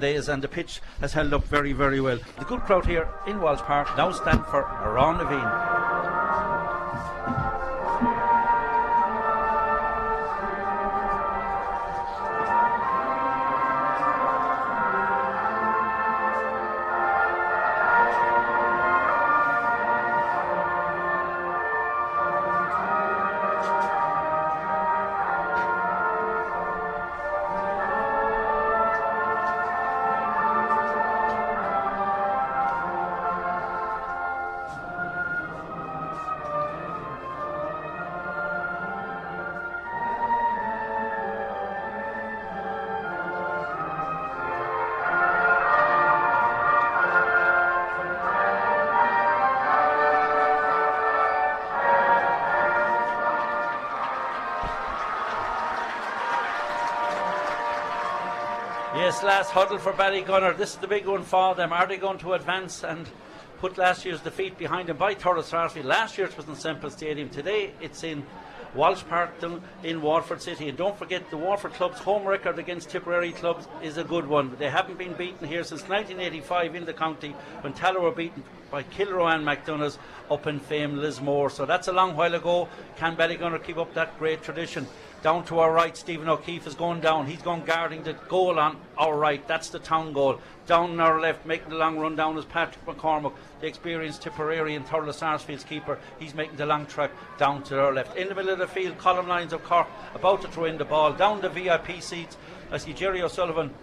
days and the pitch has held up very, very well. The good crowd here in Walsh Park now stand for Amhrán na bhFiann. Last huddle for Ballygunner. This is the big one for them. Are they going to advance and put last year's defeat behind them by Thurles Sarsfield? Last year it was in Semple Stadium. Today it's in Walsh Park in Waterford City. And don't forget the Waterford club's home record against Tipperary clubs is a good one. They haven't been beaten here since 1985 in the county when Tallaght were beaten by Kilroe and McDonough's up in fame Lismore. So that's a long while ago. Can Ballygunner keep up that great tradition? Down to our right, Stephen O'Keeffe is going down. He's going guarding the goal on our right. That's the town goal. Down on our left, making the long run down is Patrick McCormack, the experienced Tipperary and Thurles Sarsfield's keeper. He's making the long track down to our left. In the middle of the field, Colm Lyons of Cork about to throw in the ball. Down the VIP seats, I see Jerry O'Sullivan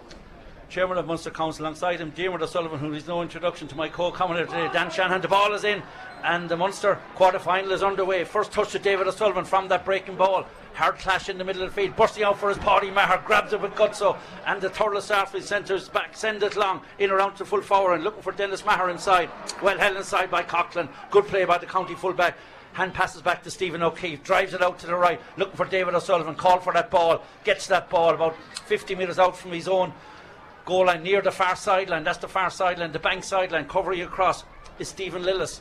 chairman of Munster Council, alongside him, Diarmuid O'Sullivan, who is no introduction to my co-commentator today, Dan Shanahan. The ball is in, and the Munster quarter-final is underway. First touch to David O'Sullivan from that breaking ball. Hard clash in the middle of the field, bursting out for his party. Maher grabs it with Gutso, and the Thurles Sarsfield centres back, send it long, in around to full forward, and looking for Dennis Maher inside. Well held inside by Coughlan. Good play by the county fullback. Hand passes back to Stephen O'Keeffe, drives it out to the right, looking for David O'Sullivan. Call for that ball, gets that ball about 50 metres out from his own goal line near the far sideline. That's the far sideline, the bank sideline. Covering across is Stephen Lillis.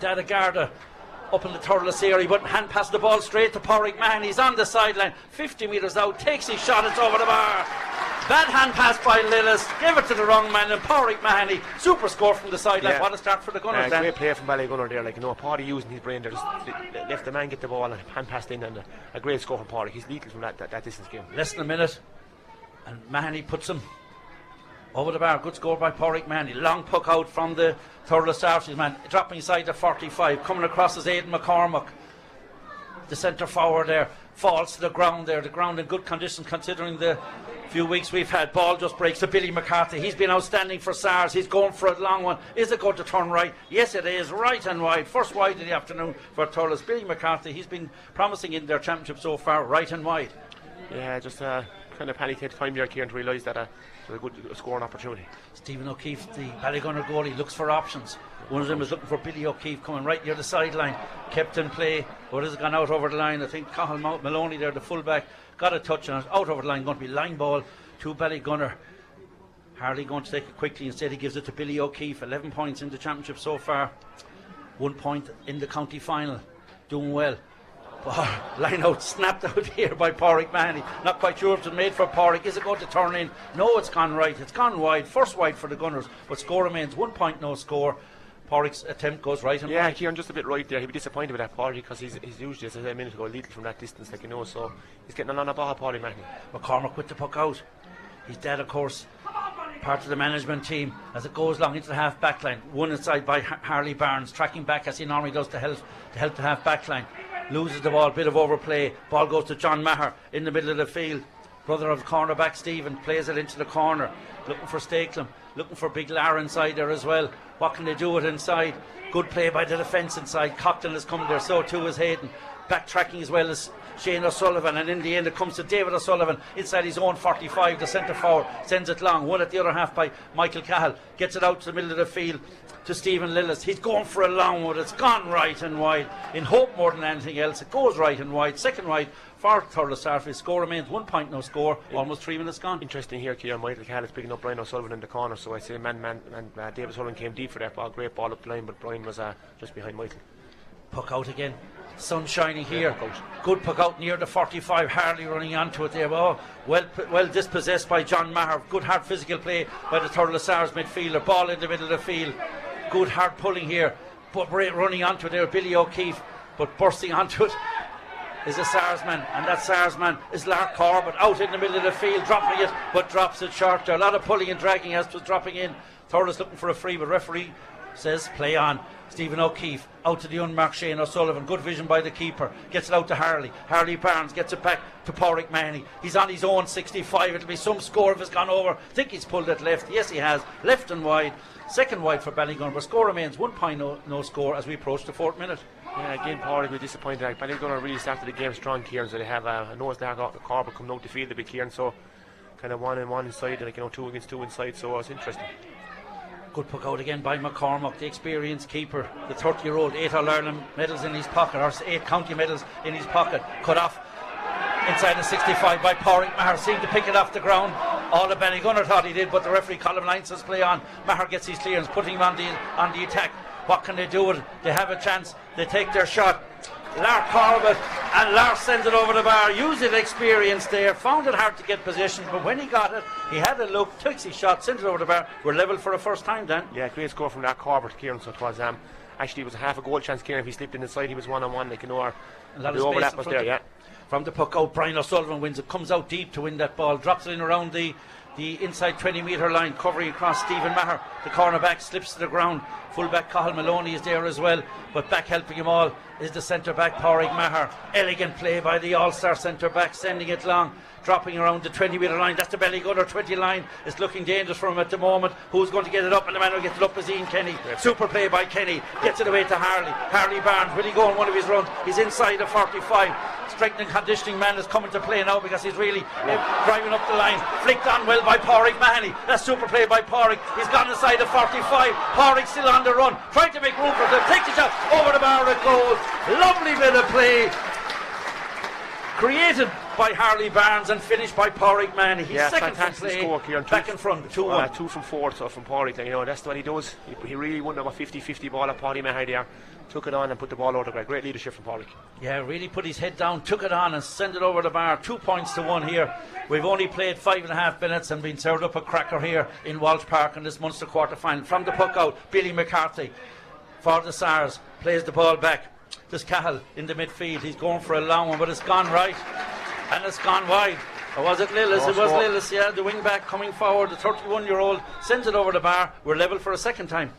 Dada Garda up in the Thurles area, but hand pass the ball straight to Pauric Mahony. He's on the sideline, 50 metres out, takes his shot, it's over the bar. Bad hand pass by Lillis, give it to the wrong man, and Pauric Mahony, super score from the sideline. Yeah. What a start for the Gunners Uh, then. great play from Ballygunner there, like you know, Paddy using his brain there, just left the man get the ball and hand passed in, and a, a great score from Paddy. He's lethal from that, that, that distance game. Less than a minute, and Mahony puts him over the bar. Good score by Pauric Mahony. Long puck out from the Thurles Sarsfield man, dropping inside the 45. Coming across is Aidan McCormack, the centre forward there. Falls to the ground there. The ground in good condition considering the few weeks we've had. Ball just breaks to Billy McCarthy. He's been outstanding for SARS. He's going for a long one. Is it going to turn right? Yes, it is. Right and wide. First wide of the afternoon for Thurles. Billy McCarthy, he's been promising in their championship so far. Right and wide. Yeah, just uh, kind of panicked at time there, Kieran, to realise that uh, was a good scoring opportunity. Stephen O'Keeffe, the Ballygunner goalie, looks for options. One of them is looking for Billy O'Keeffe coming right near the sideline. Kept in play, but has gone out over the line. I think Cathal Moloney there, the fullback, got a touch on it. Out over the line, going to be line ball to Ballygunner. Harley going to take it quickly. Instead, he gives it to Billy O'Keeffe. 11 points in the championship so far. One point in the county final. Doing well. Oh, ball line out, snapped out here by Pauric Mahony. Not quite sure if it's made for Pauric. Is it going to turn in? No, it's gone right. It's gone wide. First wide for the Gunners, but score remains one point, no score. Pauric's attempt goes right and Yeah. Kieran just a bit right there. He'd be disappointed with that Paddy because he's, he's usually, as I said a minute ago, lethal from that distance, like you know. So he's getting a lot of ball, Paddy Mahony. McCormack with the puck out. He's dead, of course. Part of the management team as it goes long into the half back line. One inside by Harley Barnes, tracking back as he normally does to help to help the half back line. Loses the ball, bit of overplay. Ball goes to John Maher in the middle of the field. Brother of cornerback Stephen plays it into the corner, looking for Stakelum, looking for Big Lar inside there as well. What can they do with inside? Good play by the defence inside. Cockton is coming there, so too is Hayden. Backtracking as well as Shane O'Sullivan, and in the end it comes to David O'Sullivan inside his own 45. The centre forward sends it long, one at the other half by Michael Cahill, gets it out to the middle of the field to Stephen Lillis. He's going for a long one, it's gone right and wide. In hope more than anything else, it goes right and wide. Second wide for Thurles Sarsfield. Score remains one point, no score. Almost three minutes gone. Interesting here, Kieran. Michael Cahill is picking up Brian O'Sullivan in the corner, so I say man, man, and uh, David Sullivan came deep for that ball. Great ball up the line, but Brian was uh, just behind Michael. Puck out again. Sun shining here. puck. Good puck out near the 45. Harley running onto it there. Oh, well, well dispossessed by John Maher. Good hard physical play by the Thurles Sars midfielder. Ball in the middle of the field. Good hard pulling here. But running onto there, Billy O'Keeffe. But bursting onto it is a Sarsman, and that Sarsman is Lar Corbett out in the middle of the field, dropping it, but drops it short there. A lot of pulling and dragging as it was dropping in. Thurles looking for a free, but referee says play on. Stephen O'Keeffe out to the unmarked Shane O'Sullivan. Good vision by the keeper. Gets it out to Harley. Harley Barnes gets it back to Pauric Mahony. He's on his own 65. It'll be some score if it's gone over. I think he's pulled it left. Yes, he has. Left and wide. Second wide for Ballygunner. But score remains one point no, no score as we approach the fourth minute. Yeah, again, Paul be disappointed. Like, Ballygunner really started the game strong, Kieran, so they have uh, a nose dark out the Corbett coming out the field a bit, Kieran, so kind of one and one inside, like, you know, two against two inside, so it's interesting. Good puck out again by McCormack, the experienced keeper, the 30 year old, eight All Ireland medals in his pocket, or eight county medals in his pocket. Cut off inside the 65 by Pauric. Maher seemed to pick it off the ground. All the Ballygunner thought he did, but the referee Colm Lyons says play on. Maher gets his clearance, putting him on the, on the attack. What can they do with it? They have a chance, they take their shot. Lar Corbett and Lars sends it over the bar. Used his experience there, found it hard to get position, but when he got it, he had a look, took his shot, sent it over the bar. We're level for the first time, Dan. Yeah, great score from that Corbett, Kieran, so it was, um, actually, it was a half a goal chance, Kieran, if he slipped in the side, he was one on one, like, you know, or A lot of the space overlap was there, of- yeah. From the puck out, Brian O'Sullivan wins it, comes out deep to win that ball, drops it in around the, the inside 20 metre line, covering across Stephen Maher. The cornerback slips to the ground. Fullback Cathal Moloney is there as well, but back helping him all is the centre back Pádraig Maher. Elegant play by the All Star centre back, sending it long, dropping around the 20 metre line. That's the Ballygunner 20 line. It's looking dangerous for him at the moment. Who's going to get it up? And the man who gets it up is Ian Kenny. Super play by Kenny. Gets it away to Harley. Harley Barnes. Will he go on one of his runs? He's inside the 45. Strength and conditioning man is coming to play now because he's really uh, driving up the line. Flicked on well by Pauric Mahony. That's super play by Pauric. He's gone inside the 45. Pauric still on the run. Trying to make room for them. Takes the shot over the bar. It goes. Lovely bit of play. Created by Harley Barnes and finished by Pauric Mahony. He's Yeah, second fantastic play. score, Kieran. Two Back in front. 2 Uh, 1. two from four, so from Pauric, you know, that's what he does. He, he really won about 50 50 ball at Paddy Maher there. Took it on and put the ball over the ground. Great leadership from Pauric. Yeah, really put his head down, took it on, and sent it over the bar. Two points to one here. We've only played five and a half minutes and been served up a cracker here in Walsh Park in this Munster quarter final. From the puck out, Billy McCarthy for the SARS plays the ball back. There's Cahill in the midfield. He's going for a long one, but it's gone right and it's gone wide. Or was it Lillis? No it was. Lillis, yeah, the wing back coming forward. The 31 year old sends it over the bar. We're level for a second time.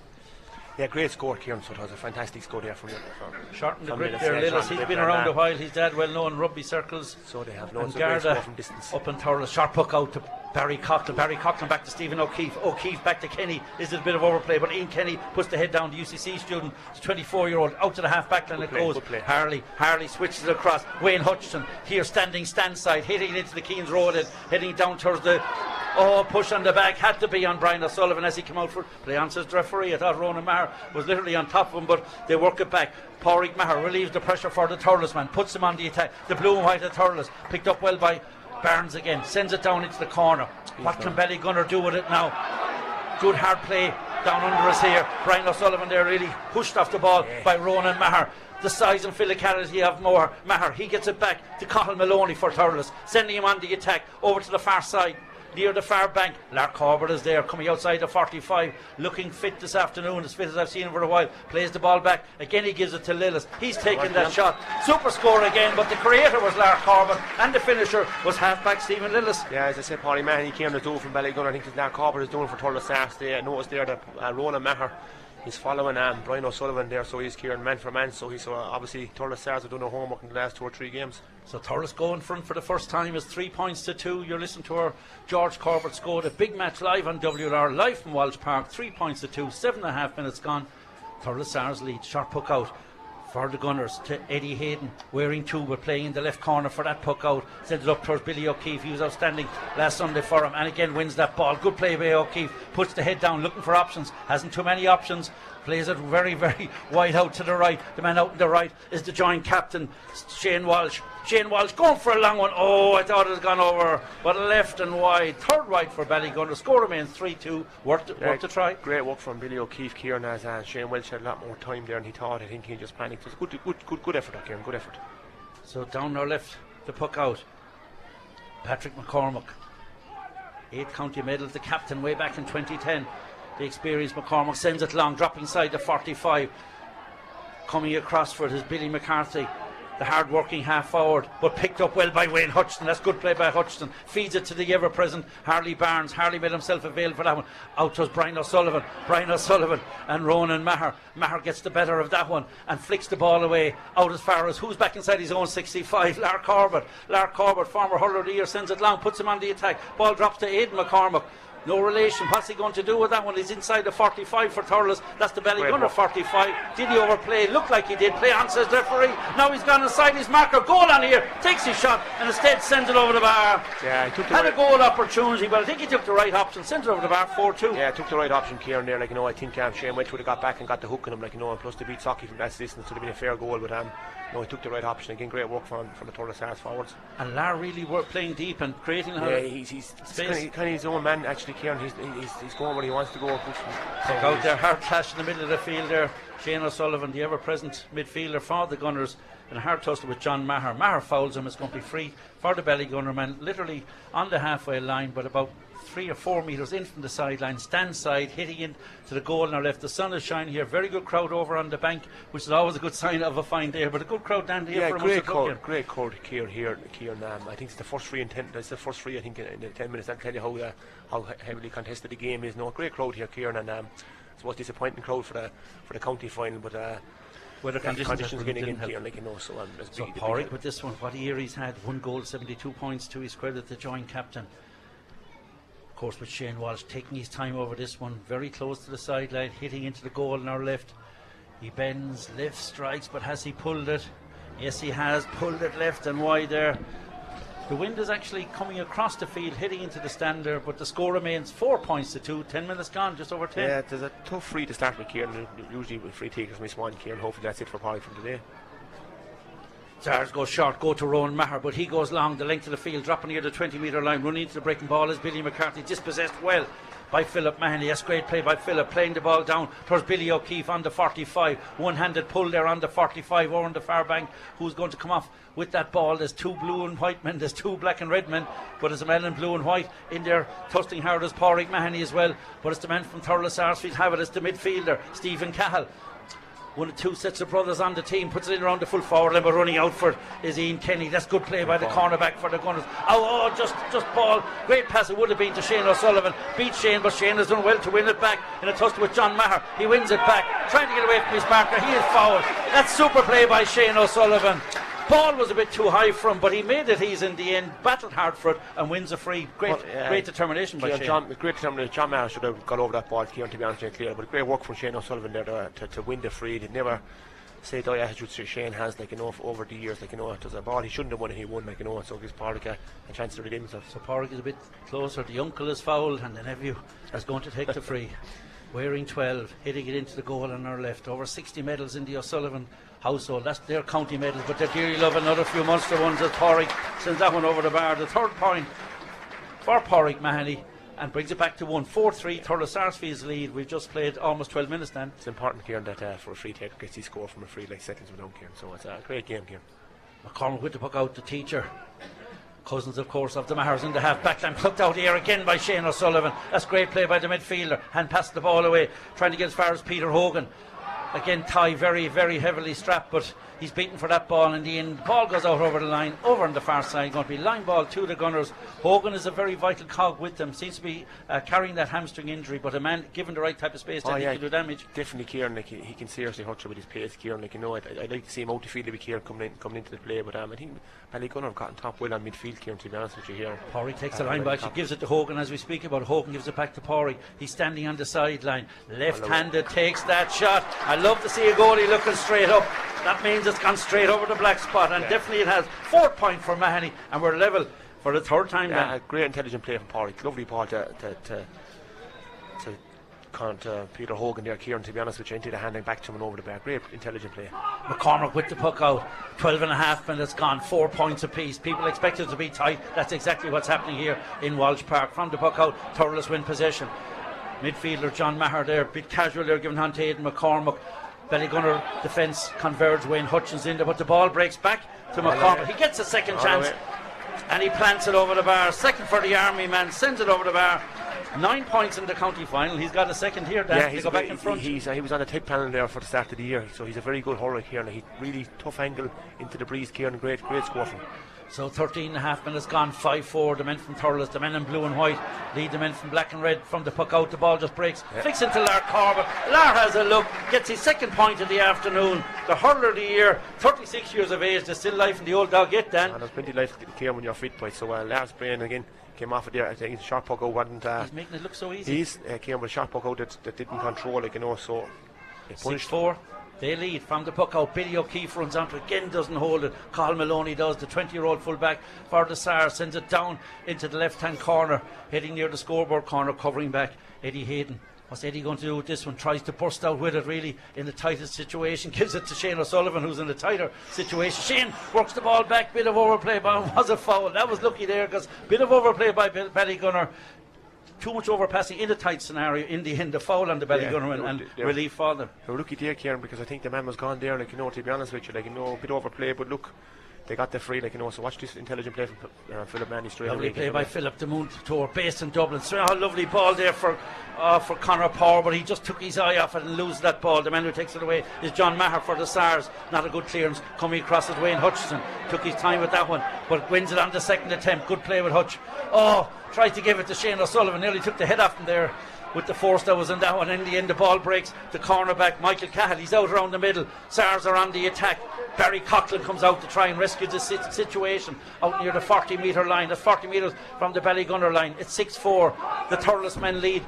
Yeah, great score, Kieran. So it was a fantastic score there from, from Short in the grip there, Lillis. He's been around a uh, while. His dad well known rugby circles. So they have And loads of great score Garda from distance. up in Thurles. Sharp puck out to Barry Coughlan. Barry Coughlan back to Stephen O'Keeffe. O'Keeffe back to Kenny. Is it a bit of overplay? But Ian Kenny puts the head down. The UCC student, the 24 year old, out to the half back line. It play, goes. Harley. Harley switches it across. Wayne Hutchinson here standing stand side, hitting into the Keens Road and heading down towards the. Oh, push on the back had to be on Brian O'Sullivan as he came out for play on says the referee. I thought Ronan Maher was literally on top of him, but they work it back. Pádraig Maher relieves the pressure for the Thurles man, puts him on the attack. The blue and white of Thurles picked up well by Barnes again, sends it down into the corner. what can Ballygunner do with it now? Good hard play down under us here. Brian O'Sullivan there really pushed off the ball by Ronan Maher. The size and physicality of Moore. Maher, he gets it back to Cathal Moloney for Thurles, sending him on the attack over to the far side. Near the far bank, Lar Corbett is there, coming outside the 45, looking fit this afternoon, as fit as I've seen him for a while. Plays the ball back. Again, he gives it to Lillis. He's taken that shot. Super score again, but the creator was Lar Corbett, and the finisher was halfback Stephen Lillis. Yeah, as I said, Paddy he came to do from Ballygunner. I think now Corbett is doing for Thurles Sars. They noticed there that uh, Ronan Maher is following um, Brian O'Sullivan there, so he's Kieran man for man. So he's uh, obviously Thurles Sars have done their homework in the last two or three games. So Thurles go in front for the first time is three points to two. You're listening to our George Corbett scored a big match live on WLR, live from Walsh Park. Three points to two, seven and a half minutes gone. Thurles Sars lead. Short puck out for the Gunners to Eddie Hayden, wearing two, but playing in the left corner for that puck out. Sends it up towards Billy O'Keeffe. He was outstanding last Sunday for him, and again wins that ball. Good play by O'Keeffe. Puts the head down, looking for options. Hasn't too many options. Plays it very, very wide out to the right. The man out to the right is the joint captain, Shane Walsh. Shane Walsh going for a long one. Oh, I thought it had gone over, but left and wide. Third right for Ballygunner. Score remains 3 2. Worth, Yeah, worth to try. Great work from Billy O'Keeffe, Kieran, as uh, Shane Walsh had a lot more time there than he thought. I think he just panicked. It was a good, good, good, good effort, Kieran. Good effort. So down our left, the puck out. Patrick McCormack. Eight county medals, the captain way back in 2010. The experienced McCormack sends it long, dropping side to 45. Coming across for it is Billy McCarthy, the hard working half forward, but picked up well by Wayne Hutchinson. That's good play by Hutchinson. Feeds it to the ever present Harley Barnes. Harley made himself available for that one. Out was Brian O'Sullivan. Brian O'Sullivan and Ronan Maher. Maher gets the better of that one and flicks the ball away out as far as who's back inside his own 65. Lar Corbett. Lar Corbett, former hurler of the year, sends it long, puts him on the attack. Ball drops to Aidan McCormack. No relation. What's he going to do with that one? He's inside the 45 for Thurles. That's the Ballygunner 45. Did he overplay? Looked like he did. Play on, says referee. Now he's gone inside his marker. Goal on here. Takes his shot and instead sends it over the bar. Yeah, he took the Had a goal opportunity, but I think he took the right option. Sent it over the bar 4 2. yeah, took the right option, Kieran. There, like you know, I think um, Shane Welch would have got back and got the hook on him, like you know, and plus to beat Socky from that distance would have been a fair goal. But um, no, he took the right option again. Great work from from the Thurles Sars forwards. And Lar really were playing deep and creating Yeah, he's he's kind of, kind of his own man actually, He's, he's he's going where he wants to go. Check out there, hard clash in the middle of the field there. Shane O'Sullivan, the ever present midfielder for the Gunners, and a hard tussle with John Maher. Maher fouls him, it's going to be free for the Ballygunner man, literally on the halfway line, but about three or four metres in from the sideline, stand side, hitting in to the goal on our left. The sun is shining here, very good crowd over on the bank, which is always a good sign of a fine day, but a good crowd down here Yeah, for great crowd, call, look in. great call, Kieran here, Kieran. Um, I think it's the first free in ten. That's the first free I think in, in the ten minutes. I'll tell you how uh, how heavily contested the game is. No, great crowd here, Kieran, and um, it's was disappointing crowd for the for the county final, but uh, Weather the conditions, conditions getting in help. Kieran, like you know. So um, So Pauric with this one, what a year he's had. One goal, 72 points to his credit, the joint captain. Course, with Shane Walsh taking his time over this one, very close to the sideline, hitting into the goal on our left. He bends, lifts, strikes, but has he pulled it? Yes, he has pulled it left and wide there. The wind is actually coming across the field, hitting into the stand there, but the score remains four points to two. Ten minutes gone, just over ten. Yeah, there's a tough free to start with Kieran. Usually with free takers miss one, Kieran. Hopefully that's it for Pauric from today. Stars goes short, go to Ronan Maher, but he goes long the length of the field, dropping near the 20 metre line, running into the breaking ball as Billy McCarthy dispossessed well by Philip Mahony. That's great play by Philip, playing the ball down towards Billy O'Keeffe on the 45. One handed pull there on the 45 over on the far bank. Who's going to come off with that ball? There's two blue and white men, there's two black and red men, but there's a man in blue and white in there, thrusting hard as Pauric Mahony as well. But it's the man from Thurles Sarsfield have it, it's the midfielder, Stephen Cahill. One of two sets of brothers on the team puts it in around the full forward line, but running out for it is Ian Kenny. That's good play by the cornerback for the Gunners. Oh, oh, just just ball. Great pass it would have been to Shane O'Sullivan. Beat Shane, but Shane has done well to win it back in a tussle with John Maher. He wins it back, trying to get away from his marker. He is fouled. That's super play by Shane O'Sullivan. Ball was a bit too high for him, but he made it. He's in the end, battled hard for it, and wins a free. Great, Well, yeah. great determination by Shane. John, great determination. John Maher should have got over that ball, Kieran, to be honest with you, clear. But great work from Shane O'Sullivan there to, to, to win the free. He never say the oh, attitude Shane has, like, you know, over the years, like, you know, it was a ball he shouldn't have won and he won, like, you know, so gives Pauric a, a chance to redeem himself. So Pauric is a bit closer. The uncle is fouled, and the nephew is going to take the free. Wearing 12, hitting it into the goal on our left. Over 60 medals in the O'Sullivan household. That's their county medals, but they're dearly love another few monster ones as Pauric sends that one over the bar. The third point for Porrick Mahony and brings it back to 1 4 3. Thurles Sarsfield's lead. We've just played almost 12 minutes then. It's important, Kieran, that uh, for a free taker gets his score from a free, like, seconds without Kieran. So it's a great game, Kieran. McCormack with the puck out, the teacher. Cousins, of course, of the Mahers in the half back line. Plucked out here again by Shane O'Sullivan. That's great play by the midfielder. Hand passed the ball away, trying to get as far as Peter Hogan. Again, Ty very, very heavily strapped, but he's beaten for that ball in the end. Ball goes out over the line, over on the far side. Going to be line ball to the Gunners. Hogan is a very vital cog with them. Seems to be uh, carrying that hamstring injury, but a man given the right type of space, Oh, yeah. he can do damage. Definitely, Kieran. Like he, he can seriously hurt you with his pace, Kieran. Like you know, I'd, I'd like to see him out the field with Kieran coming in, coming into the play. But um, I think Ballygunner have gotten top well on midfield, Kieran. To be honest with you here. Porry takes the Uh, line right back. She top. gives it to Hogan as we speak about. it. Hogan gives it back to Porry. He's standing on the sideline. Left-handed takes that shot. I love to see a goalie looking straight up. That means it's gone straight over the black spot, and definitely it has. Four point for Mahony, and we're level for the third time Yeah, now. a great intelligent play from Pauric. Lovely ball to to, to to Con to uh, Peter Hogan there, Kieran, to be honest with you, into the handing back to him and over the back. Great intelligent play. McCormack with the puck out. 12 and a half minutes gone, four points apiece. People expect it to be tight. That's exactly what's happening here in Walsh Park. From the puck out, Thurles win possession. Midfielder John Maher there, bit casual there, giving on to Aidan McCormack. Ballygunner defence converge Wayne Hutchins in there, but the ball breaks back to McCormack. He gets a second chance and he plants it over the bar. Second for the Army man, sends it over the bar. Nine points in the county final. He's got a second here. Dan, yeah, he's go back in front. He's, uh, he was on the tip panel there for the start of the year, so he's a very good hurler here. And he really tough angle into the breeze, Kieran. Great, great score from. So 13 and a half minutes gone, 5 4. The men from Thurles, the men in blue and white lead the men from black and red from the puck out. The ball just breaks, flicks into Lar Corbett. Lar has a look, gets his second point of the afternoon. The hurler of the year, 36 years of age, there's still life in the old dog yet, Dan. And there's plenty of life, Kieran, when you're fit, boy. So uh, Lars Brain again came off of there. I think the short puck out wasn't. Uh, He's making it look so easy. he's uh, came with a short puck out that, that didn't control, like you know. So they 6 4. They lead from the puck out. Billy O'Keeffe runs onto it, again, doesn't hold it. Cathal Moloney does. The 20 year old fullback for the Sars sends it down into the left hand corner, heading near the scoreboard corner, covering back Eddie Hayden. What's Eddie going to do with this one? Tries to burst out with it really in the tightest situation. Gives it to Shane O'Sullivan, who's in a tighter situation. Shane works the ball back. Bit of overplay by him. Was a foul. That was lucky there because bit of overplay by Bill- Ballygunner. Too much overpassing in a tight scenario. In the end, the foul on the Ballygunner and, and yeah. relief for them. They were lucky there, Kieran, because I think the man was gone there. Like you know, to be honest with you, like you know, a bit overplay, but look. They got the free, like you know. So watch this intelligent play from uh, Philip Mahony straight Lovely away. play by Philip de Moon Tour, based in Dublin. So, oh, lovely ball there for uh, for Conor Power, but he just took his eye off it and loses that ball. The man who takes it away is John Maher for the Stars. Not a good clearance coming across as Wayne Hutchinson. Took his time with that one, but wins it on the second attempt. Good play with Hutch. Oh, tried to give it to Shane O'Sullivan. Nearly took the head off him there. With the force that was in that one, in the end the ball breaks. The cornerback Michael Cahill, he's out around the middle. Sars are on the attack. Barry Coughlin comes out to try and rescue the situation out near the 40 metre line. That's 40 metres from the Ballygunner line. It's 6 4. The Thurles men lead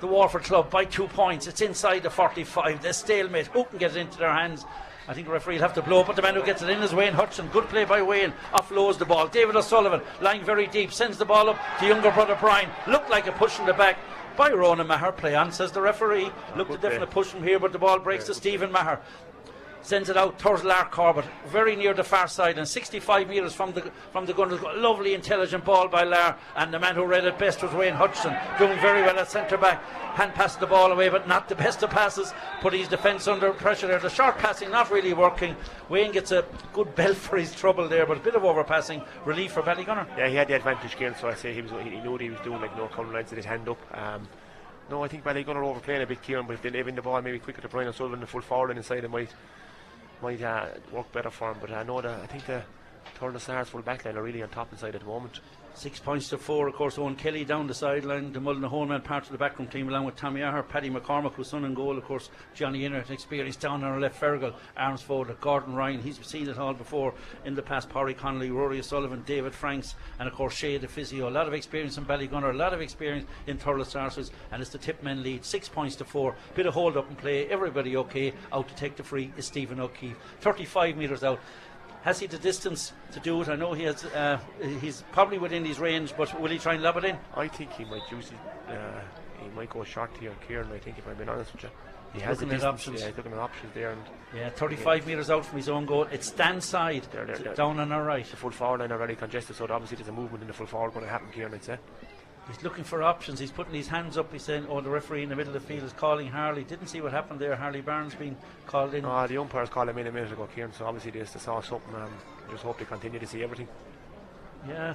the Warford club by two points. It's inside the 45. They're stalemate. Who can get it into their hands? I think the referee will have to blow, but the man who gets it in is Wayne Hudson. Good play by Wayne. Offloads the ball. David O'Sullivan lying very deep, sends the ball up to younger brother Brian. Looked like a push in the back by Ronan Maher. Play on, says the referee. Looked a definite push from here, but the ball breaks to Stephen Maher. Sends it out towards Lar Corbett, very near the far side, and 65 metres from the from the gun. Lovely, intelligent ball by Lar, and the man who read it best was Wayne Hutchinson, doing very well at centre back. Hand passed the ball away, but not the best of passes. Put his defence under pressure there. The short passing not really working. Wayne gets a good belt for his trouble there, but a bit of overpassing. Relief for Ballygunner. Yeah, he had the advantage, Kieran. So I say he was he knew what he was doing. Like no Lyons had his hand up. Um, no, I think Ballygunner overplaying a bit, Kieran. But if they leave in the ball maybe quicker to Brian O'Sullivan, the full forward line inside, it might might uh, work better for him. But I know that I think the Turner Stars full back line are really on top inside at the moment. Six points to four, of course. Owen Kelly down the sideline. The Mullinahone man part of the backroom team, along with Tommy Ahar, Paddy McCormack, who's son and goal. Of course, Johnny Innert, experienced down on our left. Fergal, Arms forward, Gordon Ryan. He's seen it all before in the past. Parry Connolly, Rory O'Sullivan, David Franks, and of course Shea the physio. A lot of experience in Ballygunner, a lot of experience in Thurles Sars, and it's the tip men lead. Six points to four. Bit of hold up and play. Everybody okay. Out to take the free is Stephen O'Keeffe. 35 metres out. Has he the distance to do it? I know he has. Uh, he's probably within his range, but will he try and lob it in? I think he might use it. Uh, he might go short here, Kieran. I think if I'm being honest with you, he has the looking at options. Yeah, he's looking at options there, and Yeah, 35 metres out from his own goal. It's stand side, There, there, there. down on our right. the full forward line already congested. So obviously there's a movement in the full forward going to happen, Kieran. I'd say. He's looking for options. He's putting his hands up. He's saying, "Oh, the referee in the middle of the field is calling Harley." Didn't see what happened there. Harley Barnes being called in. Oh, the umpires called him in a minute ago, Kieran. So obviously they they saw something. Um, just hope they continue to see everything. Yeah,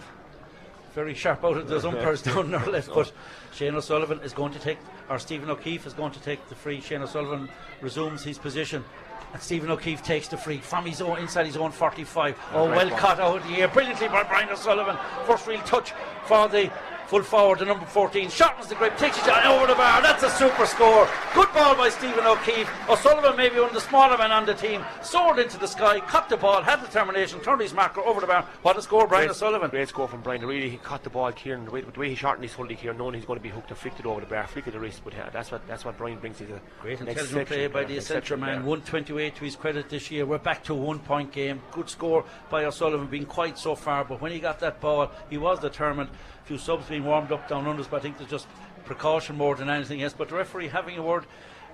very sharp out of those umpires down our left. But Shane O'Sullivan is going to take, or Stephen O'Keeffe is going to take the free. Shane O'Sullivan resumes his position. And Stephen O'Keeffe takes the free from his own inside his own 45. Oh, well ball. caught out of the air, brilliantly by Brian O'Sullivan. First real touch for the full forward, the number 14. Shortens the grip, takes it down over the bar. That's a super score. Good ball by Stephen O'Keeffe. O'Sullivan, maybe one of the smaller men on the team, soared into the sky, caught the ball, had determination, turned his marker over the bar. What a score, Brian Great- O'Sullivan. Great score from Brian. Really, he caught the ball, Kieran. The way, the way he shortened his hold, Kieran, knowing he's going to be hooked and flicked it over the bar, flicked it the wrist. But yeah, that's what that's what Brian brings. He's a Great an intelligent play by the exceptional centre man. 128 to his credit this year. We're back to a one point game. Good score by O'Sullivan, being quite so far. But when he got that ball, he was determined. Few subs being warmed up down under, us, but I think there's just precaution more than anything else. But the referee having a word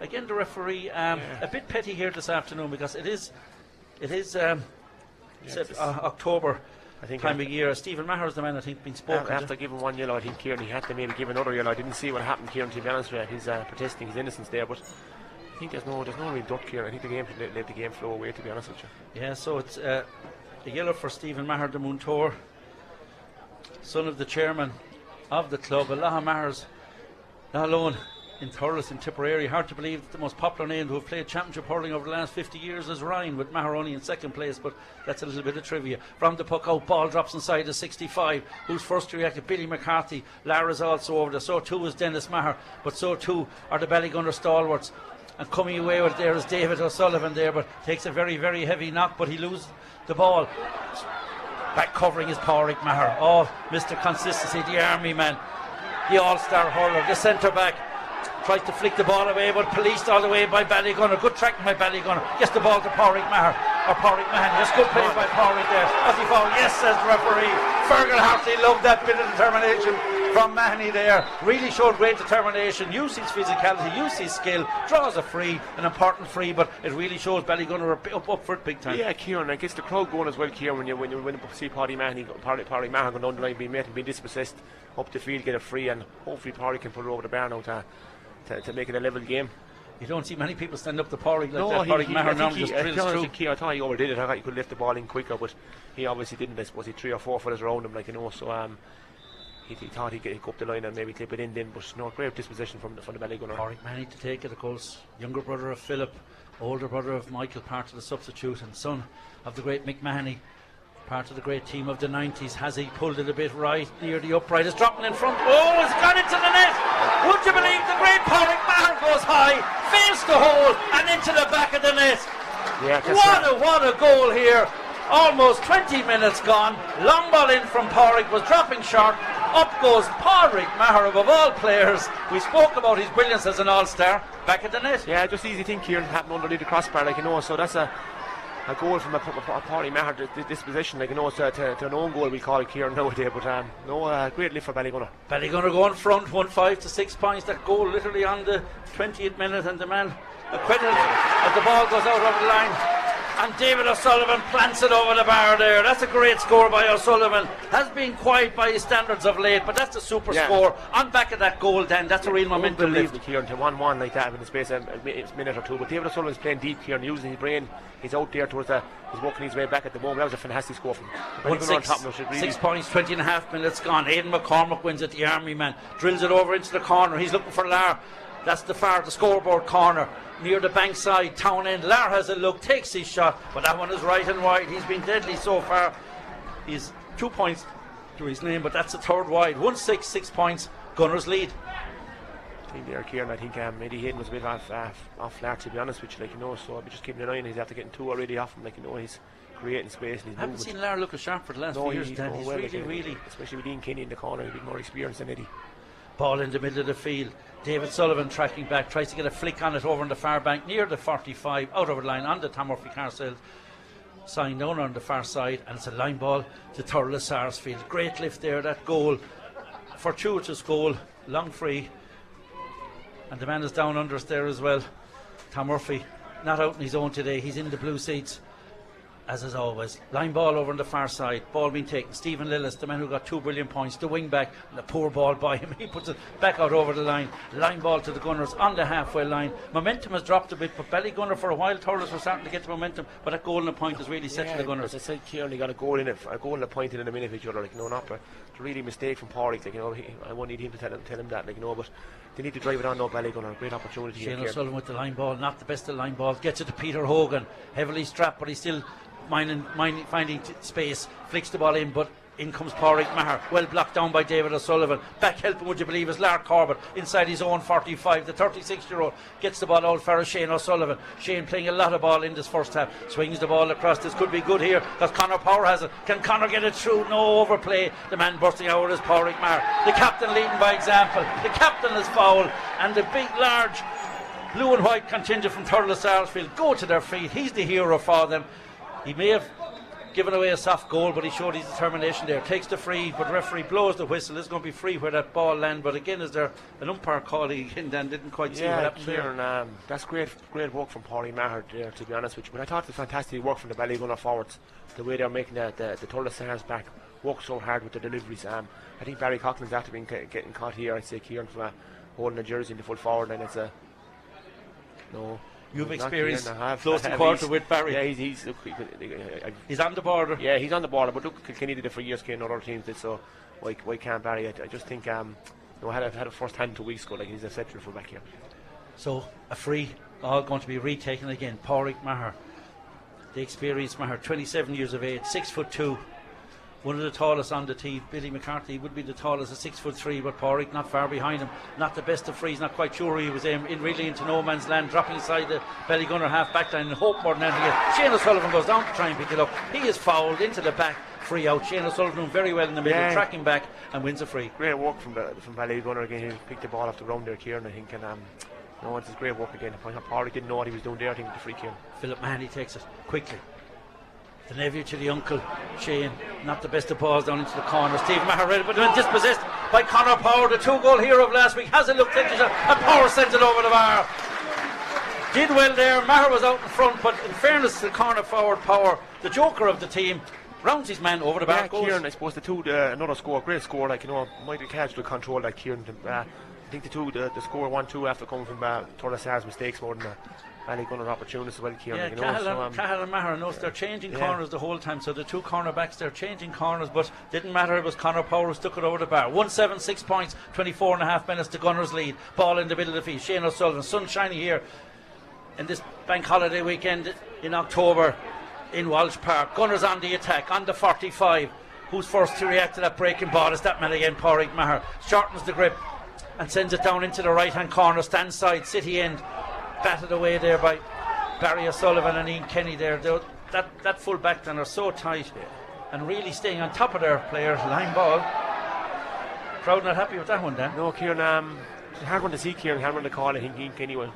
again. The referee um, a bit petty here this afternoon because it is it is um, uh, October. I think time after- of year. Stephen Maher is the man I think been spoken After to. giving one yellow, I think Kieran he had to maybe give another yellow. I didn't see what happened, Kieran. To be honest with you, he's uh, protesting his innocence there, but I think there's no there's no real dirt, Kieran. I think the game let, let the game flow away. To be honest with you. Yeah, so it's uh, a yellow for Stephen Maher de Muntor, son of the chairman of the club. Alaha Maher's not alone in Thurles in Tipperary. Hard to believe that the most popular name who have played championship hurling over the last 50 years is Ryan, with Maher only in second place, but that's a little bit of trivia. From the puck out, ball drops inside the 65. Who's first to react? Billy McCarthy. Lara's also over there. So too is Dennis Maher, but so too are the Ballygunner stalwarts. And coming away with there is David O'Sullivan there, but takes a very, very heavy knock, but he loses the ball. Back covering is Pádraig Maher. Oh, Mr. Consistency, the army man, the all star hurler, the centre back. Tries to flick the ball away, but policed all the way by Ballygunner. Good tracking by Ballygunner. Gets the ball to Pádraig Maher. Or Pádraig Maher. Yes, good play by Pádraig there. As he foul. Yes, says the referee. Fergal Hartley loved that bit of determination from Mahoney there. Really showed great determination. Used his physicality, used his skill. Draws a free, an important free, but it really shows Ballygunner up, up for it big time. Yeah, Kieran, I guess the crowd going as well, Kieran, when you when you, when you see Paddy Mahoney, Paddy, Paddy Maher going down the line, being met and being dispossessed up the field, get a free, and hopefully Paddy can put it over the bar now to, to, to make it a level game. You don't see many people stand up to Pádraig like no, that. he, Pádraig he, I think he, just I, drills to through. with I thought he overdid it. I thought he could lift the ball in quicker, but he obviously didn't. I suppose he three or four footers around him, like you know. So um, he, he thought he'd get up the line and maybe clip it in then, but no great disposition from the from the belly gunner. Pauric Mahony to take it, of course. Younger brother of Philip, older brother of Michael, part of the substitute, and son of the great Mick Mahony, part of the great team of the 90s. Has he pulled it a bit right near the upright? It's dropping in front. Oh, it's gone into the net. Would you believe the great Pádraig Maher goes high, fails the hole, and into the back of the net? Yeah, What right. a what a goal here! Almost 20 minutes gone. Long ball in from Pádraig was dropping short. Up goes Pádraig Maher of all players. We spoke about his brilliance as an all-star. Back at the net. Yeah, just easy thing, Kieran, happened underneath the crossbar, like you know. So that's a a goal from a, a, a Paddy Maher th- th- this position, like you know, to, to, to an own goal we call it Kieran nowadays. But um, no, uh, great lift for Ballygunner. Ballygunner go in front, 1 5 to 6 points. That goal literally on the 20th minute, and the man acquitted as the ball goes out over the line. And David O'Sullivan plants it over the bar there. That's a great score by O'Sullivan. Has been quiet by his standards of late, but that's a super Yeah. score. On back of that goal, then that's a real momentum lift. Unbelievable, Kieran, to 1 1 like that in the space of a minute or two. But David O'Sullivan's playing deep, Kieran, using his brain. He's out there towards the. He's working his way back at the moment. That was a fantastic score from him. Six, top really. six points, 20 and a half minutes gone. Aidan McCormick wins at the Army man. Drills it over into the corner. He's looking for Lar. That's the far, the scoreboard corner. Near the bank side, town end. Lar has a look, takes his shot, but that one is right and wide. He's been deadly so far. He's two points to his name, but that's the third wide. One six, six points. Gunners lead. I think there, Kieran. I think um, Eddie Hayden was a bit off, uh, off flat, to be honest with you, like you know. So I'll be just keeping an eye on. him. He's after getting two already off him, like you know. He's creating space and he's I haven't seen Lar look as sharp for the last No, few years. he's Dan. He's well, really, like, really especially with Ian Kenny in the corner, a bit more experienced than Eddie. Ball in the middle of the field. David Sullivan tracking back, tries to get a flick on it over on the far bank near the 45, out over the line on the Tom Murphy Carousel. Signed down on the far side, and it's a line ball to Thurles Sarsfield. Great lift there, that goal. Fortuitous goal, long free. And the man is down under us there as well. Tom Murphy, not out on his own today, he's in the blue seats as is always. Line ball over on the far side. Ball being taken. Stephen Lillis, the man who got two brilliant points, the wing back, and the poor ball by him. He puts it back out over the line. Line ball to the Gunners on the halfway line. Momentum has dropped a bit, but Ballygunner for a while, Thurles were starting to get the momentum, but that goal and a point has really set Yeah, the Gunners. As I said, Kieran, he got a goal in it, a goal and a point in a minute each other. Like, no, not, but it's really a really mistake from Pádraig. Like, you know, he, I won't need him to tell him, tell him that. Like, you know, but they need to drive it on. No, Ballygunner, a great opportunity. Shane. O'Sullivan with the line ball, not the best of line balls. Gets it to Peter Hogan, heavily strapped, but he's still minding, minding, finding t- space. Flicks the ball in, but in comes Pádraig Maher, well blocked down by David O'Sullivan. Back helping, would you believe, is Lar Corbett inside his own 45. The 36 year old gets the ball out for Shane O'Sullivan. Shane playing a lot of ball in this first half. Swings the ball across. This could be good here because Conor Power has it. Can Conor get it through? No overplay. The man bursting out is Pádraig Maher. The captain leading by example. The captain is foul, and the big, large blue and white contingent from Thurles Sarsfield go to their feet. He's the hero for them. He may have given away a soft goal, but he showed his determination there. Takes the free, but referee blows the whistle. It's going to be free where that ball lands. But again, is there an umpire calling again? Dan didn't quite see what Yeah, happened there. Um, that's great, great work from Paulie Maher there, to be honest with you. But I thought it was fantastic work from the Ballygunner forwards. The way they're making the, the, the Tulla Stars back work so hard with the deliveries. Um, I think Barry Coughlan's after being ca- getting caught here. I'd say Kieran for uh, holding the jersey in the full forward, and it's a no. You've experienced Kieran, I have. close to quarter with Barry. Yeah, he's, he's look, he- I- I- He's on the border. yeah, he's on the border. But look, Kilkenny did it for years. Kane, other teams did so. Why, why can't Barry? I, I just think um, you know, I had a, had a first hand two weeks ago. Like he's a exceptional full back here. So a free, all going to be retaken again. Pádraig Maher, the experienced Maher, 27 years of age, six foot two, one of the tallest on the team. Billy McCarthy would be the tallest at six foot three, but Pádraig not far behind him. Not the best of frees, not quite sure he was in, in really into no man's land, dropping inside the Ballygunner half back line and hope more than anything else. Shane O'Sullivan goes down to try and pick it up. He is fouled into the back, free out. Shane O'Sullivan doing very well in the middle, Yeah. tracking back and wins a free. Great work from the from Ballygunner again. He picked the ball off the ground there, Kieran. I think, and um, no, it's great work again. Paulie didn't know what he was doing there. I think the free Kieran. Philip Mahony takes it quickly. The nephew to the uncle, Shane. Not the best of balls down into the corner. Read it, but then dispossessed by Conor Power, the two goal hero of last week. Has a look, and Power sends it over the bar. Did well there. Maher was out in front, but in fairness to Conor forward Power, the joker of the team, rounds his man over the bar. Yeah, goes. Kieran. I suppose the two uh, another score, great score. Like you know, Michael Cash will control that Kieran. Uh, I think the two the, the score one two after coming from uh, Torres mistakes more than. Uh, Ballygunner opportunities as well, Kieran. Yeah, you know, Cahill, so, um, Cahill and Maher knows they're changing Yeah. corners the whole time. So the two cornerbacks, they're changing corners, but didn't matter. It was Conor Power who stuck it over the bar. 176 points, 24 and a half minutes to Gunners lead. Ball in the middle of the field. Shane O'Sullivan, sunshiny here in this bank holiday weekend in October in Walsh Park. Gunners on the attack, on the 45. Who's first to react to that breaking ball? Is that man again, Pádraig Maher. Shortens the grip and sends it down into the right hand corner, stand side, city end. Batted away there by Barry O'Sullivan and Ian Kenny there. They're- that, that full back line are so tight and really staying on top of their players. Line ball. Crowd not happy with that one, Dan. No, Kieran, um, it's a hard one to see Kieran, hard one to call. I think Ian Kenny was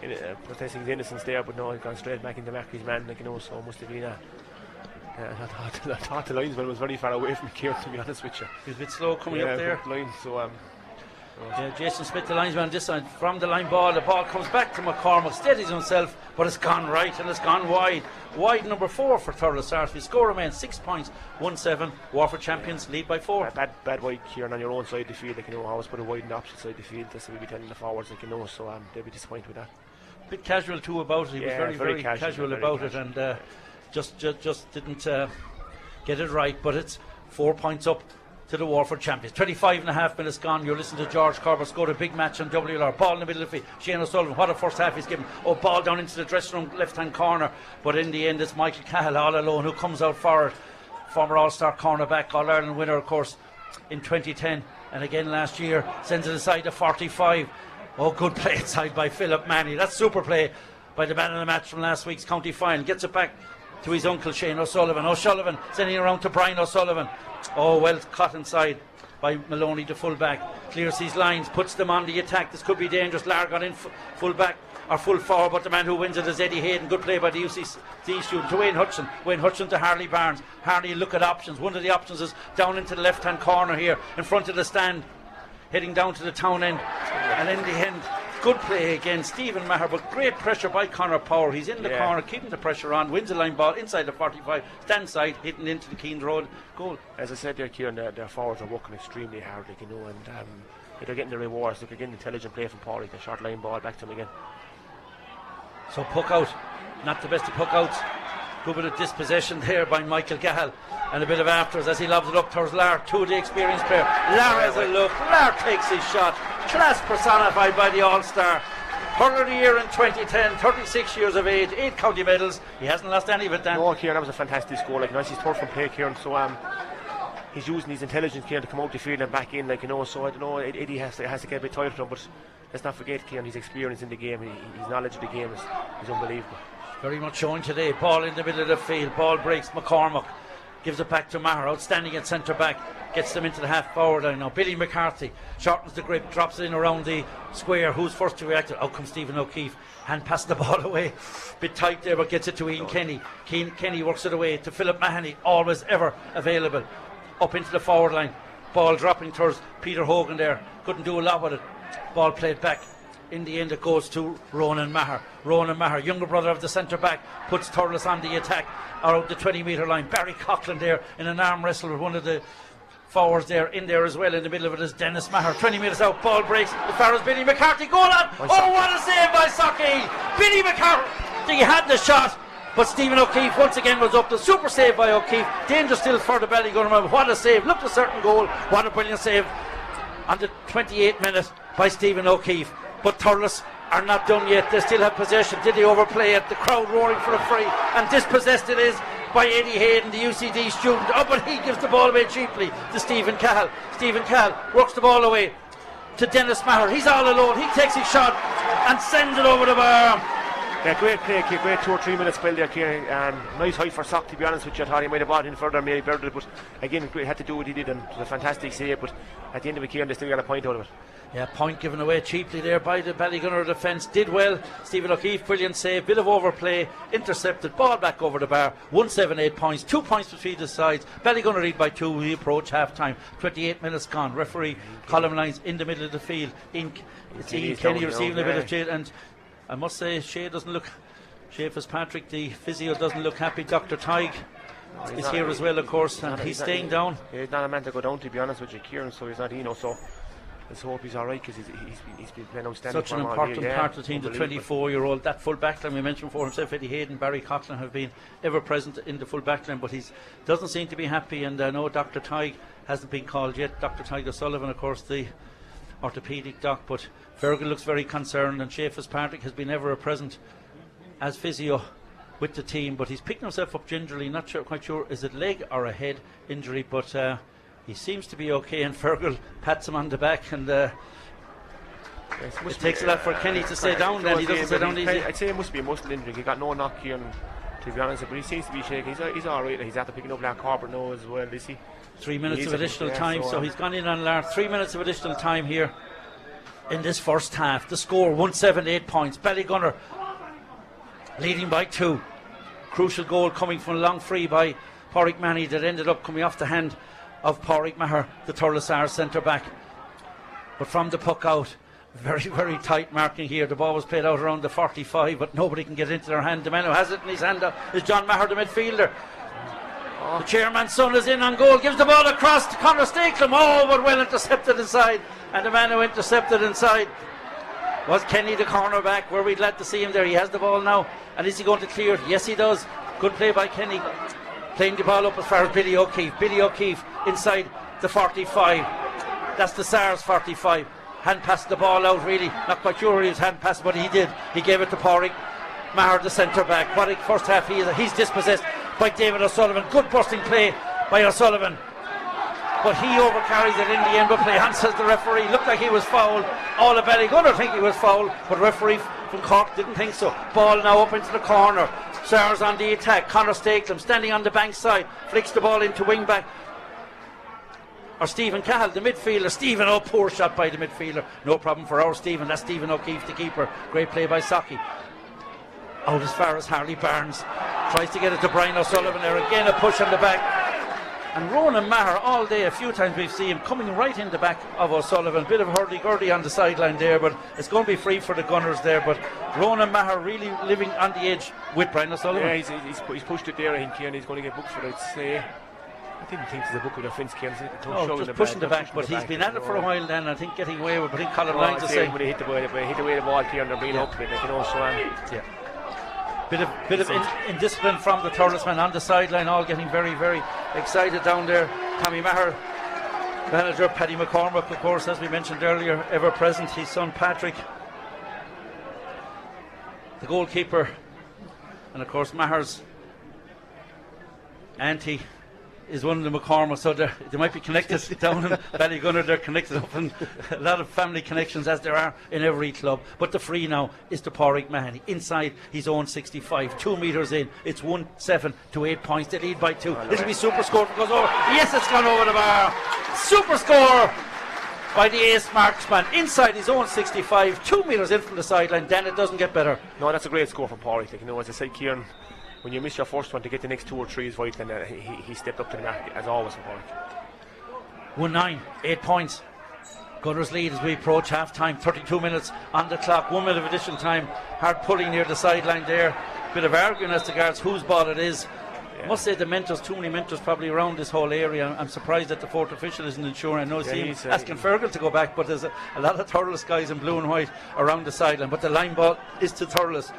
in, uh, protesting his innocence there, but no, he's gone straight back into Mackie's man, like you know, so must have been a. Uh, I, thought, I thought the linesman was very far away from Kieran, to be honest with you. He was a bit slow coming yeah, up there. Line, so, um, Yeah, Jason Smith, the linesman on this side, from the line ball, the ball comes back to McCormack, steadies himself, but it's gone right and it's gone wide. Wide number four for Thurles Sarsfield. Score remains six points, 1 7. Warford champions lead by four. bad, bad, bad wide Kieran on your own side of the field, like you know, always put a wide on the opposite side of the field. That's what we be telling the forwards, like you know, so um, they'll be disappointed with that. bit casual too about it. He was very, very very, casual, casual, very about casual. it and uh, just, just, just didn't uh, get it right. But it's four points up to the Warford champions. 25 and a half minutes gone. You're listening to George Corbett scored a big match on WLR. Ball in the middle of the field. Shane O'Sullivan, what a first half he's given. Oh, ball down into the dressing room left hand corner. But in the end, it's Michael Cahill all alone who comes out forward. Former All Star cornerback, All Ireland winner, of course, in 2010 and again last year. Sends it aside to 45. Oh, good play inside by Philip Mahony. That's super play by the man of the match from last week's county final. Gets it back to his uncle Shane O'Sullivan. O'Sullivan sending it around to Brian O'Sullivan. Oh, well caught inside by Maloney, the full-back. Clears his lines, puts them on the attack. This could be dangerous. Lar got in f- full-back or full forward, but the man who wins it is Eddie Hayden. Good play by the UCC student to Wayne Hutchin. Wayne Hutchin to Harley Barnes. Harley look at options. One of the options is down into the left-hand corner here in front of the stand heading down to the town end. And in the end, good play again, Stephen Maher, but great pressure by Conor Power. He's in the Yeah. corner, keeping the pressure on, wins the line ball inside the 45, stand side, hitting into the Keene Road goal. As I said there, Kieran, their, their forwards are working extremely hard, like you know, and um, they're getting the rewards. They're getting intelligent play from Paulie, the short line ball back to him again. So puck out, not the best of puck outs. Good bit of dispossession there by Michael Cahill. And a bit of afters as he lobs it up towards Lar, to the experienced player. Lar has a look, Lar takes his shot. Class personified by the All Star. Hurler of the year in 2010, 36 years of age, 8 county medals. He hasn't lost any of it, Dan. No, Kieran, that was a fantastic score. Like, nice, he's third from play, Kieran. So, um, he's using his intelligence, Kieran, to come out the field and back in, like you know. So I don't know, Ed- Eddie has to, has to get a bit tired of him, but let's not forget, Kieran, his experience in the game, his knowledge of the game is, is unbelievable. Very much showing today. Ball in the middle of the field. Ball breaks. McCormack gives it back to Maher, outstanding at centre back, gets them into the half forward line. Now Billy McCarthy shortens the grip, drops it in around the square. Who's first to react? Out comes Stephen O'Keeffe, hand passes the ball away, bit tight there, but gets it to Ian Kenny. Keen, Kenny works it away to Philip Mahony, always ever available, up into the forward line. Ball dropping towards Peter Hogan there, couldn't do a lot with it. Ball played back in the end it goes to Ronan Maher. Ronan Maher, younger brother of the centre back, puts Thurles on the attack. Out the 20 metre line. Barry Coughlin there in an arm wrestle with one of the forwards there in there as well in the middle of it is Dennis Maher. 20 metres out ball breaks. The far as Billy McCarthy. Goal on! Oh what a save by Socky! Billy McCarthy he had the shot but Stephen O'Keeffe once again was up. The super save by O'Keeffe. Danger still for the Ballygunner what a save. Looked a certain goal. What a brilliant save. On the 28th minute by Stephen O'Keeffe but Thurles are not done yet. They still have possession. Did they overplay it? The crowd roaring for a free. And dispossessed it is by Eddie Hayden, the UCD student. Oh, but he gives the ball away cheaply to Stephen Cahill. Stephen Cahill works the ball away to Dennis Maher. He's all alone. He takes his shot and sends it over the bar. Yeah, great play, great two or three minutes spell there, Kieran. Um, nice height for Sock, to be honest with you. I thought he might have bought in further, maybe better, but again, had to do what he did, and it was a fantastic save. But at the end of it, Kieran, they still got a point out of it. Yeah, point given away cheaply there by the Ballygunner defence. Did well. Stephen O'Keeffe, brilliant save. Bit of overplay. Intercepted. Ball back over the bar. 178 points. Two points between the sides. Ballygunner lead by two. We approach half time. 28 minutes gone. Referee Colm Lyons in the middle of the field. In, it's Ian Kenny receiving a bit of shade. And I must say, Shay doesn't look. Shay Fitzpatrick, the physio, doesn't look happy. Dr. Tadhg is here as well, of course, and he's, staying not, down. He's not a man to go down, to be honest with you, Kieran, so he's not, you know, so let's hope he's all right because he's, he's, been, he's been playing outstanding. Such an important yeah, part of the team, the 24 year old. That full back line we mentioned for himself, Eddie Hayden, Barry Coughlan have been ever present in the full back line, but he doesn't seem to be happy. And I know Dr. Tadhg hasn't been called yet. Dr. Tadhg Sullivan, of course, the orthopaedic doc, but Fergal looks very concerned, and Shay Fitzpatrick has been ever present as physio with the team, but he's picking himself up gingerly. Not sure, quite sure is it leg or a head injury, but. Uh, he seems to be okay, and Fergal pats him on the back, and uh, it takes a lot for Kenny to stay down. Then he doesn't stay down easy. I'd say it must be a muscle injury. He got no knock here, and to be honest, but he seems to be shaking. He's, he's all right. He's after picking up that corporate now as well. Is he? Three minutes of additional time, so, so he's gone in on Lar. Three minutes of additional time here in this first half. The score 178 points. Ballygunner leading by two. Crucial goal coming from a long free by Pauric Mahony that ended up coming off the hand of Pádraig Maher, the Thurles centre back. But from the puck out, very, very tight marking here. The ball was played out around the 45, but nobody can get into their hand. The man who has it in his hand is John Maher, the midfielder. Oh. The chairman's son is in on goal, gives the ball across to Conor Stakelum. Oh, but well intercepted inside. And the man who intercepted inside was Kenny, the cornerback. Were we glad to see him there? He has the ball now. And is he going to clear it? Yes, he does. Good play by Kenny playing the ball up as far as Billy O'Keeffe. Billy O'Keeffe inside the 45. That's the SARS 45. Hand passed the ball out, really. Not quite sure was hand passed, but he did. He gave it to Pádraig. Maher, the centre back. What first half he is, he's dispossessed by David O'Sullivan. Good busting play by O'Sullivan. But he overcarries it in the end of play. And says the referee, looked like he was fouled. All the Ballygunner think he was fouled, but referee from Cork didn't think so. Ball now up into the corner. Stars on the attack. Conor Stakelum standing on the bank side. Flicks the ball into wing back. Or Stephen Cahill, the midfielder. Stephen, oh, poor shot by the midfielder. No problem for our Stephen. That's Stephen O'Keeffe, the keeper. Great play by Saki. Out as far as Harley Barnes. Tries to get it to Brian O'Sullivan there. Again, a push on the back. And Ronan Maher, all day, a few times we've seen him coming right in the back of O'Sullivan. Bit of hurdy-gurdy on the sideline there, but it's going to be free for the Gunners there. But Ronan Maher really living on the edge with Brian O'Sullivan. Yeah, he's, he's, he's pushed it there, I think, and he's going to get booked for it. Uh, I didn't think there's a book with offence, Kim. No, just pushing the back, but he's been at it for a while then. I think getting away with. I think Colm Lyons is saying when he hit the way, hit the way the ball here, and they're being yeah. up with it, you know. So um, yeah. Bit of bit of in, indiscipline from the Thurles men on the sideline, all getting very very excited down there. Tommy Maher, manager Paddy McCormack, of course, as we mentioned earlier, ever present. His son Patrick, the goalkeeper, and of course Maher's auntie is one of the McCormack, so they might be connected down in Ballygunner. They're connected up, and a lot of family connections as there are in every club. But the free now is to Pádraig Mahony inside his own 65, two metres in. It's one seven to eight points. They lead by two. It'll be super score if it goes over. Yes, it's gone over the bar. Super score by the ace marksman inside his own 65, two metres in from the sideline. Then it doesn't get better. No, that's a great score from Pádraig. Like, you know, as I say, Kieran, when you miss your first one to get the next two or three is right, then uh, he, he stepped up to the mark as always from Pádraig. 1 9, 8 points. Gunners lead as we approach half time. 32 minutes on the clock, one minute of additional time. Hard pulling near the sideline there. Bit of arguing as regards whose ball it is. I must say the mentors, too many mentors probably around this whole area. I'm surprised that the fourth official isn't ensuring. I know Yeah, yeah, he's, uh, asking Fergal to go back, but there's a, a lot of Thurles guys in blue and white around the sideline. But the line ball is to Thurles.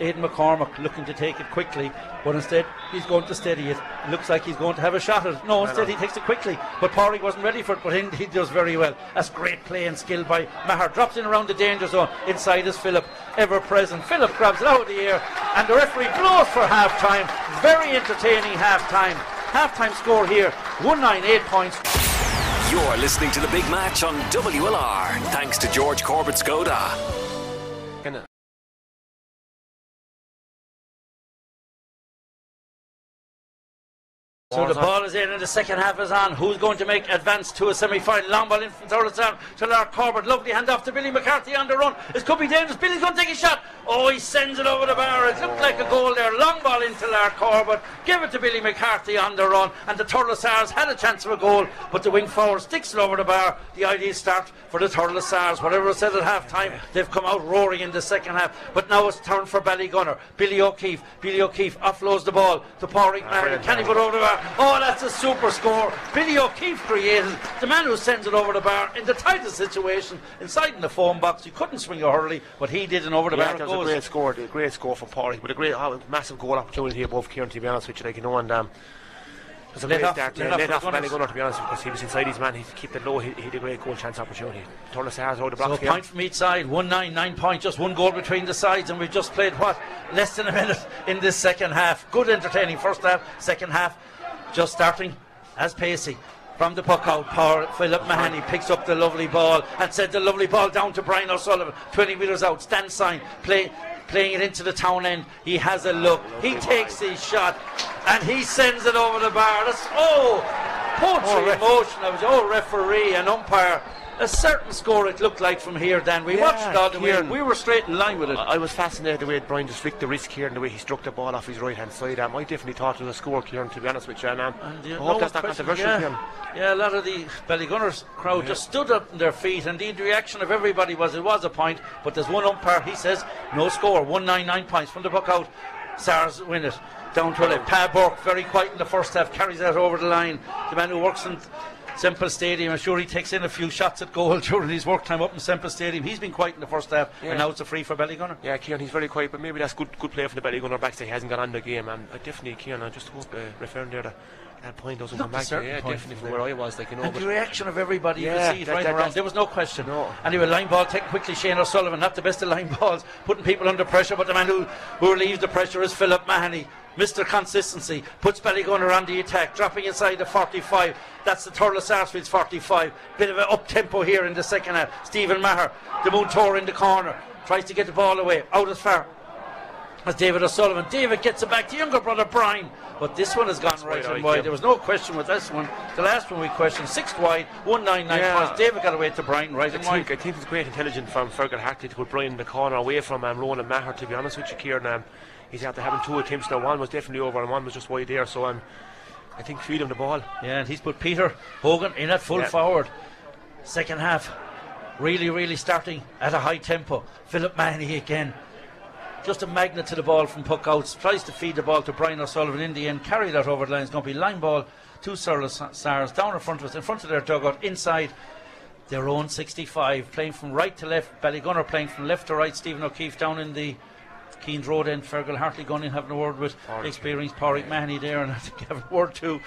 Aidan McCormack looking to take it quickly, but instead he's going to steady it. It looks like he's going to have a shot at it. No, instead he takes it quickly. But Pádraig wasn't ready for it, but he, he does very well. That's great play and skill by Maher. Drops in around the danger zone. Inside is Philip, ever present. Philip grabs it out of the air, and the referee blows for half time. Very entertaining half time. Half time score here 198 points. You're listening to the big match on WLR. Thanks to George Corbett Skoda. So the ball is in and the second half is on. Who's going to make advance to a semi-final? Long ball in from Thurles down to Lar Corbett. Lovely hand off to Billy McCarthy on the run. It could be dangerous. Billy's going to take a shot. Oh, he sends it over the bar. It looked like a goal there. Long ball into Lar Corbett. Give it to Billy McCarthy on the run. And the Thurles had a chance of a goal, but the wing forward sticks it over the bar. The ideal start for the Thurles Whatever was said at half time, they've come out roaring in the second half. But now it's turn for Ballygunner. Billy O'Keeffe. Billy O'Keeffe offloads the ball to Pádraig Mahony. Can he put over the bar? Oh, that's a super score. Billy O'Keeffe created the man who sends it over the bar in the tightest situation inside in the phone box. He couldn't swing a hurley, but he did, and over the Yeah, bar that was a great score, a great score from Pádraig, but a great, oh, massive goal opportunity above Kieran, to be honest with you, like, you know, and um, it was a Let great off- start, let off let for off the Gunners. Ballygunner, to be honest, because he was inside his man, he kept it low, he, he had a great goal chance opportunity. Turner Stars out the So a blocks here. point from each side, one nine, nine point, just one goal between the sides, and we've just played what less than a minute in this second half. Good entertaining first half, second half, just starting as pacey. From the puck out, Paul, Philip Mahony picks up the lovely ball and sends the lovely ball down to Brian O'Sullivan. 20 metres out, stand sign, play, playing it into the town end. He has a look. He takes his shot and he sends it over the bar. That's oh, poetry Oh, in ref- motion. I was oh referee and umpire. A certain score it looked like from here, Dan. We Yeah, watched it all the way. We were straight in line with it. I I was fascinated the way Brian just flicked the wrist here and the way he struck the ball off his right hand side. Um, I definitely thought it was a score, Kieran, to be honest with you. And, um, And, uh, I hope that's not controversial, yeah. Kieran. Yeah, a lot of the Ballygunners crowd just stood up on their feet, and the reaction of everybody was it was a point, but there's one umpire, he says, no score, 199 points from the puck out. SARS win it. Down to left. Pa Bourke, very quiet in the first half, carries that over the line. The man who works in Semple Stadium, I'm sure he takes in a few shots at goal during his work time up in Semple Stadium. He's been quiet in the first half, Yeah. and now it's a free for Ballygunner. Yeah, Kieran, he's very quiet, but maybe that's good good play for the Ballygunner backs that he hasn't got on the game. Um, I definitely, Kieran, I just hope uh, referring there that that point doesn't Look, come a back. certain Yeah, point definitely from from where I was, like, you know. And the reaction of everybody, Yeah, you see it that- right that- around. There was no question. No. Anyway, line ball taken quickly. Shane O'Sullivan, not the best of line balls, putting people under pressure, but the man who, who relieves the pressure is Philip Mahony. Mr. Consistency puts Ballygunner on the attack, dropping inside the 45. That's the Thurles Sarsfields 45. Bit of an up tempo here in the second half. Stephen Maher, the moon tour in the corner, tries to get the ball away, out as far as David O'Sullivan. David gets it back to younger brother Brian. But this one has gone right wide, and Kim. wide. There was no question with this one. The last one we questioned, sixth wide, 199 Yeah. points. David got away to Brian right I and think, wide. I think it's great intelligence from Fergal Hartley to put Brian in the corner away from um, Ronan Maher, to be honest with you, Kieran. Um, he's after having two attempts now. One was definitely over and one was just wide there. So um, I think feed him the ball. Yeah, and he's put Peter Hogan in at full Yeah. forward. Second half, really, really starting at a high tempo. Philip Mahony again. Just a magnet to the ball from puck outs. Tries to feed the ball to Brian O'Sullivan in the end. Carry that over the line. It's going to be line ball to Thurles Sars down in front of us, in front of their dugout, inside their own 65. Playing from right to left. Ballygunner playing from left to right. Stephen O'Keeffe down in the Keane's Road end. Fergal Hartley going in having a word with Pádraig. experienced Pádraig Mahony there, and I think having a word too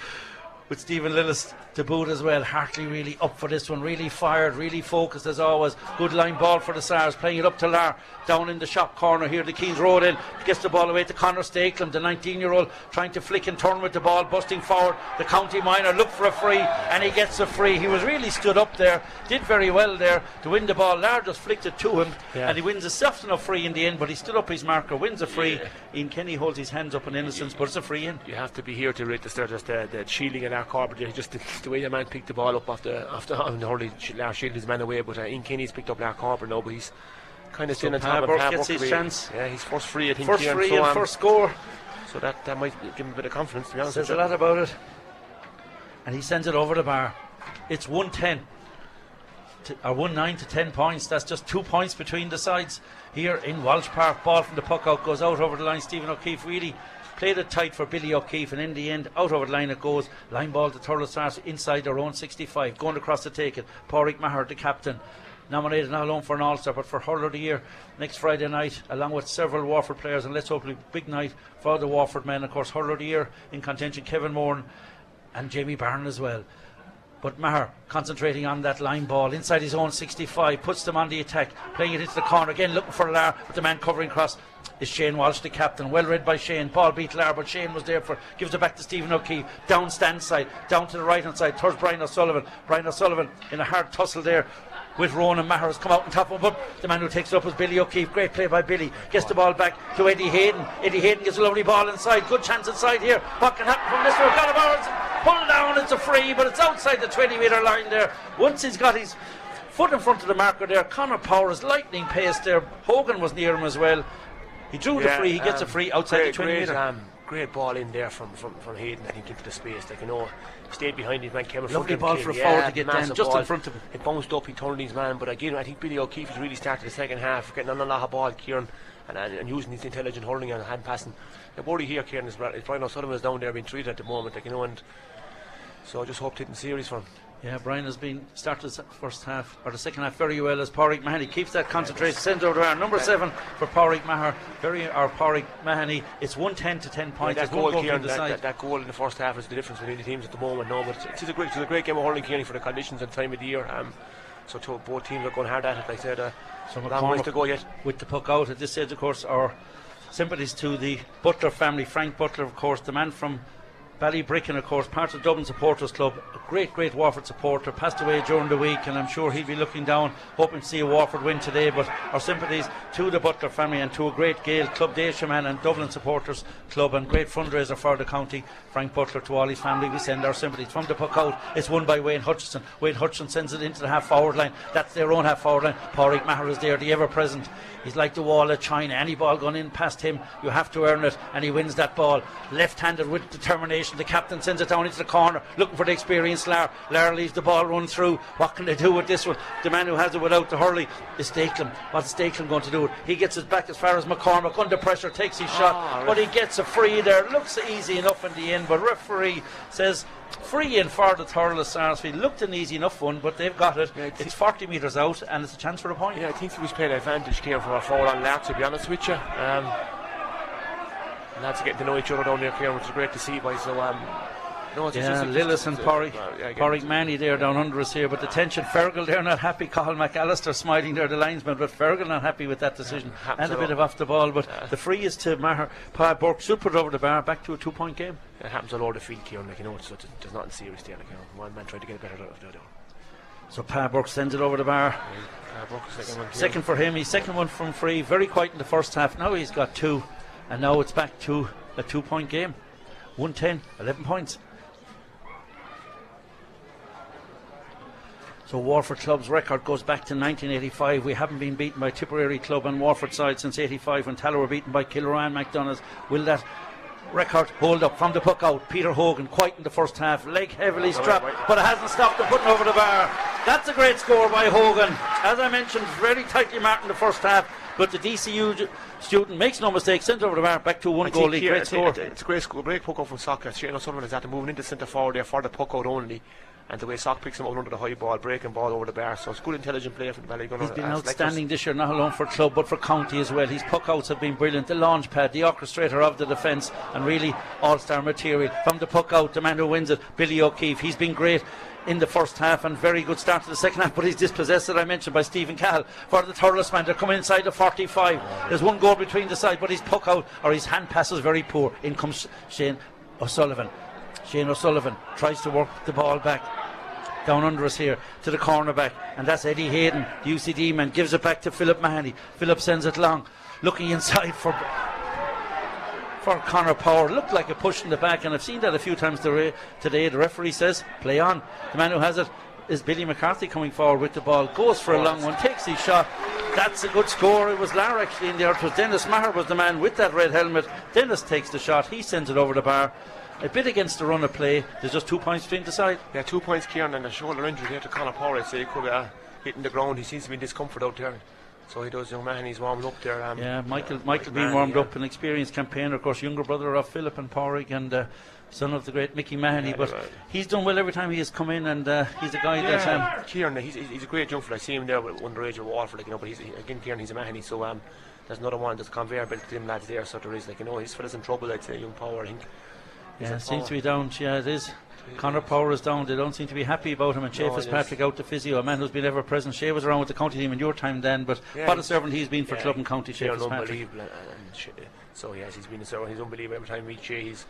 with Stephen Lillis to boot as well. Hartley really up for this one, really fired, really focused as always. Good line ball for the Stars, playing it up to Lar, down in the shop corner here. The Keane's road in, gets the ball away to Conor Stakelum, the 19 year old, trying to flick and turn with the ball, busting forward. The county minor look for a free, and he gets a free. He was really stood up there, did very well there to win the ball. Lar just flicked it to him, Yeah. and he wins a soft enough free in the end, but he stood up his marker, wins a free. Ian Kenny holds his hands up in innocence, but it's a free in. You have to be here to rate the start just the, the shielding in our carpet. Just the, way the man picked the ball up off the off the on hurley Lar shielded his man away, but uh, Ian Kenny's picked up Lar carpet now, but he's kind of So top of gets his chance. Yeah, he's first free, I think. First free and um, first score. so that, that might give him a bit of confidence. To be honest, Says a lot about it. And he sends it over the bar. It's 110. To, or 1 9 to 10 points. That's just two points between the sides here in Walsh Park. Ball from the puck out goes out over the line. Stephen O'Keeffe really played it tight for Billy O'Keeffe, and in the end, out over the line it goes. Line ball to Thurles Sars inside their own 65. Going across to take it. Pádraig Maher, the captain. Nominated not alone for an All Star but for Hurler of the Year next Friday night, along with several Waterford players. And let's hope it'll be a big night for the Waterford men. Of course, Hurler of the Year in contention Kevin Moore and Jamie Barron as well. But Maher concentrating on that line ball inside his own 65, puts them on the attack, playing it into the corner again, looking for Lar, but the man covering cross is Shane Walsh, the captain. Well read by Shane. Ball beat Lar, but Shane was there for gives it back to Stephen O'Keeffe. Down stand side, down to the right hand side, towards Brian O'Sullivan. Brian O'Sullivan in a hard tussle there. With Ronan Maher has come out on top of him, but the man who takes it up is Billy O'Keeffe. Great play by Billy. Gets the ball back to Eddie Hayden. Eddie Hayden gets a lovely ball inside. Good chance inside here. What can happen from this? We've got a. Pull down. It's a free, but it's outside the 20 metre line there. Once he's got his foot in front of the marker there, Connor Power is lightning pace there. Hogan was near him as well. He drew the free. He gets a um, free outside great, the 20 great, metre. um, great ball in there from, from, from Hayden, I think, into the space. Like, you know, stayed behind his man, came in front Lovely of him, ball for a yeah, forward to get down, just in front of him. It bounced up, he turned his man, but again, I think Billy O'Keeffe has really started the second half, getting on a lot of ball, Kieran, and, and, and using his intelligent hurling and hand passing. The worry here, Kieran, is, Bri- is Brian O'Sullivan is down there being treated at the moment, like, you know, and so I just hope it's in series for him. Yeah, Brian has been started the first half or the second half very well as Pádraig Mahony keeps that concentration. Sends over to our number seven for Pádraig Maher. Very or Pádraig Mahony. It's one ten to ten Yeah, points. that goal, goal Kieran, that, that, that goal in the first half is the difference between the teams at the moment. No, but it's, it's a great, it's a great game of hurling, Kieran, for the conditions and time of the year. Um, so to, both teams are going hard at it. Like I said, uh, So long ways to go yet. with the puck out at this stage, of course, our sympathies to the Butler family. Frank Butler, of course, the man from Ballybricken, of course, part of Dublin Supporters Club, a great, great Waterford supporter, passed away during the week, and I'm sure he'll be looking down, hoping to see a Waterford win today. But our sympathies to the Butler family and to a great Gale Club Dacia man and Dublin Supporters Club, and great fundraiser for the county. Frank Butler to all his family, we send our sympathies from the puck out. It's won by Wayne Hutchinson. Wayne Hutchinson sends it into the half forward line. That's their own half forward line. Pádraig Maher is there, the ever present. He's like the wall of China. Any ball going in past him, you have to earn it, and he wins that ball. Left handed with determination. The captain sends it down into the corner, looking for the experienced Lar. Lar leaves the ball run through. What can they do with this one? The man who has it without the hurley is Stakelum. What's Stakelum going to do? He gets it back as far as McCormack under pressure, takes his shot, Ah, but he gets a free there. Looks easy enough in the end, but referee says. Free in for the Thurles Sarsfield. Looked an easy enough one, but they've got it. Yeah, I it's 40 metres out, and it's a chance for a point. Yeah, I think he was playing advantage here from a forward on Lar, to be honest with you. Um, lads are getting to know each other down there, Kieran, which is great to see, boys. So, um, no, it's Yeah, just, Lillis and it's, Pauric, uh, yeah, Pauric Mahony there down under us here, but the tension, Fergal there not happy, Cahill McAllister smiling there, the linesman, but Fergal not happy with that decision, happens and a a bit lot. of off the ball, but the free is to Maher, Pa Bourke, should put it over the bar, back to a two point game. It happens all over the field, Kieran, like, you know, it's, it's, there's nothing serious there. Like, you know, one man tried to get it better out of the other. So Pa Bourke sends it over the bar. Bourke, second one, Second for him, he's second one from free, very quiet in the first half, now he's got two, and now it's back to a two point game. 110, 11 points. So Waterford Club's record goes back to 1985. We haven't been beaten by Tipperary Club and Waterford side since 85 when Tallow were beaten by Kilruane MacDonagh's. Will that record hold up from the puck out? Peter Hogan quite in the first half, leg heavily strapped, but it hasn't stopped him putting over the bar. That's a great score by Hogan. As I mentioned, very tightly marked in the first half, but the DCU student makes no mistake, sends over the bar back to one I goal lead. Great it's, score. it's, a great score, great puck out from soccer. Shane O'Sullivan is at the moving into centre forward there for the puck out only. And the way Sock picks him up under the high ball, breaking ball over the bar. So it's good intelligent play from Ballygunner. He's been outstanding this year, not alone for club but for county as well. His puck outs have been brilliant. The launch pad, the orchestrator of the defence, and really all star material. From the puck out, the man who wins it, Billy O'Keeffe. He's been great in the first half and very good start to the second half, but he's dispossessed, as I mentioned, by Stephen Cahill for the Thurles man. They're coming inside the 45. There's one goal between the side, but his puck out or his hand pass is very poor. In comes Shane O'Sullivan. Shane O'Sullivan tries to work the ball back down under us here to the cornerback, and that's Eddie Hayden, the UCD man, gives it back to Philip Mahony. Philip sends it long, looking inside for for Connor Power. Looked like a push in the back, and I've seen that a few times today. The referee says, play on. The man who has it is Billy McCarthy coming forward with the ball. Goes for a long one, takes his shot. That's a good score. It was Lar actually in there. It was Dennis Maher was the man with that red helmet. Dennis takes the shot. He sends it over the bar. A bit against the run of play. There's just two points between the side. Yeah, two points, Kieran, and a shoulder injury here to Connor Power. I'd he could be uh, hitting the ground. He seems to be in discomfort out there. So he does, young man. He's warmed up there. Um, yeah, Michael, uh, Michael being warmed yeah. up, an experienced campaigner, of course, younger brother of Philip and Pauric, and uh, son of the great Mickey Mahony. Yeah, but right. he's done well every time he has come in, and uh, he's a guy yeah, that. Um, Kieran, he's, he's a great young fella. I see him there underage of Waterford, like, you know. But he's again, Kieran, he's a Mahony, so um, there's another one. that's conveyor belt to them lads there, so there is, like you know, he's fella's in trouble. I'd say, young Power. I think. Yeah, seems to be down. Yeah, it is. Connor Power is down. They don't seem to be happy about him. And Shea no, Fitzpatrick out to physio, a man who's been ever present. Shea was around with the county team in your time then, but yeah, what a servant he's been for yeah, club and county. Shea Fitzpatrick. Unbelievable. And, and so yes, he's been a servant. He's unbelievable. Every time we meet Shea, he's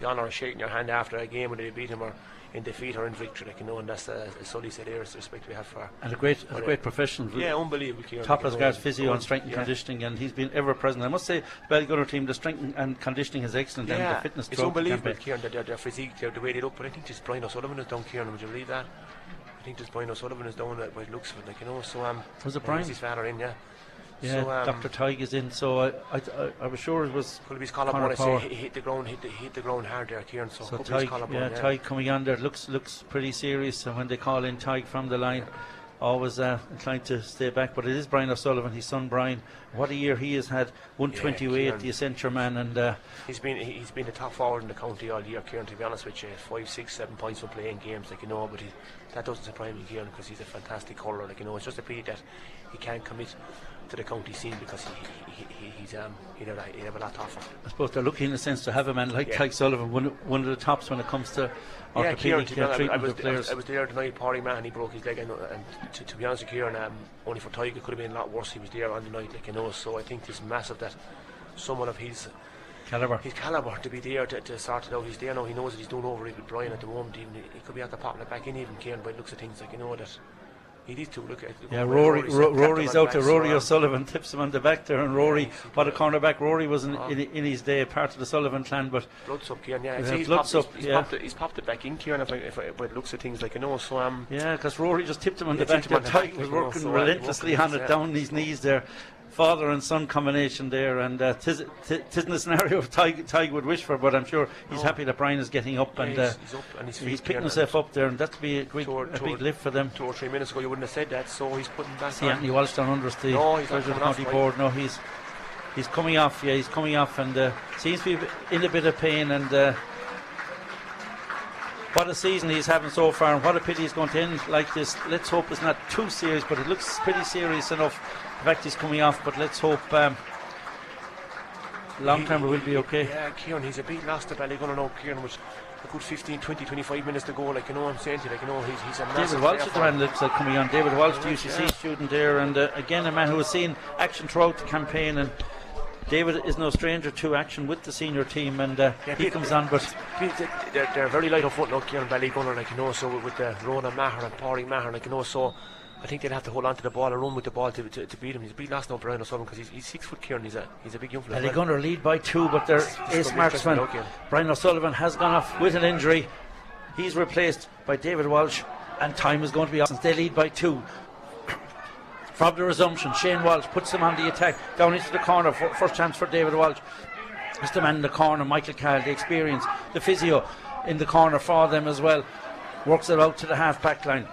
the honour of shaking your hand after a game when they beat him or in defeat or in victory. Like you know, and that's uh, as Sully said here, it's the respect we have for. And a great, a great professional. Yeah, unbelievable. Kieran, top as regards physio and strength and yeah. conditioning, and he's been ever present. I must say, Ballygunner team, the strength and conditioning is excellent, yeah, and the fitness. It's unbelievable, Kieran, their, their physique, their, the way they look. But I think just Brian O'Sullivan is done, Kieran. Would you believe that? I think just Brian O'Sullivan is down by looks of it, like you know. So um, was it Brian? His father in, yeah. Yeah, so, um, Dr. Tadhg is in, so I, I, I, was sure it was. Could be his collarbone. I say he hit the ground, hit the, hit the ground hard there, Kieran. So, so Tadhg, yeah, yeah, Tadhg coming on there looks looks pretty serious. And when they call in Tadhg from the line, always uh, inclined to stay back. But it is Brian O'Sullivan, his son Brian. What a year he has had! 128, yeah, the Accenture man, and uh, he's been he's been the top forward in the county all year, Kieran. To be honest with you, five, six, seven points for playing games, like you know. But he, that doesn't surprise me, Kieran, because he's a fantastic caller. Like you know, it's just a pity that he can't commit to the county scene because he, he, he he's um he'd have, he'd have a lot to offer. I suppose they're lucky in a sense to have a man like yeah. Tyke Sullivan, one, one of the tops when it comes to yeah, Kieran, to treatment I, was, I, was, I was there the night Party man and he broke his leg and, and to, to, be honest with Kieran um, only for Tyke it could have been a lot worse he was there on the night like you know so I think it's massive that someone of his caliber. His caliber to be there to, to sort it out. He's there now. He knows that he's doing over it with Brian at the moment. Even he could be at the popping it back in even Kieran by looks of things like you know that he needs to look at. Yeah, Rory, Rory Rory's out there. Rory O'Sullivan tips him on the back there, and Rory, yeah, what a cornerback. Rory was in, in, in, his day part of the Sullivan clan, but blood's up, Kieran. Yeah, uh, he's, popped, up, he's, yeah. Popped it, he's popped it back in, Kieran. If, I, if, I, if it looks at things like you know, so um, yeah, because Rory just tipped him on yeah, the back. The was working so relentlessly on it down his knees there father and son combination there, and uh, tis, tisn't a scenario Tadhg, Tadhg would wish for, but I'm sure he's no. happy that Brian is getting up yeah, and, uh, he's, up and he's, he's picking himself up there, and that's be a, great, two, a big lift for them. Two or three minutes ago, you wouldn't have said that, so he's putting back. See Anthony Walsh down under the no, he's the county board. No, he's he's coming off. Yeah, he's coming off, and uh, seems to be in a bit of pain and. Uh, what a season he's having so far, and what a pity he's going to end like this. Let's hope it's not too serious, but it looks pretty serious enough fact he's coming off, but let's hope um, long term will be okay. Yeah, Kieran, he's a bit lost to Ballygunner now. Kieran was a good 15, 20, 25 minutes to go. Like, you know I'm saying to you, like, you know, he's, he's a David Walsh is the man that's uh, coming on. David Walsh, the UCC yeah. student there, and uh, again, a man who has seen action throughout the campaign. and David is no stranger to action with the senior team, and uh, yeah, he comes on. But they're, they're very light of foot, look, Kieran Ballygunner, like you know. So with the Ronan Maher and Pori Maher, like you know, so I think they'd have to hold on to the ball and run with the ball to, to, to beat him. He's a big loss now, Brian O'Sullivan, because he's, he's six foot Kieran. He's a he's a big young fella. They're going to lead by two, but their ace marksman Brian O'Sullivan has gone off with an injury. He's replaced by David Walsh, and time is going to be up since they lead by two. From the resumption, Shane Walsh puts them on the attack down into the corner. For, first chance for David Walsh. It's the man in the corner, Michael Cahill, the experience, the physio in the corner for them as well. Works it out to the half back line.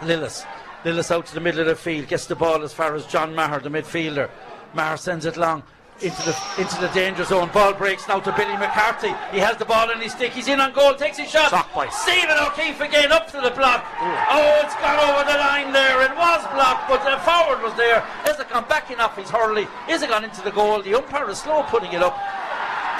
Lillis Lillis out to the middle of the field, gets the ball as far as John Maher, the midfielder. Maher sends it long. into the into the danger zone. Ball breaks now to Billy McCarthy. He has the ball in his stick. He's in on goal. Takes his shot. By- Stephen O'Keeffe again up to the block. Oh, it's gone over the line there. It was blocked, but the forward was there. Is it gone backing off his hurley? Is it gone into the goal? The umpire is slow putting it up,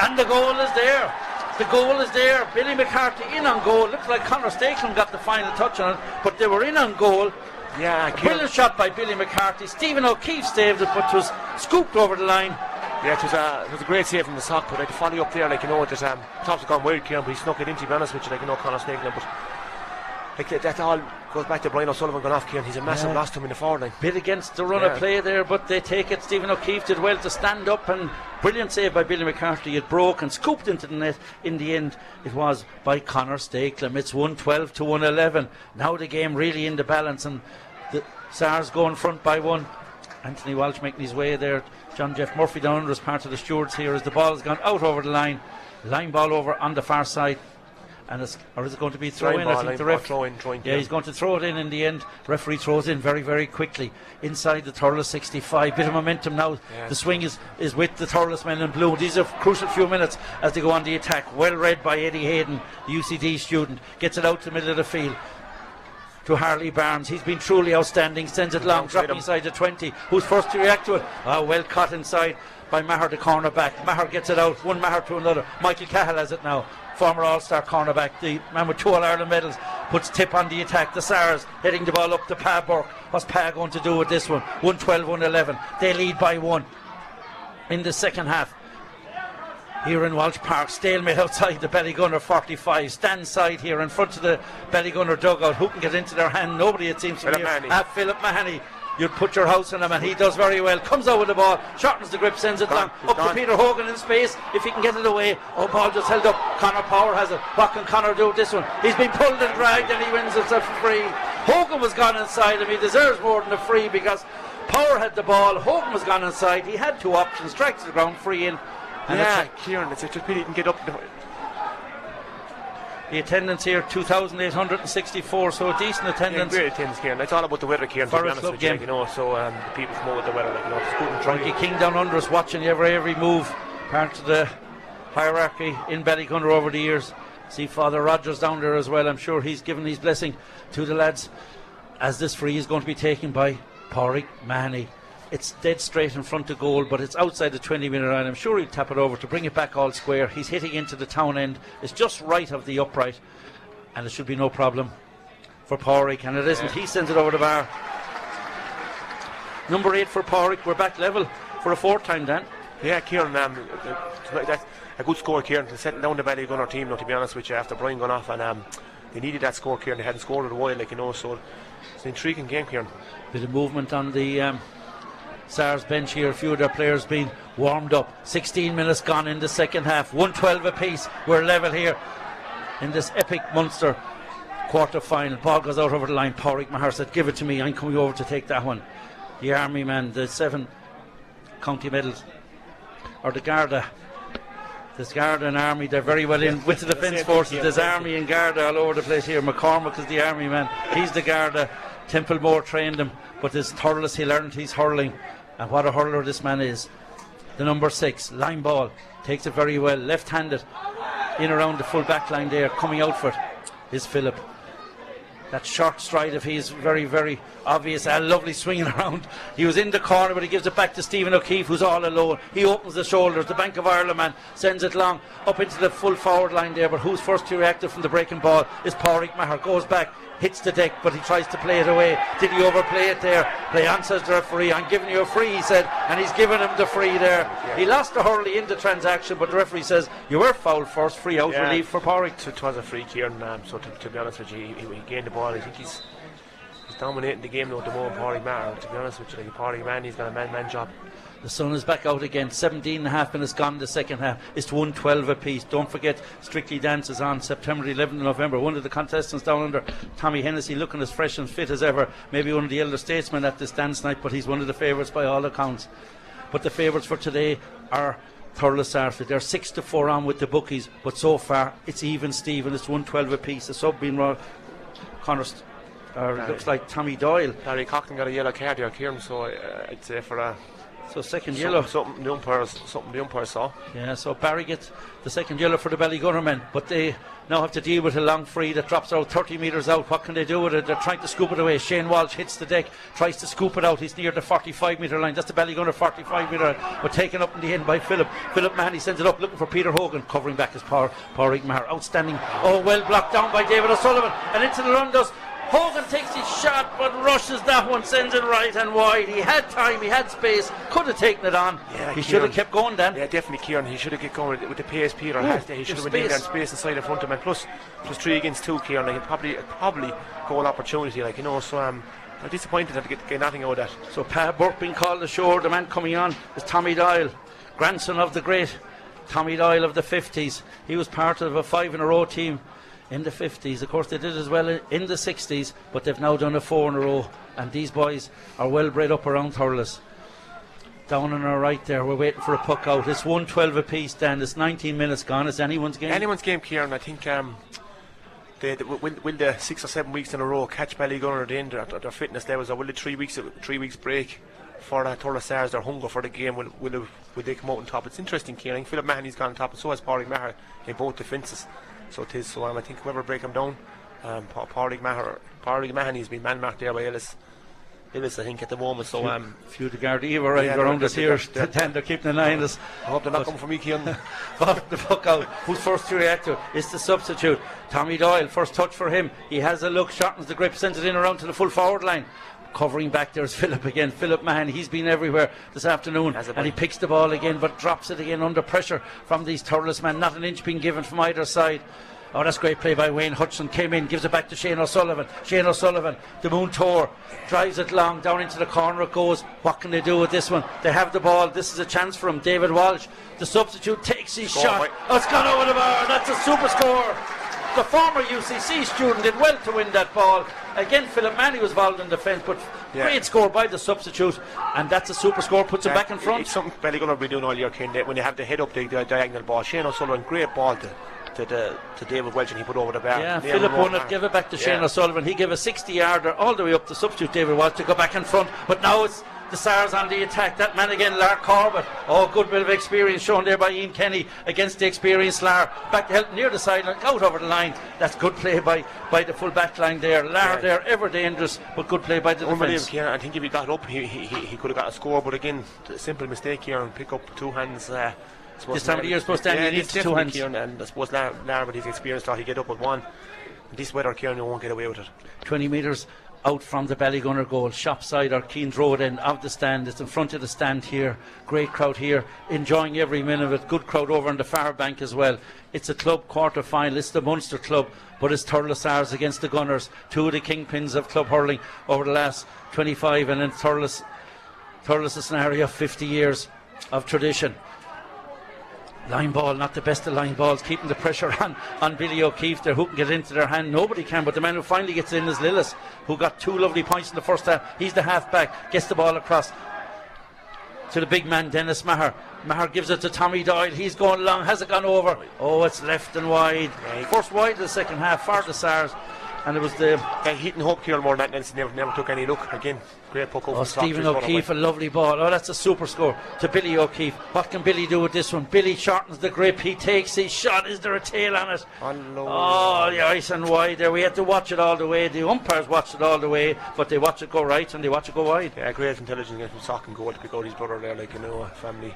and the goal is there. The goal is there. Billy McCarthy in on goal. Looks like Conor Stakelum got the final touch on it, but they were in on goal. Yeah. Brilliant shot by Billy McCarthy. Stephen O'Keeffe saved it, but was scooped over the line. Yeah, it was a it was a great save from the sock, but like the follow up there, like you know, that um, tops have gone weird, Kieran, but he snuck it in. To be honest with you, like you know, Conor Stakelum, but like that, that all goes back to Brian O'Sullivan going off, Kieran. He's a massive Yeah. loss to him in the forward line. Bit against the run Yeah. of play there, but they take it. Stephen O'Keeffe did well to stand up and brilliant save by Billy McCarthy. It broke and scooped into the net. In the end, it was by Conor Stakelum. It's 112 to 111. Now the game really in the balance, and SARS going front by one. Anthony Walsh making his way there. John Jeff Murphy down under as part of the stewards here as the ball has gone out over the line. Line ball over on the far side. And it's, or is it going to be throw Line in? ball, I think the ref. throw in, throw in, yeah, yeah. he's going to throw it in in the end. Referee throws in very, very quickly inside the Thurles 65. Bit of momentum now. Yeah. The swing is, is with the Thurles men in blue. These are crucial few minutes as they go on the attack. Well read by Eddie Hayden, the UCD student. Gets it out to the middle of the field to Harley Barnes. He's been truly outstanding. Sends it long, dropping inside the 20. Who's first to react to it? Ah, well caught inside by Maher, the cornerback. Maher gets it out, one Maher to another. Michael Cahill has it now. Former All Star cornerback, the man with two All Ireland medals, puts tip on the attack. The Sars heading the ball up to Pa Bourke. What's Pa going to do with this one? 112 111. They lead by one in the second half here in Walsh Park. Stalemate outside the Ballygunner 45. Stand side here in front of the Ballygunner dugout. Who can get into their hand? Nobody, it seems to Philip be. Mahony. Ah, Philip Mahony. You'd put your house on him, and he does very well. Comes out with the ball, shortens the grip, sends it Gone. down He's up to. Peter Hogan in space. If he can get it away, oh, ball just held up. Connor Power has it. What can Connor do with this one? He's been pulled and dragged, and he wins himself a free. Hogan was gone inside him. He deserves more than a free because Power had the ball. Hogan was gone inside. He had two options. Strike to the ground, free in. And yeah, it's Kieran, it's, just pity he didn't get up. The attendance here, 2,864, so a decent attendance. Yeah, great attendance, Kieran. It's all about the weather, Kieran, For to be a honest with you, you know, so um, the people promote the weather, like, you know, it's good and dry. Frankie King down under us watching every every move. Part of the hierarchy in Ballygunner over the years. See Father Rogers down there as well. I'm sure he's given his blessing to the lads as this free is going to be taken by Pádraig Mahony. It's dead straight in front of goal, but it's outside the 20 metre line. I'm sure he'll tap it over to bring it back all square. He's hitting into the town end. It's just right of the upright, and it should be no problem for Pádraig, and it isn't. He sends it over the bar. Number eight for Pádraig. We're back level for a fourth time, Dan. Yeah, Kieran, um, that's a good score, Kieran, to setting down the Ballygunner team, now, to be honest with you, after Brian gone off, and um, they needed that score, Kieran. They hadn't scored in a while, like, you know, so it's an intriguing game, Kieran. Bit of movement on the um, SARS bench here. A few of their players being warmed up. 16 minutes gone in the second half. 112 apiece. We're level here in this epic Munster quarter final. Ball goes out over the line. Pádraig Maher said, Give it to me. I'm coming over to take that one. The Army man, the seven county medals, or the Garda. There's Garda and Army, they're very well in with the Defence Forces. There's. Army and Garda all over the place here. McCormack is the Army man, he's the Garda. Templemore trained him, but his Thurles he learned he's hurling. And what a hurler this man is. The number six, line ball, takes it very well, left handed, in around the full back line there, coming out for it is Philip. That short stride of his very, very obvious. A lovely swinging around. He was in the corner, but he gives it back to Stephen O'Keeffe, who's all alone. He opens the shoulders. The Bank of Ireland man sends it long up into the full forward line there. But who's first to react from the breaking ball is Pádraig Maher. Goes back, hits the deck, but he tries to play it away. Did he overplay it there? On, says the referee. I'm giving you a free, he said, and he's given him the free there. He lost the hurley in the transaction, but the referee says you were fouled first. Free out Yeah. relief for Pádraig. So it was a free, Kieran, um, so to, to be honest with you, he, he gained the ball. I think he's he's dominating the game now at the moment, Pádraig Maher. To be honest with you, like, Pádraig man, he's got a man-man job. The sun is back out again. 17 and a half minutes gone in the second half. It's 112 apiece. Don't forget, Strictly Dance is on September 11th and November. One of the contestants down under, Tommy Hennessy, looking as fresh and fit as ever. Maybe one of the elder statesmen at this dance night, but he's one of the favourites by all accounts. But the favourites for today are Thurles Arthur. They're 6 to 4 on with the bookies, but so far it's even Stephen. It's 112 apiece. The sub being Ro- Connor. St- uh, looks like Tommy Doyle. Larry Coughlan got a yellow card here, Kieran, so uh, I'd say for a So second yellow. Something, the umpires, something the umpires saw. Yeah, so Barry gets the second yellow for the Ballygunner men, but they now have to deal with a long free that drops out 30 metres out. What can they do with it? They're trying to scoop it away. Shane Walsh hits the deck, tries to scoop it out. He's near the 45 metre line. That's the belly Ballygunner 45 metre line, but taken up in the end by Philip. Philip Mahony sends it up looking for Peter Hogan, covering back his power. Power Maher. Outstanding. Oh, well blocked down by David O'Sullivan, and into the run does. Hogan takes his shot but rushes that one, sends it right and wide. He had time, he had space, could have taken it on. Yeah, he should have kept going then. Yeah, definitely, Kieran. He should have get going with, with the pace Peter Ooh, has there. He should have been in there space. space inside in front of him. And plus, plus three against two, Kieran. Like, he probably, probably goal opportunity. Like you know, so um, I'm disappointed that they get, get nothing out of that. So Pa Burke being called ashore. The man coming on is Tommy Doyle, grandson of the great Tommy Doyle of the 50s. He was part of a five in a row team in the 50s. Of course, they did as well in the 60s, but they've now done a four in a row. And these boys are well bred up around Thurles. Down on our right there, we're waiting for a puck out. It's 112 apiece, Dan. It's 19 minutes gone. It's anyone's game. Anyone's game, Kieran. I think um, they, they, will, will the six or seven weeks in a row catch Ballygunner at the end at their fitness levels, or will the three weeks three weeks break for the Thurles Sars, their hunger for the game, will, will, will they come out on top? It's interesting, Kieran. Philip Mahony's gone on top, and so has Pádraig Maher in both defences. So it is. So um, I think whoever break him down, um, Pádraig Mahony's been man marked there by Ellis. Ellis, I think, at the moment. So um, few Gardaí were right Yeah, around us here. they're- they're- keeping an eye on us. I hope they're not coming for me. Bought the fuck out. Who's first to react to it? It's the substitute. Tommy Doyle, first touch for him. He has a look, shortens the grip, sends it in around to the full forward line. Covering back there's Philip again. Philip Mahony, he's been everywhere this afternoon. And he picks the ball again, but drops it again under pressure from these Thurles men. Not an inch being given from either side. Oh, that's a great play by Wayne Hutchinson. Came in, gives it back to Shane O'Sullivan. Shane O'Sullivan, the moon tour, drives it long down into the corner. It goes. What can they do with this one? They have the ball. This is a chance for him. David Walsh, the substitute, takes his Score, shot. Mike. Oh, it's gone over the bar. That's a super score. The former UCC student did well to win that ball. Again, Philip Mahony was involved in the defence, but Yeah. great score by the substitute, and that's a super score. Puts him back in front. It's something Ballygunner will be doing all year, Ken. When you have the head up, the, the diagonal ball. Shane O'Sullivan, great ball to, to, the, to David Walsh, and he put over the bar. Yeah, Philip won it, give it back to Shane Yeah. O'Sullivan. He gave a 60 yarder all the way up to substitute David Walsh to go back in front. But now it's the Stars on the attack. That man again, Lar Corbett. Oh, good bit of experience shown there by Ian Kenny against the experienced Lar. Back to help near the sideline, out over the line. That's good play by, by the full back line there. Lar Yeah. there, ever dangerous, but good play by the defence. Kieran. I think if he got up, he, he, he, could have got a score. But again, simple mistake here and pick up two hands. Uh, This time of the year, I suppose, Danny, yeah, you need it's two hands. Kieran, and I suppose Lar, Lar with his experience, thought he'd get up with one. This weather, Kieran, you won't get away with it. 20 metres out from the Ballygunner goal, shop side or Keane's Road end of the stand. It's in front of the stand here. Great crowd here, enjoying every minute of it. Good crowd over on the far bank as well. It's a club quarter final. It's the Munster club, but it's Thurles against the Gunners, two of the kingpins of club hurling over the last 25, and then Thurles, Thurles scenario of 50 years of tradition. Line ball, not the best of line balls, keeping the pressure on, on Billy O'Keeffe there, who can get into their hand. Nobody can, but the man who finally gets in is Lillis, who got two lovely points in the first half. He's the half back, gets the ball across to the big man, Dennis Maher. Maher gives it to Tommy Doyle. He's going long, has it gone over? Oh, it's left and wide. First wide of the second half for the Stars. And it was the Yeah, hitting Hope Kieran more than that. Never, never took any look. Again, great puck over Oh, Stephen O'Keeffe, a lovely ball. Oh, that's a super score to Billy O'Keeffe. What can Billy do with this one? Billy shortens the grip. He takes his shot. Is there a tail on it? Hello. Oh, the ice and wide there. We had to watch it all the way. The umpires watched it all the way, but they watch it go right and they watch it go wide. Yeah, great intelligence from Sock and go to pick out his brother there, like, you know, a family,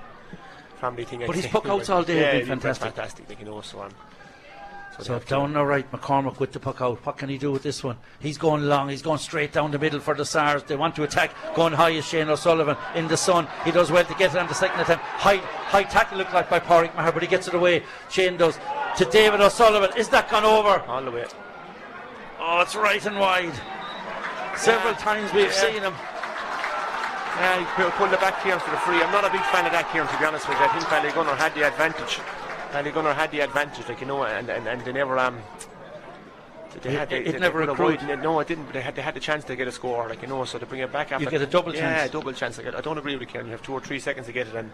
family thing. But his puck outs all day have yeah, been he's fantastic. fantastic, like, you know, so um, so, So they to- down the right, McCormick with the puck out. What can he do with this one? He's going long. He's going straight down the middle for the Stars. They want to attack. Going high is Shane O'Sullivan in the sun. He does well to get it on the second attempt. High, high tackle looked like by Pádraig Maher, but he gets it away. Shane does to David O'Sullivan. Is that gone over? all the way. Oh, it's right and wide. Several times we've Yeah. seen him. Yeah, he pu- pulled it back here for the free. I'm not a big fan of that here, to be honest with you. I think Ballygunner had the advantage. Ballygunner had the advantage, like you know, and and, and they never um. They It- had, they, it they never accrued. avoid- No, it didn't. But they had they had the chance to get a score, like you know, so to bring it back after. get a double yeah, chance. double chance. Like, I don't agree with you, Kieran. You have two or three seconds to get it and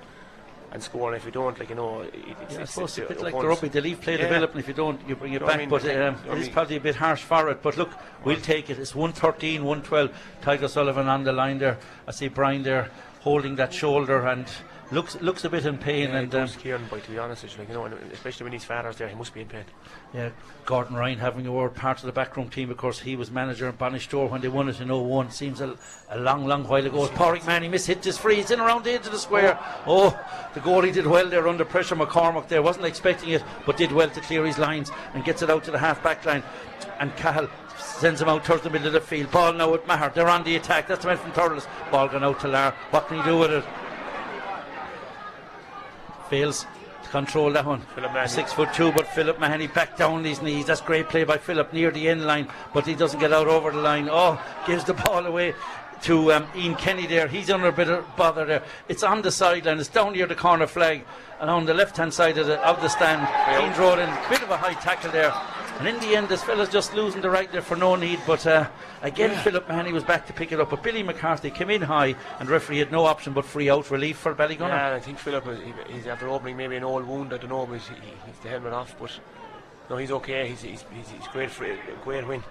and score, and if you don't, like you know, it, it's, Yeah, it's- it's a bit like the rugby. They leave play Yeah. develop, and if you don't, you bring it You know what I back. mean? But You um, know it is probably a bit harsh for it. But look, we'll take it. It's 113, 112. Tiger Sullivan on the line there. I see Brian there holding that shoulder and looks looks a bit in pain. Yeah, and um, Kieran, but to be honest, you, like, you know, especially when his father's there, he must be in pain. yeah, Gordon Ryan having a word, part of the backroom team. Of course, he was manager of Bonnystore when they won it in 01. Seems a, a long, long while ago. Pauric man, he mishit his free. He's in around the edge of the square. Oh, the goalie did well there under pressure. McCormack there wasn't expecting it, but did well to clear his lines and gets it out to the half back line. And Cahill sends him out towards the middle of the field. Ball now with Maher. They're on the attack. That's the man from Thurles. Ball gone out to Lar. What can he do with it? Fails to control that one. Six foot two, but Philip Mahony back down his knees. That's great play by Philip near the end line, but he doesn't get out over the line. Oh, gives the ball away to um, Ian Kenny there. He's under a bit of bother there. It's on the sideline. It's down near the corner flag, and on the left hand side of the of the stand, in. Bit of a high tackle there. And in the end, this fella's just losing the right there for no need. But uh, again, Philip Mahony was back to pick it up. But Billy McCarthy came in high, and referee had no option but free out relief for Ballygunner. Yeah, I think Philip, is- he- he's after opening maybe an old wound. I don't know, but he, he's the helmet off. But no, he's okay. He's he's, he's, he's great for a great win.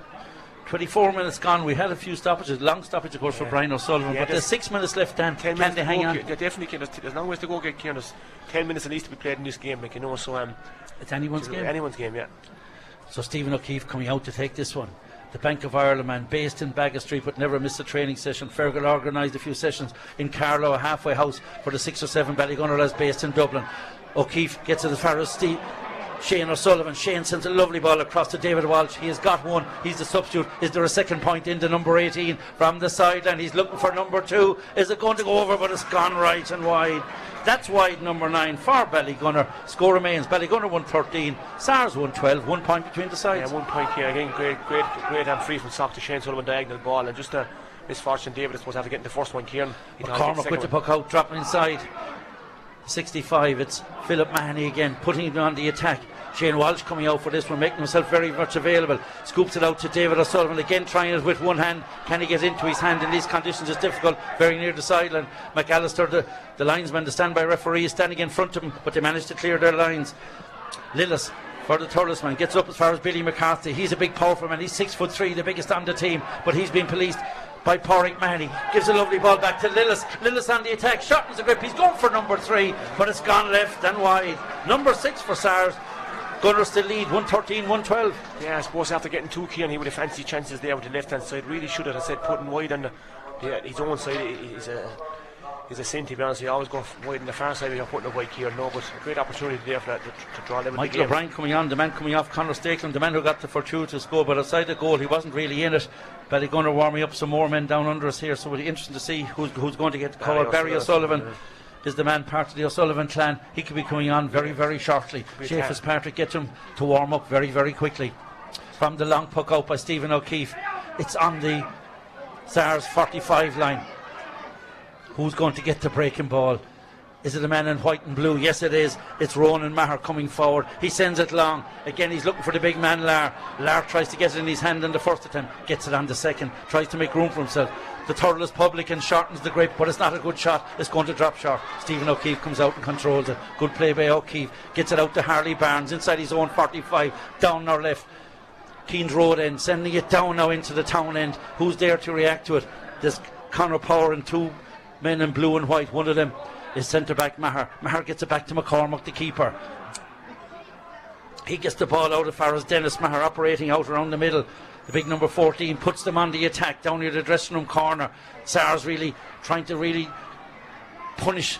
24 minutes gone. We had a few stoppages, long stoppage, of course, for Brian O'Sullivan. Yeah, but there's there's six minutes left, Dan. Ten Can minutes they to hang on? They definitely can. There's, there's long ways to go. Get Kieran. There's ten minutes at least to be played in this game. Like you know, so um, It's anyone's game. anyone's game. Yeah. So Stephen O'Keeffe coming out to take this one. The Bank of Ireland man, based in Baggot Street, but never missed a training session. Fergal organised a few sessions in Carlow, a halfway house for the six or seven Ballygunner lads based in Dublin. O'Keeffe gets it as far as Steve. Shane O'Sullivan. Shane sends a lovely ball across to David Walsh. He has got one. He's the substitute. Is there a second point into number 18 from the sideline? He's looking for number two. Is it going to go over? But it's gone right and wide. That's wide number nine for Ballygunner. Score remains Ballygunner 113, SARS 112. One point between the sides. Yeah, one point here again. Great, great, great. um, free from sock to Shane Sullivan diagonal ball, and just a misfortune. David is supposed to have to the first one. Kieran. he thought he'd get McCormack second with the puck out, dropping inside. 65. It's Philip Mahony again, putting him on the attack. Shane Walsh coming out for this one, making himself very much available. Scoops it out to David O'Sullivan again, trying it with one hand. Can he get into his hand in these conditions? It's difficult. Very near the sideline. McAllister, the, the linesman, the standby referee, is standing in front of him, but they managed to clear their lines. Lillis for the Thurles man gets up as far as Billy McCarthy. He's a big, powerful man. He's six foot three, the biggest on the team, but he's been policed by Pauric Mahony. Gives a lovely ball back to Lillis. Lillis on the attack, shortens the grip. He's going for number three, but it's gone left and wide. Number six for SARS. Gunners still lead 113 112. Yeah, I suppose after getting two Kieran, he would have fancy chances there with the left hand side. Really should have, said, putting wide on the, the, his own side. he- He's a he's a sin to be honest. He always go f- wide on the far side. You're putting a wide here, No, but a great opportunity there for that to, to draw level the Michael game. O'Brien coming on, the man coming off Conor Stakelum, the man who got the fortuitous goal, but outside the goal, he wasn't really in it. Ballygunner warming up some more men down under us here, so it'll be interesting to see who's, who's going to get the call. Barry O'Sullivan, O'Sullivan is the man part of the O'Sullivan clan. He could be coming on very, very shortly. Clan. Fitzpatrick gets him to warm up very, very quickly. From the long puck out by Stephen O'Keeffe, it's on the SARS 45 line. Who's going to get the breaking ball? Is it a man in white and blue? Yes, it is. It's Ronan Maher coming forward. He sends it long. Again, he's looking for the big man, Lar. Lar tries to get it in his hand in the first attempt, gets it on the second, tries to make room for himself. The turtle is public and shortens the grip, but it's not a good shot. It's going to drop short. Stephen O'Keeffe comes out and controls it. Good play by O'Keeffe. Gets it out to Harley Barnes inside his own 45, down our left. Keane's Road end, sending it down now into the town end. Who's there to react to it? There's Conor Power and two men in blue and white. One of them is centre back Maher. Maher gets it back to McCormack, the keeper. He gets the ball out as far as Dennis Maher operating out around the middle. The big number 14 puts them on the attack down near the dressing room corner. SARS really trying to really punish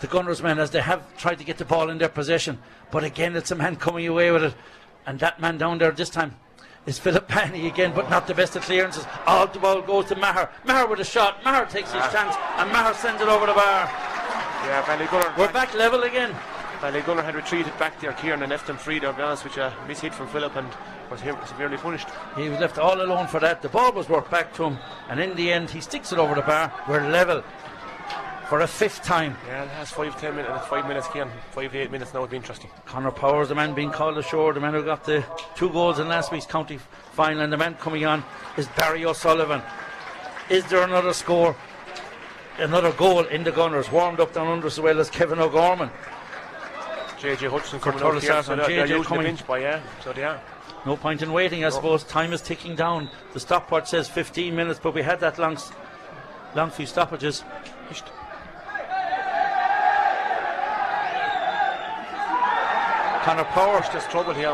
the Gunners men as they have tried to get the ball in their possession. But again, it's a man coming away with it. And that man down there this time is Philip Penny again, but not the best of clearances. All the ball goes to Maher. Maher with a shot. Maher takes his chance, and Maher sends it over the bar. Yeah, Ballygunner. We're back level again. Ballygunner had retreated back there, Kieran, and left him free. To be honest with you, miss hit from Philip and was severely punished. He was left all alone for that. The ball was worked back to him, and in the end, he sticks it over the bar. We're level for a fifth time. Yeah, it has five, ten minutes, five minutes, Kieran. Five to eight minutes now. It'll be interesting. Conor Powers, the man being called ashore, the man who got the two goals in last week's county final, and the man coming on is Barry O'Sullivan. Is there another score? Another goal in the Gunners, warmed up down under as well as Kevin O'Gorman. JJ Hutchinson coming out here, so they're, they're JJ the coming. bench by yeah, so they are. No point in waiting, I suppose. Time is ticking down. The stopwatch says 15 minutes, but we had that long, long few stoppages. Conor Power. just trouble here.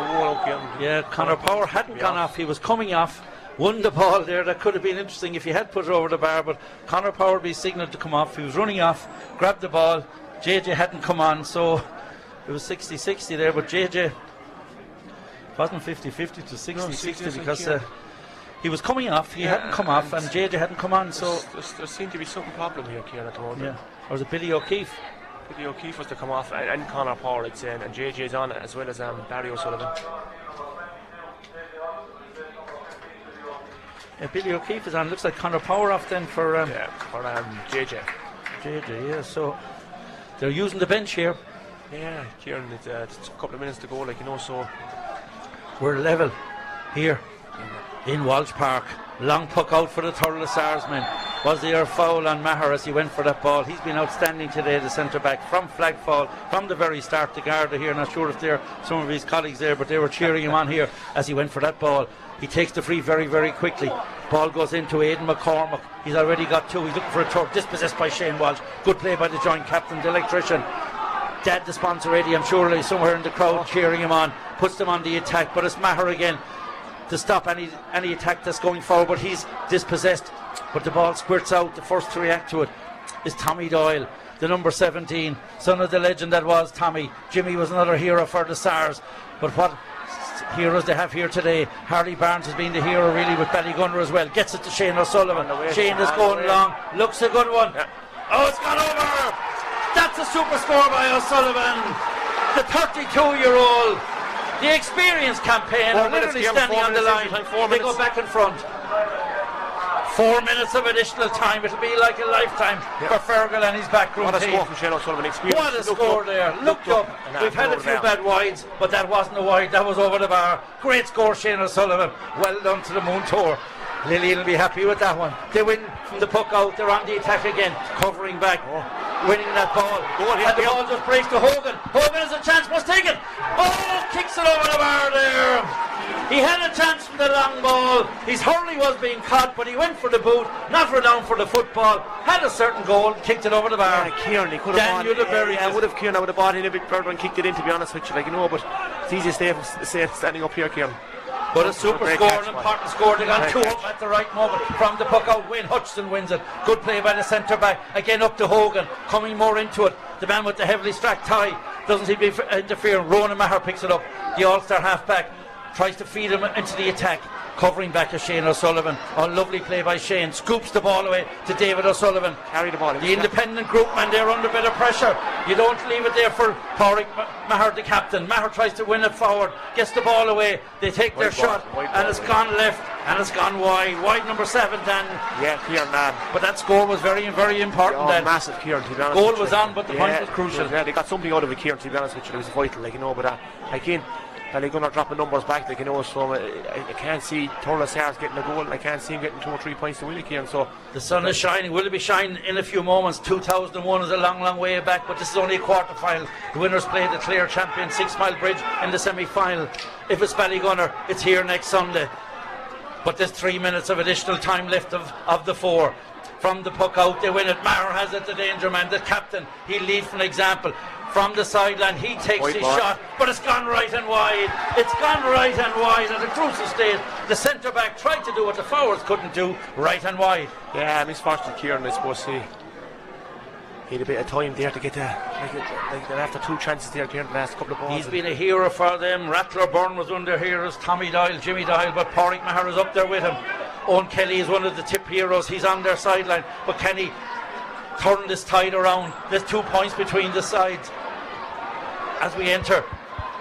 Yeah, Conor Power hadn't gone off. He was coming off. Won the ball there. That could have been interesting if he had put it over the bar, but Conor Power be signalled to come off. He was running off, grabbed the ball. JJ hadn't come on, so it was 60 60 there, but JJ wasn't 50 50 to 60 No, 60 60, because uh, he was coming off. He Yeah, hadn't come off, and and JJ hadn't come on, so there seemed to be some problem here, Kieran, at the moment. yeah. Or was it Billy O'Keeffe? Billy O'Keeffe was to come off, and, and Conor Power, I'd say, and, and JJ's on it, as well as um, Barry O'Sullivan. Yeah, Billy O'Keeffe is on. Looks like Conor Power off then for um, Yeah, for um, JJ. JJ. Yeah, so they're using the bench here. Yeah, Kieran, it's, uh, it's a couple of minutes to go, like, you know, so. We're level here in Walsh Park. Long puck out for the Thurles Sars men. Was there a foul on Maher as he went for that ball? He's been outstanding today, the centre back, from flag fall, from the very start. The Garda here, not sure if there are some of his colleagues there, but they were cheering him on here as he went for that ball. He takes the free very, very quickly. Ball goes into Aidan McCormack. He's already got two. He's looking for a third. Dispossessed by Shane Walsh. Good play by the joint captain, the electrician. Dad, the sponsor, Eddie, I'm sure he's somewhere in the crowd cheering him on, puts them on the attack, but it's Maher again to stop any any attack that's going forward, but he's dispossessed. But the ball squirts out. The first to react to it is Tommy Doyle, the number 17, son of the legend that was Tommy. Jimmy was another hero for the Sars, but what heroes they have here today. Harley Barnes has been the hero really with Ballygunner as well. Gets it to Shane O'Sullivan. On the way, Shane is going way. long. Looks a good one. Yeah. Oh, it's gone over. That's a super score by O'Sullivan. The 32 year old. The experienced campaign Four are literally standing on the line. four they go minutes. back in front. Four minutes of additional time. It'll be like a lifetime for Fergal and his backroom What a team. score from Shane O'Sullivan. Experience. What a Looked score up, there. Looked up. and We've had a few bad wides, but that wasn't a wide. That was over the bar. Great score, Shane O'Sullivan. Well done to the Moon Tour. Lillian will be happy with that one. They win from the puck out. They're on the attack again, covering back, oh. winning that ball. Here, and the ball just breaks to Hogan. Hogan has a chance, must take it. Oh, kicks it over the bar there. He had a chance from the long ball. His hurley was being caught, but he went for the boot, not for down for the football. Had a certain goal, kicked it over the bar. Yeah, Kieran, he could have Dan, bought, you'd have buried it. would have Kieran, I would have bought in a bit further and kicked it in, to be honest with you, like, you know, but it's easy to stay, stay standing up here, Kieran. But a super Great score, catch, an man. important score. They got two up at the right moment from the puck out. Wayne Hutchinson wins it. Good play by the centre back. Again up to Hogan, coming more into it. The man with the heavily strapped tie doesn't seem to be interfering. Ronan Maher picks it up. The All Star half back tries to feed him into the attack. Covering back is Shane O'Sullivan. A lovely play by Shane. Scoops the ball away to David O'Sullivan. Carry the ball. The independent group man, they're under a bit of pressure. You don't leave it there for Pádraig Maher, the captain. Maher tries to win it forward, gets the ball away. They take their ball, shot, and ball, it's gone left, and it's gone wide. Wide number seven, Dan. Yeah, Kieran, um, But that score was very, very important. Oh, Dan. massive, Kieran, to be honest. Goal was on, but the yeah, point was crucial. Yeah, they got something out of it, Kieran, to be honest with you. It was vital, like, you know, but uh, again, they're going to drop the numbers back, like, you know, so uh, I, can't see Thurles Sars getting a goal, and I can't see him getting two or three points to win it, so. The sun is shining. Will it be shining in a few moments? 2001 is a long, long way back, but this is only a quarter final. The winners play the clear champion Six Mile Bridge in the semi final. If it's Ballygunner, it's here next Sunday. But there's three minutes of additional time left of, of the four. From the puck out, they win it. Maher has it, the danger man, the captain. He leads from example. From the sideline, he takes his shot, but it's gone right and wide. It's gone right and wide at a crucial stage. The centre back tried to do what the forwards couldn't do, right and wide. Yeah, misfortune, Kieran, I suppose, he, he had a bit of time there to get there. Like, like, after two chances there, Kieran, the last couple of balls. He's been a hero for them. Rattler Byrne was under heroes. Tommy Doyle, Jimmy Doyle, but Pádraig Maher is up there with him. Owen Kelly is one of the tip heroes. He's on their sideline. But can he turn this tide around? There's two points between the sides as we enter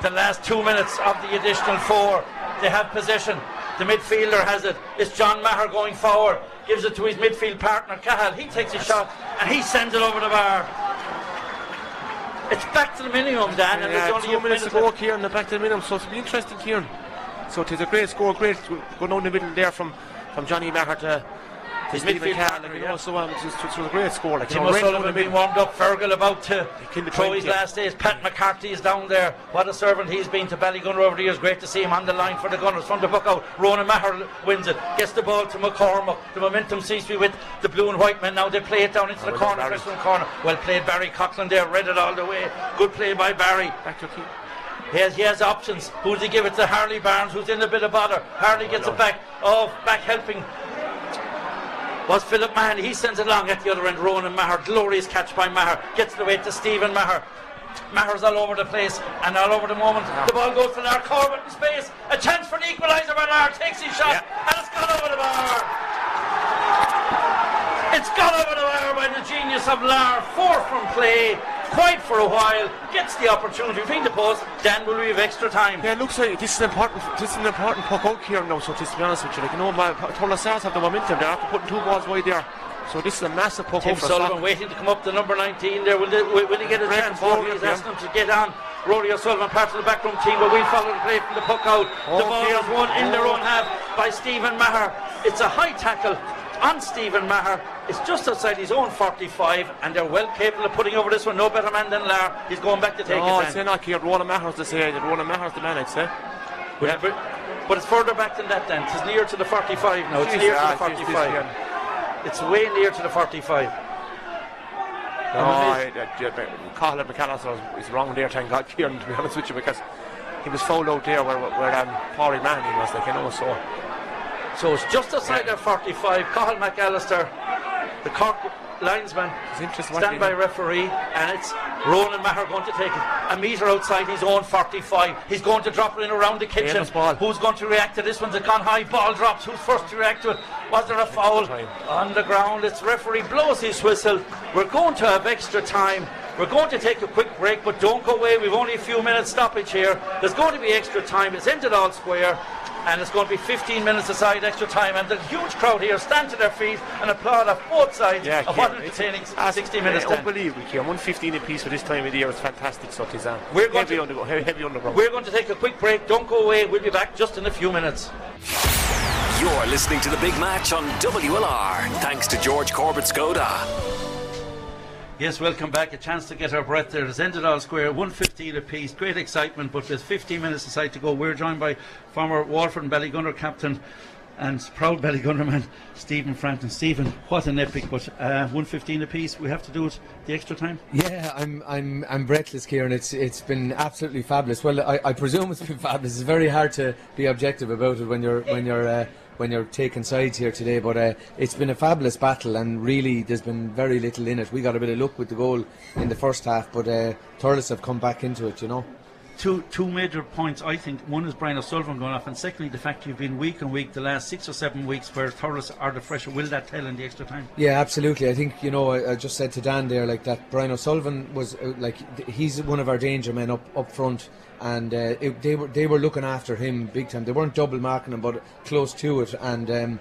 the last two minutes of the additional four. They have possession. The midfielder has it. It's John Maher going forward. Gives it to his midfield partner, Cahill. He takes a shot and he sends it over the bar. It's back to the minimum, Dan, and Yeah, there's only two a minutes to minute go, left. Kieran, the back to the minimum, so it'll be interesting, Kieran. So it is a great score, great going down the middle there from, from Johnny Maher to His midfield Carr, partner, like, you know, so um, it's, it's a great score. Like, you Tim know, right down O'Sullivan being middle. warmed up. Fergal about to throw his yeah. last days. Pat McCarthy is down there. What a servant he's been to Ballygunner over the years. Great to see him on the line for the Gunners. From the book out, Ronan Maher wins it. Gets the ball to McCormack. The momentum seems to be with the blue and white men. Now they play it down into the corner. Christian corner. Well played, Barry Coughlan there. Read it all the way. Good play by Barry. Back to keep. He has, he has options. Who's he give it to? Harley Barnes, who's in a bit of bother. Harley gets it back. Oh, back helping was Philip Mahon. He sends it along at the other end. Ronan Maher, glorious catch by Maher. Gets the way to Stephen Maher. Maher's all over the place and all over the moment. The ball goes to Lar Corbett in space. A chance for the equaliser by Lar. Takes his shot Yeah. and it's gone over the bar. It's gone over the bar by the genius of Lar. Four from play. Quiet for a while. Gets the opportunity between the posts. Dan will we have extra time. Yeah, it looks like this is an important, this is an important puck out here now. So, just to be honest with you, like you know, my Thurles Sars have the momentum. They're after putting two balls wide there. So this is a massive puck Tim out for Sullivan waiting to come up to number 19 there. Will, they, will, he get a Break chance? the ball Rory here, asking him to get on. Rory O'Sullivan, part of the backroom team, but we'll follow the play from the puck out. the Oh, ball dear. is won in their Oh. own half by Stephen Maher. It's a high tackle on Stephen Maher. It's just outside his own 45, and they're well capable of putting over this one. No better man than Lar. He's going back to take No, it. Then. say not here. Ronan Maher's the say. that Ronan Maher's the man, I'd say. But, but, but it's further back than that then. It's near to the 45 now. It's Jeez, near to ah, the 45. It's way near to the 45. No, And I, I, I, Cathal McAllister is wrong there, thank God, Kieran, to be honest with you, because he was fouled out there where, where um, Paulie Manning was, like, you know, so. So it's just outside their 45. Cathal McAllister, the Cork linesman, It's interesting stand by referee, and it's Ronan Maher going to take it. A metre outside his own 45. He's going to drop it in around the kitchen. Who's going to react to this one's a gone high ball drops. Who's first to react to it? Was there a foul on the ground? It's referee blows his whistle. We're going to have extra time. We're going to take a quick break, but don't go away. We've only a few minutes stoppage here. There's going to be extra time. It's ended all square. And it's going to be 15 minutes aside extra time. And the huge crowd here stand to their feet and applaud at both sides Yeah, of what Kieran, it's- entertaining ah, 60 minutes. uh, then. Unbelievable, Kieran. 115 apiece for this time of the year. It's fantastic stuff, is that? We're going heavy to- on the heavy, heavy on the ground. We're going to take a quick break. Don't go away. We'll be back just in a few minutes. You're listening to the big match on WLR. Thanks to George Corbett Skoda. Yes, welcome back. A chance to get our breath there. It's ended all square, 115 apiece. Great excitement, but there's 15 minutes aside to go. We're joined by former Waterford and Ballygunner captain and proud Ballygunner man, Stephen Frampton. Stephen, what an epic, but uh, 115 apiece. We have to do it the extra time. Yeah, I'm I'm I'm breathless, Kieran. It's it's been absolutely fabulous. Well, I, I presume it's been fabulous. It's very hard to be objective about it when you're when you're uh, when you're taking sides here today. But uh, it's been a fabulous battle, and really, there's been very little in it. We got a bit of luck with the goal in the first half, but uh, Thurles have come back into it. You know. Two two major points, I think. One is Brian O'Sullivan going off, and secondly, the fact you've been week and week the last six or seven weeks where Thurles are the fresher. Will that tell in the extra time? Yeah, absolutely. I think you know. I, I just said to Dan there, like that. Brian O'Sullivan was uh, like th- he's one of our danger men up up front, and uh, it, they were they were looking after him big time. They weren't double marking him, but close to it, and. Um,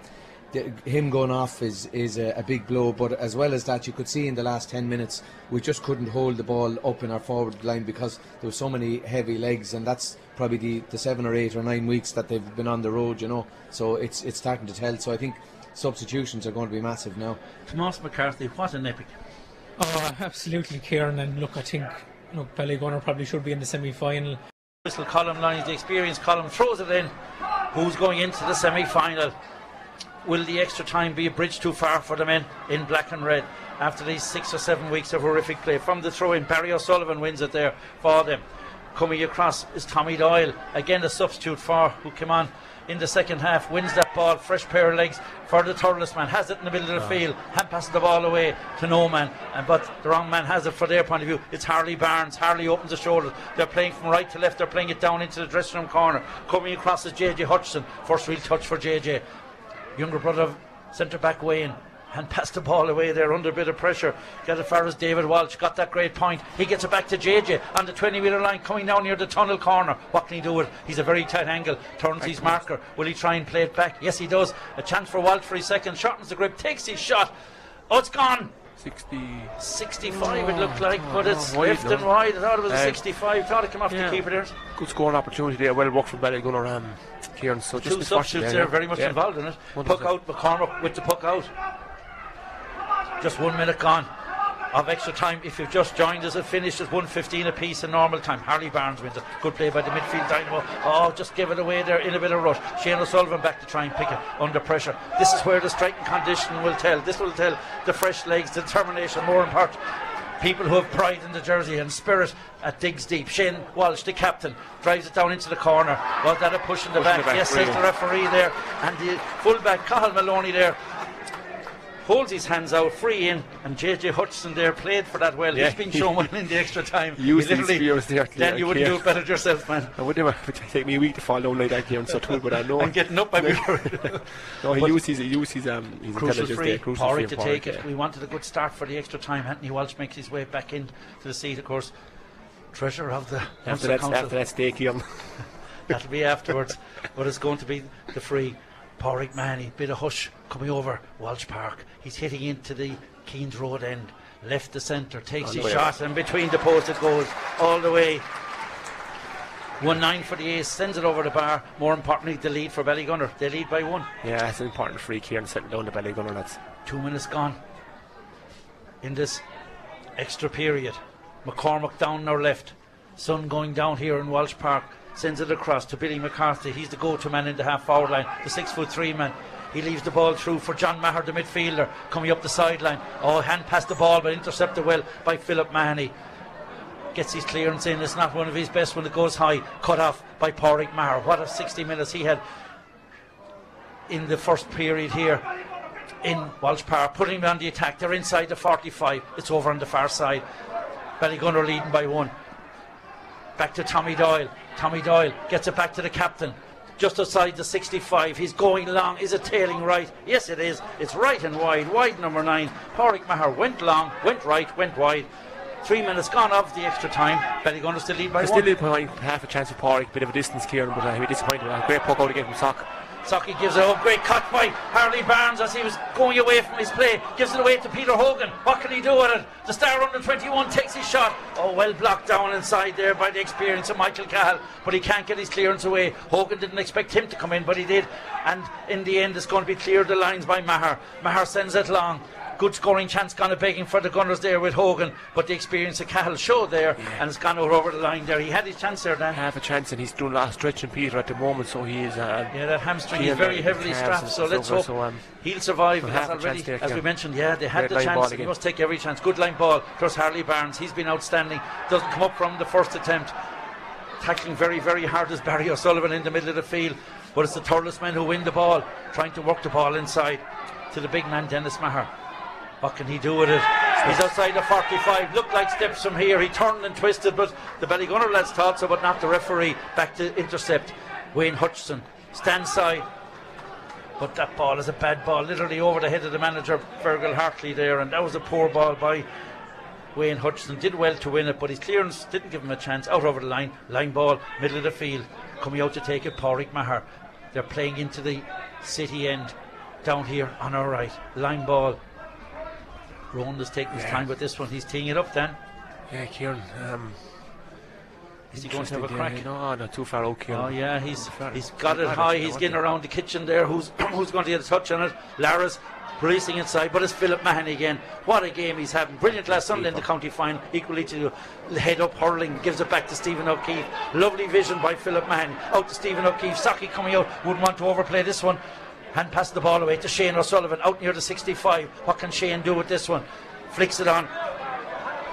the, him going off is is a, a big blow, but as well as that, you could see in the last ten minutes we just couldn't hold the ball up in our forward line because there were so many heavy legs, and that's probably the, the seven or eight or nine weeks that they've been on the road, you know. So it's it's starting to tell. So I think substitutions are going to be massive now. Tomas McCarthy, what an epic. Oh, absolutely, Kieran. And look, I think look, Ballygunner probably should be in the semi-final. Whistle Colm Lyons, the experienced Colm throws it in. Who's going into the semi final? Will the extra time be a bridge too far for the men in black and red after these six or seven weeks of horrific play? From the throw in, Barry O'Sullivan wins it there for them. Coming across is Tommy Doyle, again the substitute for who came on in the second half, wins that ball, fresh pair of legs for the Thurles man, has it in the middle of the field, hand passes the ball away to no man, and but the wrong man has it for their point of view. It's Harley Barnes. Harley opens the shoulders. They're playing from right to left. They're playing it down into the dressing room corner. Coming across is JJ Hutchinson. First real touch for JJ. Younger brother of centre back Wayne. And passed the ball away there under a bit of pressure. Got as far as David Walsh. Got that great point. He gets it back to JJ on the 20 metre line coming down near the tunnel corner. What can he do with it? He's a very tight angle. Turns his marker. Will he try and play it back? Yes, he does. A chance for Walsh for his second. Shortens the grip. Takes his shot. Oh, it's gone. 60. 65 it looked like, but it's wide, left and wide. I thought it was a Uh, 65. Thought it came off yeah. the keeper there. Good scoring opportunity there. Well worked from Ballygunner, um, Kieran. So just Two substitutes there, there, very much yeah. involved in it. Wonderful. Puck out, McCormack with the puck out. Just one minute gone of extra time. If you've just joined us, it finished at 1.15 apiece in normal time. Harley Barnes wins it. Good play by the midfield dynamo. Oh, just give it away there in a bit of rush. Shane O'Sullivan back to try and pick it under pressure. This is where the striking condition will tell. This will tell the fresh legs, the determination, more important. people who have pride in the jersey and spirit at digs deep. Shane Walsh, the captain, drives it down into the corner. Was that a push in the Push back? the back, yes, says the referee there. And the fullback, Cathal Moloney there, holds his hands out, free in, and JJ Hutchinson there played for that well. Yeah. He's been shown well in the extra time. He used He his literally- there, Then you wouldn't do it better yourself, man. I would never. It take me a week to fall down like that, Kieran. So too, but I know. And getting up, I mean, no, he used his, he used his, um, his crucial free. there. Crucial Pauric free to take it. yeah. We wanted a good start for the extra time. Anthony Walsh makes his way back in to the seat, of course. Treasure of the After that, after that stake. That'll be afterwards. but it's going to be the free. Pauric Mahony, bit of hush coming over Walsh Park. He's hitting into the Keane's Road end. Left the centre, takes his shot, and between the posts it goes all the way. 1 9 for the ace, sends it over the bar. More importantly, the lead for Ballygunner. They lead by one. Yeah, it's an important here and setting down the Ballygunner, lads. Two minutes gone in this extra period. McCormack down our left. Sun going down here in Walsh Park. Sends it across to Billy McCarthy. He's the go to man in the half forward line, the six foot three man. He leaves the ball through for John Maher, the midfielder, coming up the sideline. Oh, hand past the ball, but intercepted well by Philip Mahony. Gets his clearance in. It's not one of his best when it goes high. Cut off by Pádraig Maher. What a 60 minutes he had in the first period here in Walsh Park, putting him on the attack. They're inside the 45. It's over on the far side. Ballygunner leading by one. Back to Tommy Doyle. Tommy Doyle gets it back to the captain. Just outside the 65. He's going long. Is it tailing right? Yes, it is. It's right and wide. Wide number nine. Pádraig Maher went long, went right, went wide. Three minutes gone of the extra time. Ballygunner still lead by one. still did half a chance for Pádraig, bit of a distance, Kieran, but uh, he was disappointed. A great poke out again from Sock. Socky gives it up. Great cut by Harley Barnes as he was going away from his play. Gives it away to Peter Hogan. What can he do with it? The star under 21 takes his shot. Oh, well blocked down inside there by the experience of Michael Cahill. But he can't get his clearance away. Hogan didn't expect him to come in, but he did. And in the end, it's going to be cleared the lines by Maher. Maher sends it long. Good scoring chance gone begging for the Gunners there with Hogan, but the experience of Cahill showed there and it's gone over the line there. He had his chance there, Dan. Half a chance, and he's doing a lot of stretching Peter at the moment, so he is. Uh, Yeah, that hamstring is very heavily strapped, so let's hope so, um, he'll survive. we'll That's have a already, there, as we mentioned, yeah, they had the chance. He must take every chance. Good line ball. There's Harley Barnes. He's been outstanding. Doesn't come up from the first attempt. Tackling very, very hard is Barry O'Sullivan in the middle of the field. But it's the Thurles men who win the ball, trying to work the ball inside to the big man, Dennis Maher. What can he do with it? He's outside the 45. Looked like steps from here. He turned and twisted, but the Ballygunner lads thought so, but not the referee. Back to intercept. Wayne Hutchinson stands side. But that ball is a bad ball, literally over the head of the manager, Fergal Hartley, there, and that was a poor ball by Wayne Hutchinson. Did well to win it, but his clearance didn't give him a chance. Out over the line, line ball, middle of the field, coming out to take it, Pádraig Maher. They're playing into the city end, down here on our right. Line ball. Rowan is taking his time with this one. He's teeing it up then. yeah, Kieran. Um, Is he going to have a crack? yeah, No, not too far out, Kieran. Oh yeah, he's he's got it high. He's getting around the kitchen there. Who's who's going to get a touch on it? Lara's releasing inside, but it's Philip Mahony again. What a game he's having! Brilliant last Sunday in the county final. Equally to head up hurling, gives it back to Stephen O'Keeffe. Lovely vision by Philip Mahony. Out to Stephen O'Keeffe. Saki coming out. Wouldn't want to overplay this one. Hand pass the ball away to Shane O'Sullivan out near the 65. What can Shane do with this one? Flicks it on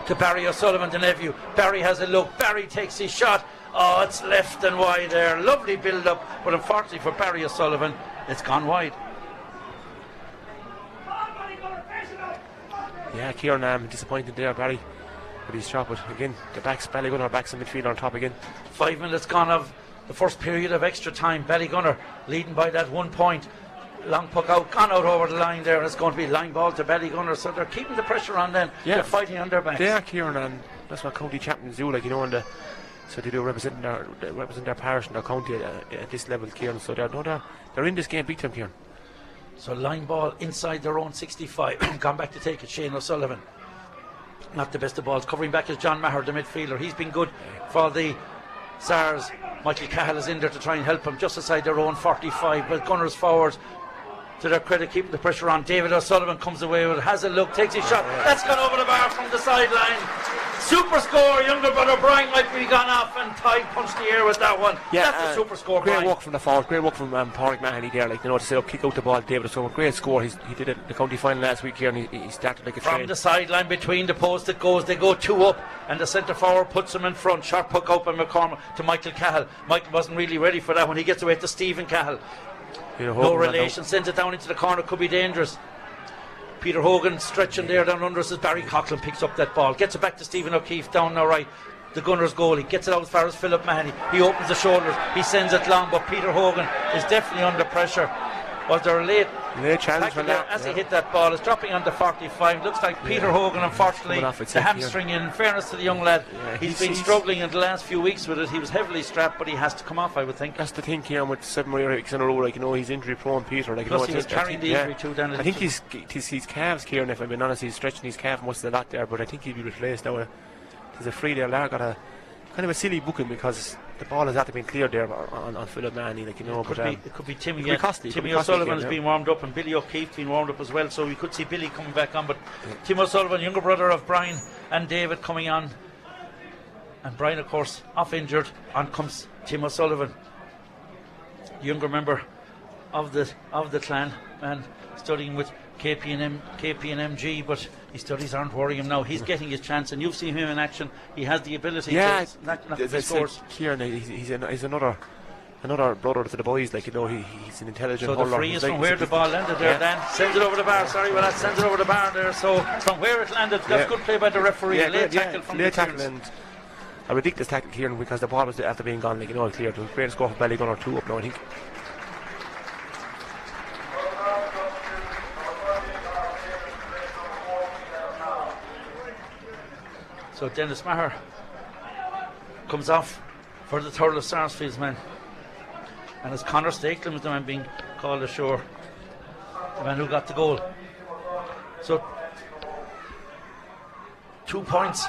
to Barry O'Sullivan, the nephew. Barry has a look. Barry takes his shot. Oh, it's left and wide there. Lovely build up, but unfortunately for Barry O'Sullivan, it's gone wide. Yeah, Kieran, um, disappointed there, Barry. But he's shot, but again, the backs, Ballygunner backs in midfield on top again. Five minutes gone of the first period of extra time. Ballygunner leading by that one point. Long puck out, gone out over the line there, and it's going to be line ball to Ballygunner. So they're keeping the pressure on them. Yeah. They're fighting on their backs. They are Kieran, and that's what county champions do, like, you know, and the, so they do represent their, they represent their parish and their county at, uh, at this level, Kieran. So they're, no, they're, they're in this game big time, Kieran. So line ball inside their own 65. Gone back to take it, Shane O'Sullivan. Not the best of balls. Covering back is John Maher, the midfielder. He's been good for the SARS. Michael Cahill is in there to try and help him just aside their own 45. But Gunners forward. To their credit, keeping the pressure on. David O'Sullivan comes away with it, has a look, takes his shot. That's gone over the bar from the sideline. Super score, younger brother Brian might be gone off and Ty punched the air with that one. Yeah, That's a uh, super score, Great Brian. work from the forward. Great work from um, Pádraig Mahony there. Like you know, to set up, kick out the ball. David so great score. He's, he did it the county final last week here, and he, he started like a From train. the sideline between the posts it goes, they go two up, and the centre forward puts him in front. Sharp puck out by McCormack to Michael Cahill. Michael wasn't really ready for that when he gets away to Stephen Cahill. No relation, sends it down into the corner, could be dangerous. Peter Hogan stretching there down under us as Barry Coughlan picks up that ball, gets it back to Stephen O'Keeffe down now right. The Gunners goalie gets it out as far as Philip Mahony. He opens the shoulders, he sends it long, but Peter Hogan is definitely under pressure. Was there a late down. Challenge tackle for there that. as yeah. he hit that ball? It's dropping on the 45. Looks like Peter Hogan, unfortunately, Coming off, I'd the hamstring. In fairness to the young lad, Yeah, he's he's- been he's- struggling in the last few weeks with it. He was heavily strapped, but he has to come off, I would think. That's the thing here with seven or eight weeks in a row. Like you know, he's injury prone, Peter. Like you know, he was I carrying think- the yeah. injury too, Dan. I think he's he's his calves, Kieran. If I've been honest, he's stretching his calf most of the lot there. But I think he'll be replaced now. Uh, There's a free there. Lar got a kind of a silly booking because the ball has had to been cleared there on, on, Philip Manny. Like you know, Could but be, um, it could be Timmy. could be yeah. costly, could Timmy be costly O'Sullivan has yeah. been warmed up, and Billy O'Keeffe been warmed up as well. So we could see Billy coming back on. But Tim O'Sullivan, younger brother of Brian and David, coming on, and Brian, of course, off injured. On comes Tim O'Sullivan, younger member of the of the clan, and studying with KP and M, KP and MG. But his studies aren't worrying him now. He's mm. getting his chance, and you've seen him in action. He has the ability yeah, to as I the scores. Kieran, he's, he's, an, he's another. Another brother to the boys, like you know, he, he's an intelligent. So the free is from he's where the ball landed there, Yeah. Dan. Sends it over the bar. Sorry, well, that sends it over the bar there. So from where it landed, that's Yeah. good play by the referee. Yeah, Late great, tackle yeah, from late the tackle and a ridiculous tackle here because the ball was after being gone, like you know, cleared. It was a great score for Ballygunner two up now, I think. So Dennis Maher comes off for the Thurles Sarsfields men. And it's Conor Stakelum was the man being called ashore. The man who got the goal. So two points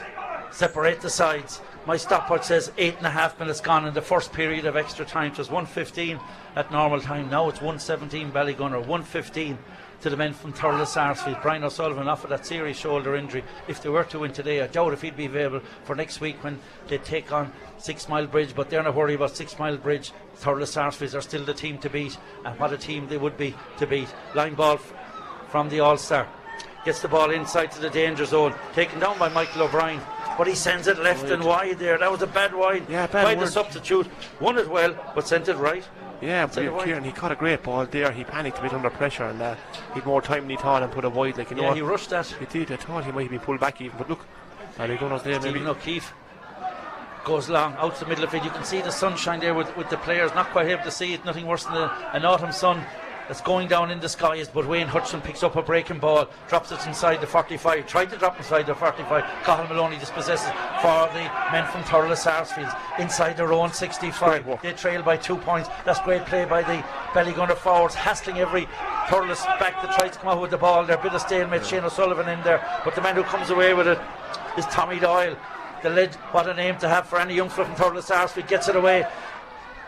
separate the sides. My stopwatch says eight and a half minutes gone in the first period of extra time. It was 115 at normal time. Now it's 117 Ballygunner, 115 to the men from Thurles Sarsfield. Brian O'Sullivan off of that serious shoulder injury. If they were to win today, I doubt if he'd be available for next week when they take on Six Mile Bridge. But they're not worried about Six Mile Bridge. Thurles Sarsfields are still the team to beat, and what a team they would be to beat. Line ball f- from the All Star. Gets the ball inside to the danger zone. Taken down by Michael O'Brien. But he sends it left and wide there. That was a bad wide Yeah, bad by the substitute. Won it well, but sent it right. Yeah, but. Kieran, he caught a great ball there. He panicked a bit under pressure and uh, he'd more time than he thought and put a wide. Like you know, Yeah, what? he rushed that. He did. I thought he might have been pulled back even, but look, Ballygunner's there maybe. Stephen O'Keeffe goes long out to the middle of it. You can see the sunshine there with, with the players. Not quite able to see it. Nothing worse than a, an autumn sun that's going down in the skies. But Wayne Hudson picks up a breaking ball, drops it inside the 45. Tried to drop inside the 45. Cathal Moloney dispossesses for the men from Thurles Sarsfields inside their own 65. Great work. They trail by two points. That's great play by the Ballygunner forwards, hassling every Thurles back that tries to come out with the ball. There, bit of stalemate. Shane O'Sullivan in there, but the man who comes away with it is Tommy Doyle. The led, what a name to have for any young fella from Thurles Sarsfield. Gets it away.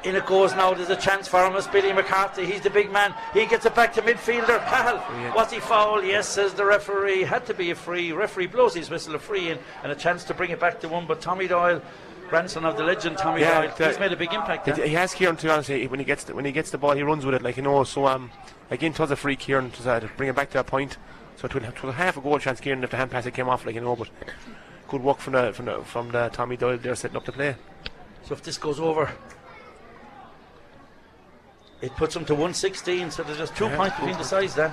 In it goes now. There's a chance for him. It's Billy McCarthy. He's the big man. He gets it back to midfielder. Cahill. Was he foul? Yes, says the referee. Had to be a free. Referee blows his whistle a free in and a chance to bring it back to one. But Tommy Doyle, grandson of the legend Tommy Yeah, Doyle, he's made a big impact. It- he has Kieran to be honest. he- When he gets the, when he gets the ball, he runs with it like you know. So um, again, it was a free Kieran to, uh, to bring it back to a point. So it was, it was half a goal chance Kieran if the hand pass it came off like you know. But good work from the from the from the Tommy Doyle there setting up the play. So if this goes over, it puts them to 116. So there's just two Yeah, points between the sides then.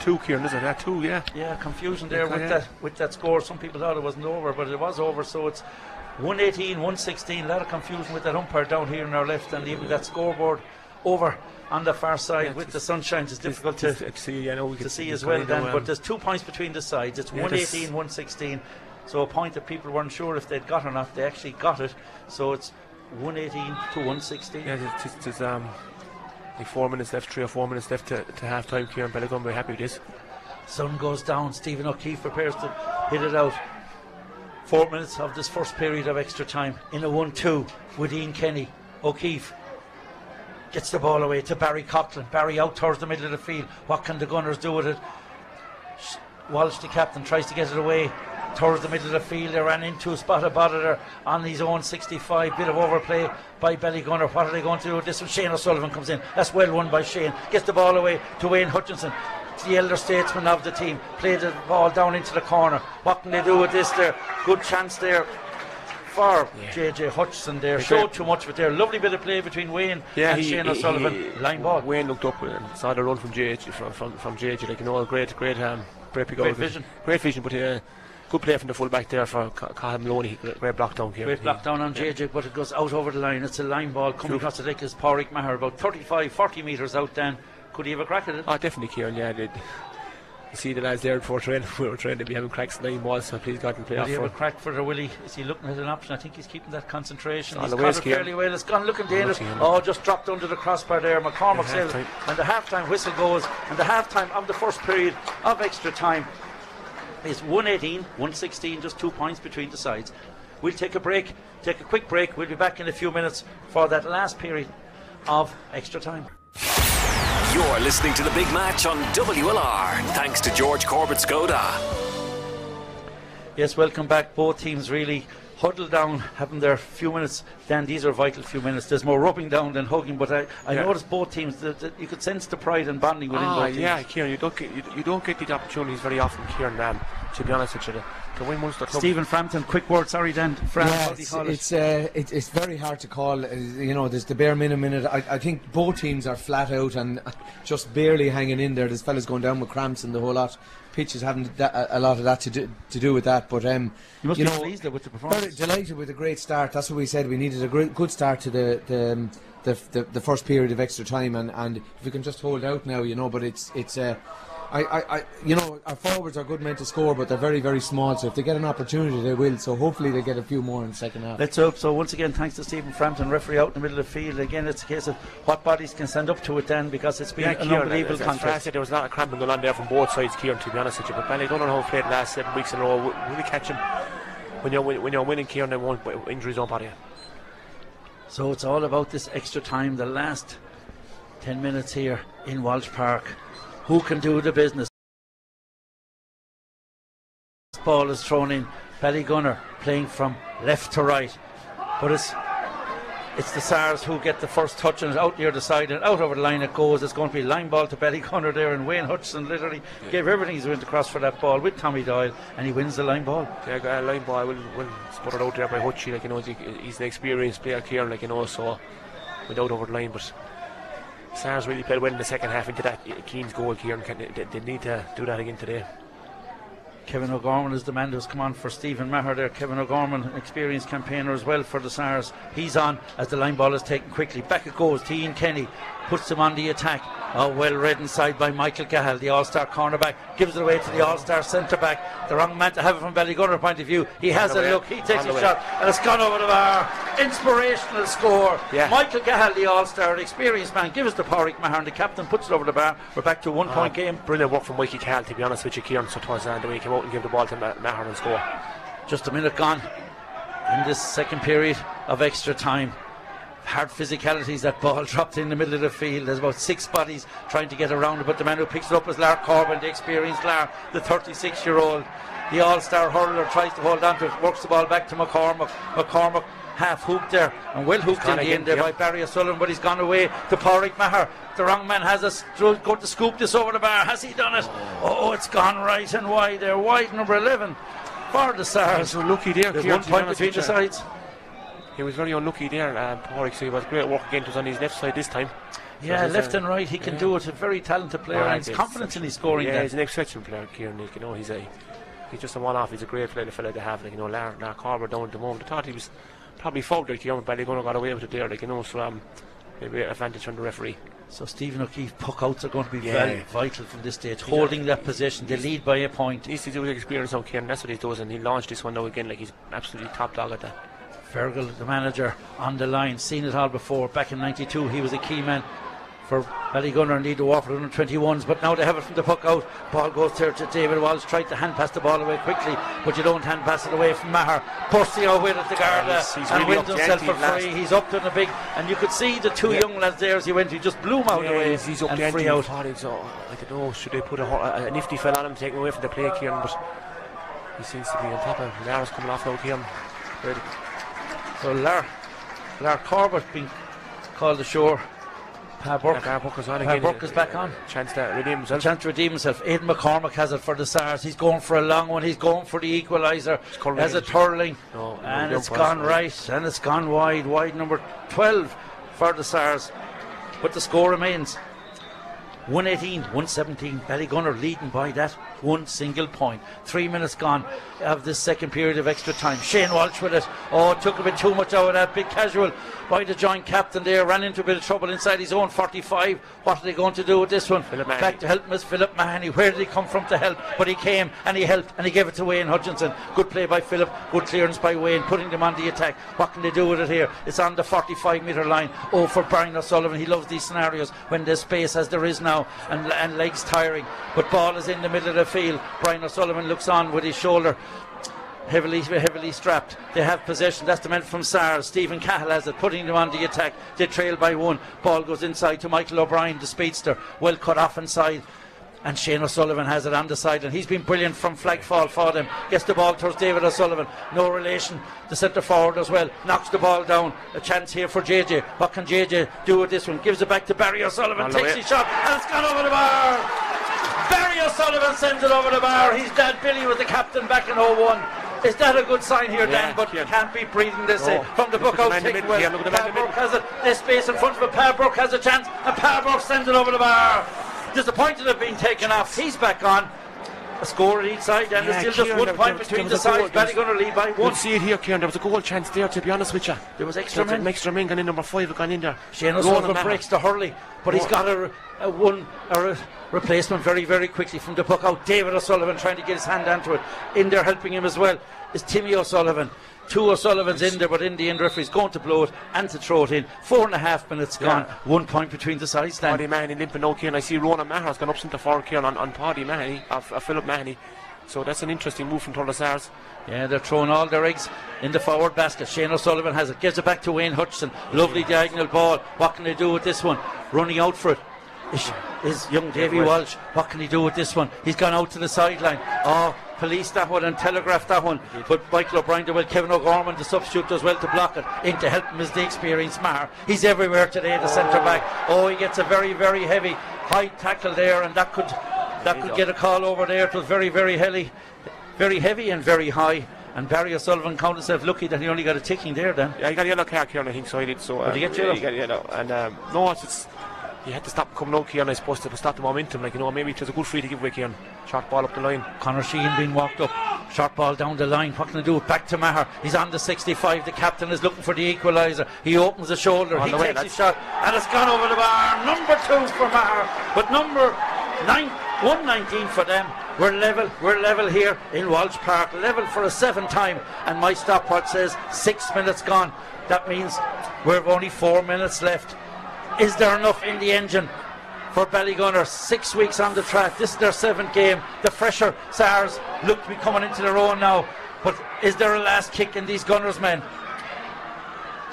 Two Kieran, isn't that two? Yeah. Yeah, confusion there Yeah, with yeah. that with that score. Some people thought it wasn't over, but it was over. So it's 118, 116. A lot of confusion with that umpire down here in our left, and even that scoreboard over on the far side Yeah, with it's- the sunshine. It's difficult to, to see. You know, we to can see as well. Then, but there's two points between the sides. It's Yeah, 118, 116. So a point that people weren't sure if they'd got or not. They actually got it. So it's 118 to 116. Yeah, there's, there's, there's um, four minutes left, three or four minutes left to, to half time. Kieran Belligun will be happy with this. Sun goes down. Stephen O'Keeffe prepares to hit it out. Four minutes of this first period of extra time in a 1 2 with Ian Kenny. O'Keeffe gets the ball away to Barry Coughlan. Barry out towards the middle of the field. What can the Gunners do with it? Sh- Walsh, the captain, tries to get it away. Towards the middle of the field. They ran into spotted Bother on his own 65. Bit of overplay by Ballygunner. What are they going to do with this one? Shane O'Sullivan comes in. That's well won by Shane. Gets the ball away to Wayne Hutchinson. The elder statesman of the team played the ball down into the corner. What can they do with this there? Good chance there for JJ Hutchinson there. Showed too much of it there. Lovely bit of play between Wayne and he- Shane O'Sullivan. he- Line ball. Wayne looked up and saw the run from JJ from from, from JJ. Like you know, great, great, um, great Great vision. great vision. But uh, good play from the fullback there for Ca- Cathal Moloney. Great, block down here. Great block down on JJ, but it goes out over the line. It's a line ball coming across the deck. Is Pádraig Maher about 35, 40 metres out then. Could he have a crack at it? Oh, definitely, Kieran. Yeah, they, you see the lads there before training. We were trying to be having cracks line balls, so please God can play Will off he have a for. crack for the Willie? Is he looking at an option? I think he's keeping that concentration. It's He's the waist, it fairly well. It's gone looking dangerous. Oh, just dropped under the crossbar there. McCormack At says, and the half-time whistle goes, and the half-time of the first period of extra time is 118, 116, just two points between the sides. We'll take a break, take a quick break. We'll be back in a few minutes for that last period of extra time. You're listening to the big match on WLR. Thanks to George Corbett Skoda. Yes, welcome back. Both teams really huddled down, having their few minutes. Dan, these are vital few minutes. There's more rubbing down than hugging, but I, I Yeah. noticed both teams that, that you could sense the pride and bonding within Ah, both teams. yeah, Kieran, you don't get you, you don't get these opportunities very often, Kieran. Um, to be honest with you, to, to win Munster Club. Stephen Frampton, quick word. Sorry, Dan. Fran, Yeah, how do you it's it's, uh, it, it's very hard to call. Uh, you know, there's the bare minimum in it. I, I think both teams are flat out and just barely hanging in there. There's fellas going down with cramps and the whole lot. Pitches having that, a lot of that to do, to do with that. But um, you must you be know, pleased with the very performance. delighted with a great start. That's what we said. We needed a great, good start to the the, um, the the the first period of extra time, and, and if we can just hold out now, you know. But it's it's. Uh, I, I, I, you know, our forwards are good men to score, but they're very, very small. So if they get an opportunity, they will. So hopefully they get a few more in the second half. Let's hope so. Once again, thanks to Stephen Frampton, referee out in the middle of the field. Again, it's a case of what bodies can stand up to it then because it's been Yeah, an Kieran, unbelievable as, as contest. said, there was a lot of cramping going on there from both sides, Kieran, to be honest with you. But Ballygunner have played the last seven weeks in a row. Will will they catch him? When you're, when you're winning, Kieran, they won't, injuries don't bother you. So it's all about this extra time, the last 10 minutes here in Walsh Park. Who can do the business? Ball is thrown in. Ballygunner playing from left to right. But it's it's the SARS who get the first touch and it's out near the side and out over the line it goes. It's going to be line ball to Ballygunner there and Wayne Hutchinson literally gave everything he's went across for that ball with Tommy Doyle and he wins the line ball. Yeah, uh, line boy will, will spot it out there by Hutchie, like you know, he's, an experienced player, Kieran, like you know, so without over the line. But SARS really played well in the second half into that Keane's goal, Kieran. Can, they, need to do that again today. Kevin O'Gorman is the man who's come on for Stephen Maher there. Kevin O'Gorman, experienced campaigner as well for the SARS. He's on as the line ball is taken quickly. Back it goes to Kenny. Puts him on the attack. Oh, well read inside by Michael Cahill, the All Star cornerback. Gives it away to the All Star centre back. The wrong man to have it from Ballygunner point of view. He has the a look. He takes a shot and it's gone over the bar. Inspirational score. Yeah. Michael Cahill, the All Star, an experienced man, gives it to Pádraig Maher and the captain puts it over the bar. We're back to a one point game. Brilliant work from Mikey Cal, to be honest with you, Kieran. So it uh, the way he came out and gave the ball to Ma- Maher and score. Just a minute gone in this second period of extra time. Hard physicalities, that ball dropped in the middle of the field. There's about six bodies trying to get around it, but the man who picks it up is Lar Corbett, the experienced Lar, the 36 year old. The all star hurler tries to hold on to it, works the ball back to McCormack. McCormack half hooked there and well hooked in the again, end there yep. by Barry O'Sullivan, but he's gone away to Pádraig Maher. The wrong man has us going to scoop this over the bar. Has he done it? Oh, oh, it's gone right and wide there. Wide number 11 for the Sars. So lucky there, There's one point between the sides. He was very unlucky there, um, Pádraig, so he was great work again. It was on his left side this time. Yeah, he's, left uh, and right, he can yeah. do it. A very talented player, and he's confident in his scoring. Yeah, there. he's an exceptional player, Kieran. You know, he's a he's just a one-off. He's a great player, the fella to have. Like, you know, Lar, Lar Carver down at the moment. I thought he was probably faulted, like, Kieran, but Ballygunner got away with it there. Like, you know, so um, maybe an advantage on the referee. So Stephen O'Keeffe puck outs are going to be Yeah. very vital from this stage, holding that position. They lead by a point. He needs to do his experience on Kieran. That's what he does, and he launched this one now again. Like he's absolutely top dog at that. Fergal, the manager, on the line, seen it all before. Back in '92, he was a key man for Ballygunner and Leader Waffle under 21s, but now they have it from the puck out. Ball goes there to David Walsh, tried to hand pass the ball away quickly, but you don't hand pass it away from Maher. Pursio with it, the Garda, He's- he's and really wins himself for free. He's up to the big, and you could see the two Yeah. young lads there as he went, he just blew him out Yeah, the way he's, he's up and there. free out. So oh, I don't know. Should they put a, a, a nifty fella on him, take him away from the play, Kieran? But He seems to be on top of him. Lara's coming off Kieran. Ready. So Lar, Lar Corbett being called ashore. Pa Bourke, Gar Booker's on again. Bourke is back on. Chance to redeem himself. Chance to redeem himself. Aidan McCormack has it for the Sars. He's going for a long one. He's going for the equaliser. curling As a in. twirling. No, and it's gone right. And it's gone wide. Wide number 12 for the Sars. But the score remains 118, 117. Ballygunner leading by that one single point. Three minutes gone of this second period of extra time. Shane Walsh with it. Oh, took a bit too much out of that. Bit casual by the joint captain there. Ran into a bit of trouble inside his own 45. What are they going to do with this one? Back to help Miss Philip Mahony. Where did he come from to help? But he came and he helped and he gave it to Wayne Hutchinson. Good play by Philip. Good clearance by Wayne, putting them on the attack. What can they do with it here? It's on the 45 metre line. Oh, for Brian O'Sullivan. He loves these scenarios when there's space as there is now and, and legs tiring. But ball is in the middle of the field. Brian O'Sullivan looks on with his shoulder heavily heavily strapped. They have possession. That's the man from SARS. Stephen Cahill has it, putting them on the attack. They trail by one. Ball goes inside to Michael O'Brien, the speedster. Well cut off inside. And Shane O'Sullivan has it on the side, and he's been brilliant from flag fall for them. Gets the ball towards David O'Sullivan. No relation. The centre forward as well. Knocks the ball down. A chance here for JJ. What can JJ do with this one? Gives it back to Barry O'Sullivan. Takes his shot, and it's gone over the bar. Barry O'Sullivan sends it over the bar. He's Dad Billy with the captain back in 01. Is that a good sign here, Dan? But yeah. can't be breathing this No. in. From the book out, the in the taken middle. well. Yeah, look the man in the Pabrook has it. There's space in front of it. Pabrook has a chance, and Pabrook sends it over the bar. Disappointed of being taken off. He's back on. A score at each side, and Yeah, there's still just Kieran, one there- point there- between there the was a sides. There going to lead by one. see it here, Kieran. There was a goal chance there, to be honest with you. There was extra men. extra gone in, number five gone in there. Shane O'Sullivan breaks to Hurley, but he's got a, a one a re- replacement very, very quickly from the puck out. David O'Sullivan trying to get his hand onto it. In there helping him as well is Timmy O'Sullivan. Two O'Sullivans in there, but in the end, referee's going to blow it and to throw it in. Four and a half minutes gone. One point between the sides. Paddy Then Mahoney limping now, Kieran. I see Ronan Maher's gone up centre forward, on, on Paddy Mahoney, of, of Philip Mahony. So that's an interesting move from Thurles Sars. yeah, they're throwing all their eggs in the forward basket. Shane O'Sullivan has it, gives it back to Wayne Hutchinson. Lovely diagonal ball. What can they do with this one? Running out for it. Is, is young Davy Walsh. What can he do with this one? He's gone out to the sideline. Oh, police that one and telegraph that one. But Michael O'Brien did well. Kevin O'Gorman, the substitute, does well to block it. In to help him is the experienced Maher. He's everywhere today, the centre back. Oh, he gets a very, very heavy high tackle there, and that could that could get a call over there. It was very, very heavy, very heavy and very high. And Barry O'Sullivan counted himself lucky that he only got a ticking there. Then Yeah, he got a yellow card, Kieran, I think, so he did. So, um, he get yeah, yellow? he got yellow. And um, no, it's, he had to stop coming out, Kieran, I suppose, to stop the momentum. Like, you know, maybe it was a good free to give away, Kieran. Short ball up the line. Conor Sheehan being walked up. Short ball down the line. What can he do? Back to Maher. He's on the 65. The captain is looking for the equaliser. He opens the shoulder. On he the way, takes his shot. And it's gone over the bar. Number two for Maher. But number nine, 119 for them. We're level. We're level here in Walsh Park. Level for a seventh time. And my stopwatch says six minutes gone. That means we've only four minutes left. Is there enough in the engine for Ballygunner. Six weeks on the track. This is their seventh game. The fresher Sars look to be coming into their own now. But is there a last kick in these Gunners men?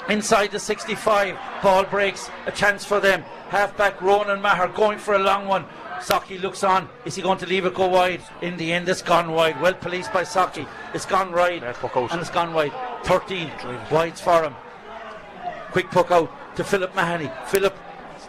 Inside the 65, ball breaks, a chance for them. Halfback Ronan Maher going for a long one. Saki looks on. Is he going to leave it go wide? In the end, it's gone wide. Well policed by Saki. It's gone wide. Yeah. And it's gone wide. 13 wides for him. Quick puck out to Philip Mahony. Philip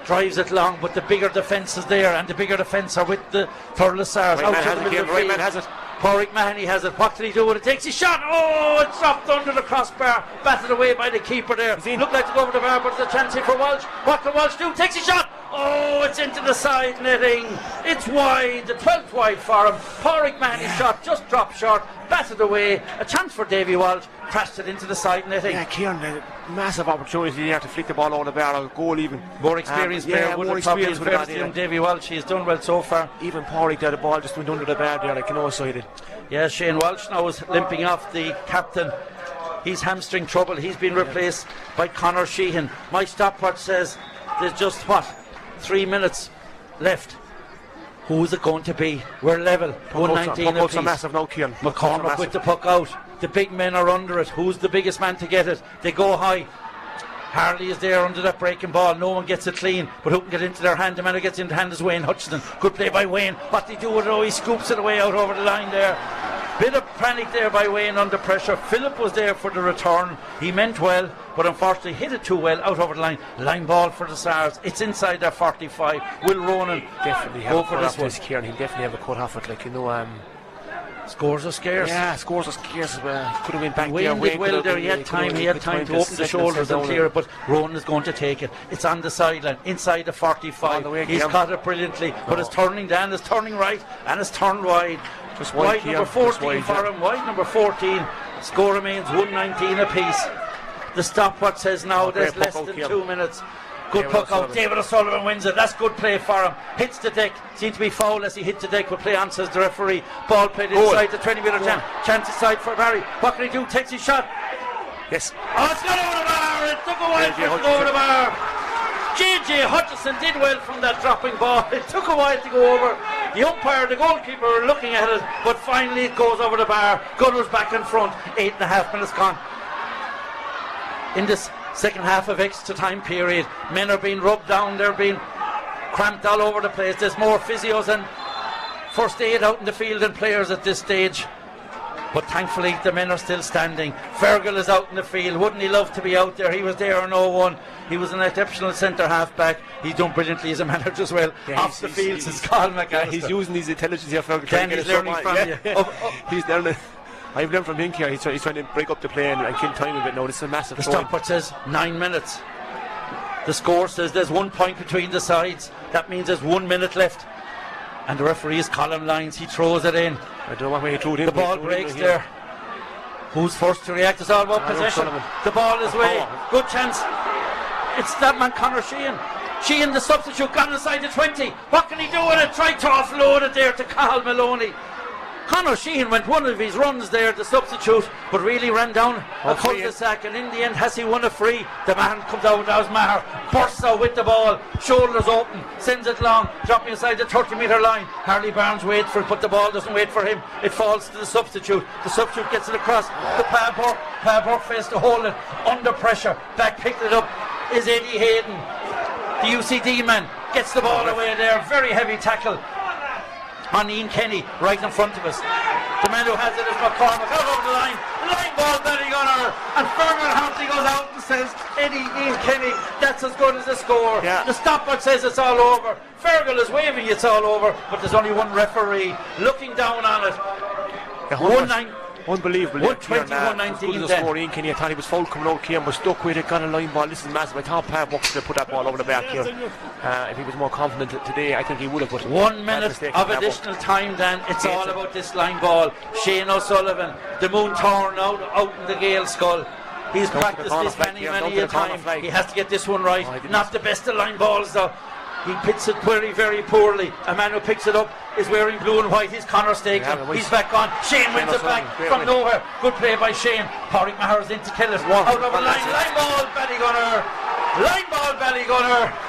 drives it long, but the bigger defence is there, and the bigger defence are with the Thurles Sars. Right man has it, middle Kieran. of the Right field. man has it. Pauric Mahony has it. What did he do with it? Takes his shot. Oh, it's dropped under the crossbar. Batted away by the keeper there. He looked like to go over the bar, but there's a chance here for Walsh. What can Walsh do? Takes his shot. Oh, it's into the side netting. It's wide. The 12th wide for him. Pauric Mahony's shot just dropped short. Batted away. A chance for Davy Walsh. Crashed it into the side netting. Yeah, Kieran, a massive opportunity there to flick the ball over the bar or goal even. More experienced Um, player yeah, would more have probably have got. Davy Walsh. He's done well so far. Even Pauric there, the ball just went under the bar there, like, you know, so he did. Yeah, Shane Walsh now is limping off the captain. He's hamstring trouble. He's been replaced by Conor Sheehan. My stopwatch says there's just what three minutes left. Who's it going to be? We're level. One nineteen out's a massive now, Kieran. McCormack with the puck out. The big men are under it. Who's the biggest man to get it? They go high. Harley is there under that breaking ball. No one gets it clean, but who can get into their hand? The man who gets into hand is Wayne Hutchinson. Good play by Wayne. What he do with it? Oh, he scoops it away out over the line there. Bit of panic there by Wayne under pressure. Philip was there for the return. He meant well, but unfortunately hit it too well out over the line. Line ball for the Sars. It's inside their 45. Will Ronan Definitely have go for this one? Kieran. He'll definitely have a cut off it. Like you know, um, Scores are scarce. yeah, scores are scarce as well. Could have been back there. Wayne did well there. He had time. He had time to open the shoulders and clear it, but Ronan is going to take it. It's on the sideline, inside the 45. The way, He's caught it brilliantly, but it's turning down, it's turning right, and it's turned wide. Just wide number just 14 for him. Wide number 14. Score remains 119 apiece. The stopwatch says now Oh, there's less than two minutes. Good David puck out. David O'Sullivan wins it. That's good play for him. Hits the deck. Seemed to be foul as he hits the deck. But play on, says the referee. Ball played inside the 20 metre chance. Chance inside for Barry. What can he do? Takes his shot. Yes. Oh, it's gone over the bar. It took a while to go over the bar. JJ Hutchinson did well from that dropping ball. It took a while to go over. The umpire, the goalkeeper, are looking at it, but finally it goes over the bar. Gunners back in front. Eight and a half minutes gone. In this second half of extra time period, men are being rubbed down. They're being cramped all over the place. There's more physios and first aid out in the field than players at this stage. But thankfully, the men are still standing. Fergal is out in the field. Wouldn't he love to be out there? He was there on 0 1. He was an exceptional centre half back. He's done brilliantly as a manager as well. Yeah, Off he's- the field since Colin Yeah, McAllister. he's using his intelligence here for Ken, he's learning from yeah. you. Oh, oh. Up- up- he's learning. I've learned from him here. He's, he's trying to break up the play and, and kill time a bit now. This is a massive The stopwatch says nine minutes. The score says there's one point between the sides. That means there's one minute left. And the referee's Colm Lyons. He throws it in. I don't know what way he threw it in. The ball breaks here. there. Who's first to react? It's all about Aaron possession. The ball is oh, away. Oh. Good chance. It's that man, Conor Sheehan. Sheehan, the substitute, gone inside the 20. What can he do with it? Try to offload it there to Carl Maloney. Conor Sheehan went one of his runs there, the substitute, but really ran down a cul-de-sac, and in the end, has he won a free? The man comes out, was Maher, bursts out with the ball, shoulders open, sends it long, dropping inside the 30 metre line. Harley Barnes waits for it, but the ball doesn't wait for him. It falls to the substitute. The substitute gets it across. The Pabor, Pabor fails to hold it under pressure. Back picked it up is Eddie Hayden. The UCD man gets the ball away there. Very heavy tackle on Ian Kenny right in front of us. The man who has it is McCormack out over the line. Line ball Benny Gunner and Fergal Hartley goes out and says Eddie Ian Kenny that's as good as a score. Yeah. The stopwatch says it's all over. Fergal is waving it's all over, but there's only one referee looking down on it. Yeah, One nine. Unbelievable. 120, Kieran, uh, 119 good as a then. score, Ian Kenny. I thought he was foul coming out. Kieran was stuck with it, got a line ball. This is massive. I thought Pat Bucks to put that ball over the back here. Uh, if he was more confident today, I think he would have. But One minute of additional time then. It's all about this line ball. Shane O'Sullivan, the moon torn out, out in the Gale skull. He's the practiced this many, here, many to a time. He has to get this one right. Oh. Not the best of line balls though. He picks it very, very poorly. A man who picks it up is wearing blue and white. He's Conor Stakelum. Yeah, He's back on. Shane wins it back from win. nowhere. Good play by Shane. Porrick Maher's in to kill it. Wow. Out over line. Fantastic. Line ball, Ballygunner. Line ball, Ballygunner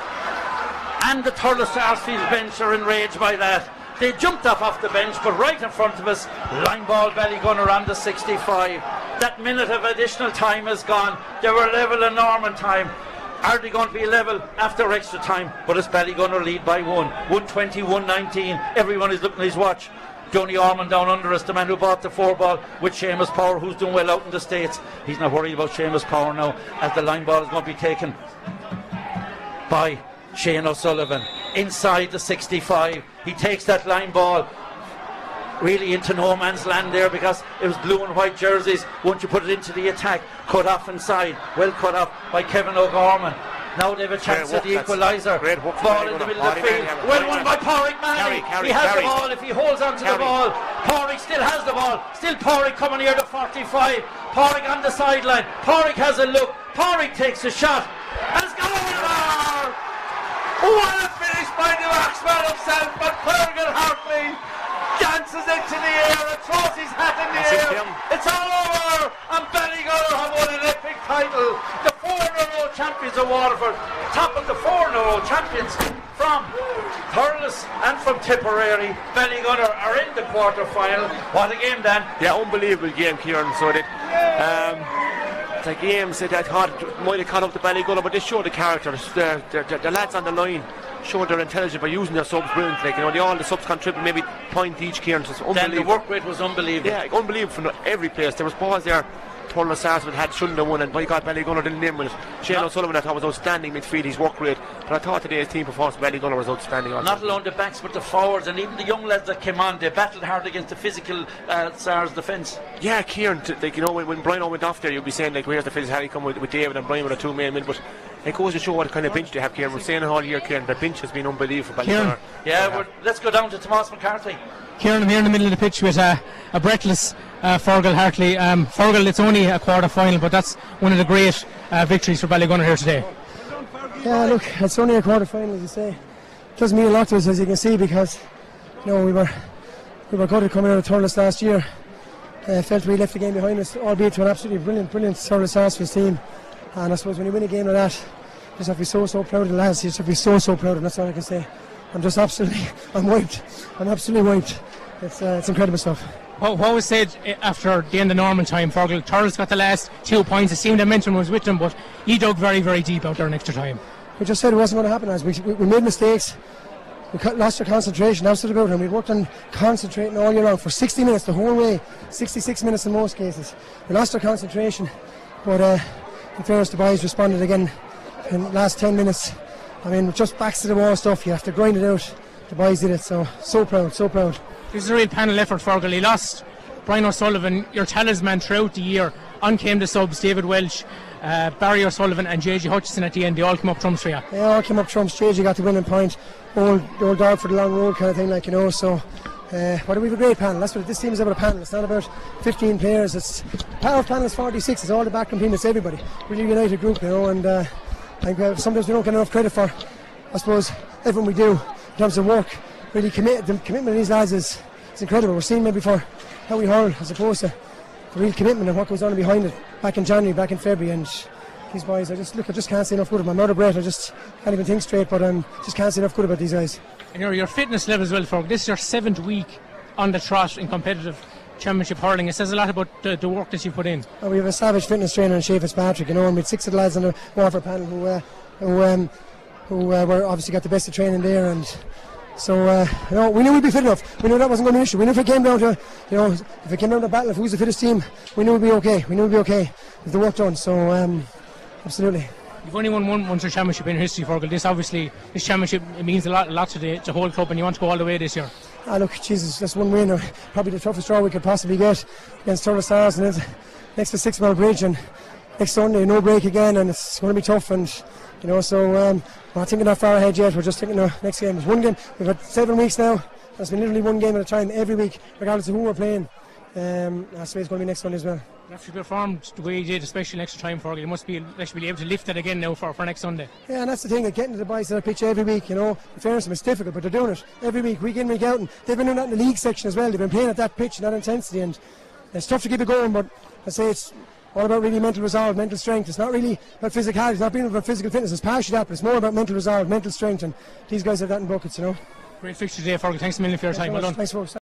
and the Thurles Sarsfield bench are enraged by that. They jumped off off the bench, but right in front of us, line ball Ballygunner on the 65. That minute of additional time is gone. They were level in Norman time. They going to be level after extra time? But it's Ballygunner lead by one. 120, 119. Everyone is looking at his watch. Johnny Ormond down under us, the man who bought the four ball with Seamus Power, who's doing well out in the States. He's not worried about Seamus Power now, as the line ball is going to be taken by Shane O'Sullivan inside the 65. He takes that line ball really into no man's land there because it was blue and white jerseys. Once you put it into the attack, cut off inside, well cut off by Kevin O'Gorman. Now they have a chance at the equaliser. Ball in the middle of the field. Well won by. Pauric Mahony. Carry, carry, he has carry. the ball if he holds on to the ball. Pauric still has the ball. Still Pauric coming here to 45. Pauric on the sideline. Pauric has a look. Pauric takes a shot. And it's gone over the bar. What a finish by the Oxman himself, but Fergal Hartley dances into the air and throws his hat in the That's air. It's all over, and Benny Ballygunner have won an epic title. The four in a row champions of Waterford, top of the four in a row champions from Thurles and from Tipperary. Ballygunner are in the quarter final. What a game, Dan. Yeah, unbelievable game, Kieran. So that um, the game said I thought it might have caught up the Ballygunner, but they showed the characters. The, the, the, lads on the line showed their intelligence by using their subs brilliantly. Like you know, they all the subs contributed maybe point each. Kieran, it's Then the work rate was unbelievable. Yeah, unbelievable from every place. There was balls there. Turner Sarsfield had shouldn't have won, and by God, Ballygunner didn't in with it. Shane O'Sullivan, I thought, was outstanding midfield. His work rate, but I thought today's team performance, Ballygunner was outstanding. Also. Not alone the backs, but the forwards and even the young lads that came on. They battled hard against the physical uh, Sars defence. Yeah, Kieran, t- like you know, when, when Brian went off there, you'd be saying like, "Where's the Phillies? How he come with, with David and Brian with the two main men?" But it goes to show what kind of bench they have, Kieran. We're saying it all year, Kieran. The bench has been unbelievable. Kieran. Ballygunner. Yeah, we're, let's go down to Tomas McCarthy. Kieran, I'm here in the middle of the pitch with uh, a breathless uh, Fergal Hartley. Um, Fergal, it's only a quarter final, but that's one of the great uh, victories for Ballygunner here today. Yeah, look, it's only a quarter final, as you say. It doesn't mean a lot to us, as you can see, because you know we were we were good at coming out of Thurles last year. Uh, felt we left the game behind us, albeit to an absolutely brilliant, brilliant Thurles Sarsfields team. And I suppose when you win a game like that, you just have to be so, so proud of the lads. You just have to be so, so proud of. That's all I can say. I'm just absolutely, I'm wiped. I'm absolutely wiped. It's, uh, it's incredible stuff. What, what was said uh, after the end of normal time, Fergal? Thurles got the last two points. It seemed momentum was with them, but he dug very, very deep out there in extra time. we just said it wasn't going to happen. As we, we, we made mistakes, we lost our concentration. That's what about. And we worked on concentrating all year long for 60 minutes the whole way, 66 minutes in most cases. We lost our concentration, but uh, the boys responded again in the last 10 minutes. I mean, just backs to the wall stuff. You have to grind it out. The boys did it. So so proud, so proud. This is a real panel effort, Fergal. He lost Brian O'Sullivan, your talisman throughout the year. On came the subs, David Walsh, uh, Barry O'Sullivan, and JJ Hutchinson at the end. They all came up trumps for you. They all came up trumps. JJ got the winning point. Old, old dog for the long road kind of thing, like you know. So, uh, but we have a great panel. That's what this team is about. A panel. It's not about 15 players. It's our panel is 46. It's all the backroom team. It's everybody. Really united group, you know. And uh, I think uh, sometimes we don't get enough credit for. I suppose everything we do in terms of work, really commit. The commitment of these lads is, is incredible. We're seeing maybe for how we hurl as opposed to the real commitment and what goes on behind it. Back in January, back in February, and these boys, I just look, I just can't say enough good. I'm out of breath. I just can't even think straight. But I um, just can't say enough good about these guys. And your, your fitness level as well, Fergal. This is your seventh week on the trot in competitive championship hurling. It says a lot about the, the work that you put in. We have a savage fitness trainer in Shea Fitzpatrick, you know, and we had six of the lads on the Waterford panel who, uh, who, um, who uh, were obviously got the best of training there, and so uh, you know, we knew we'd be fit enough. We knew that wasn't going to be an issue. We knew if it came down to, you know, if it came down to battle, if who's the fittest team, we knew we'd be okay. We knew we'd be okay with the work done. So um, absolutely. You've only won one Munster championship in history, Fergal. This obviously, this championship it means a lot, a lot to the, the whole club, and you want to go all the way this year. Ah, look, Jesus, that's one win, probably the toughest draw we could possibly get against Thurles Sars, and it's next to Sixmilebridge, and next Sunday, no break again, and it's going to be tough, and you know, so um, we're not thinking that far ahead yet. We're just thinking the next game. It's one game. We've had seven weeks now. It's been literally one game at a time every week, regardless of who we're playing. Um, the way it's going to be next Sunday as well. After you performed the way you did, especially in extra time, Fergal, you must be actually be able to lift it again now for, for next Sunday. Yeah, and that's the thing, like getting to the boys the pitch every week, you know. In fairness, it's difficult, but they're doing it every week, week in, week out. And they've been doing that in the league section as well. They've been playing at that pitch and that intensity, and it's tough to keep it going, but I say it's all about really mental resolve, mental strength. It's not really about physicality, it's not being about physical fitness, it's partially that, but it's more about mental resolve, mental strength, and these guys have that in buckets, you know. Great fixture today, Fergal. Thanks a million for your time. Well done. Thanks, folks.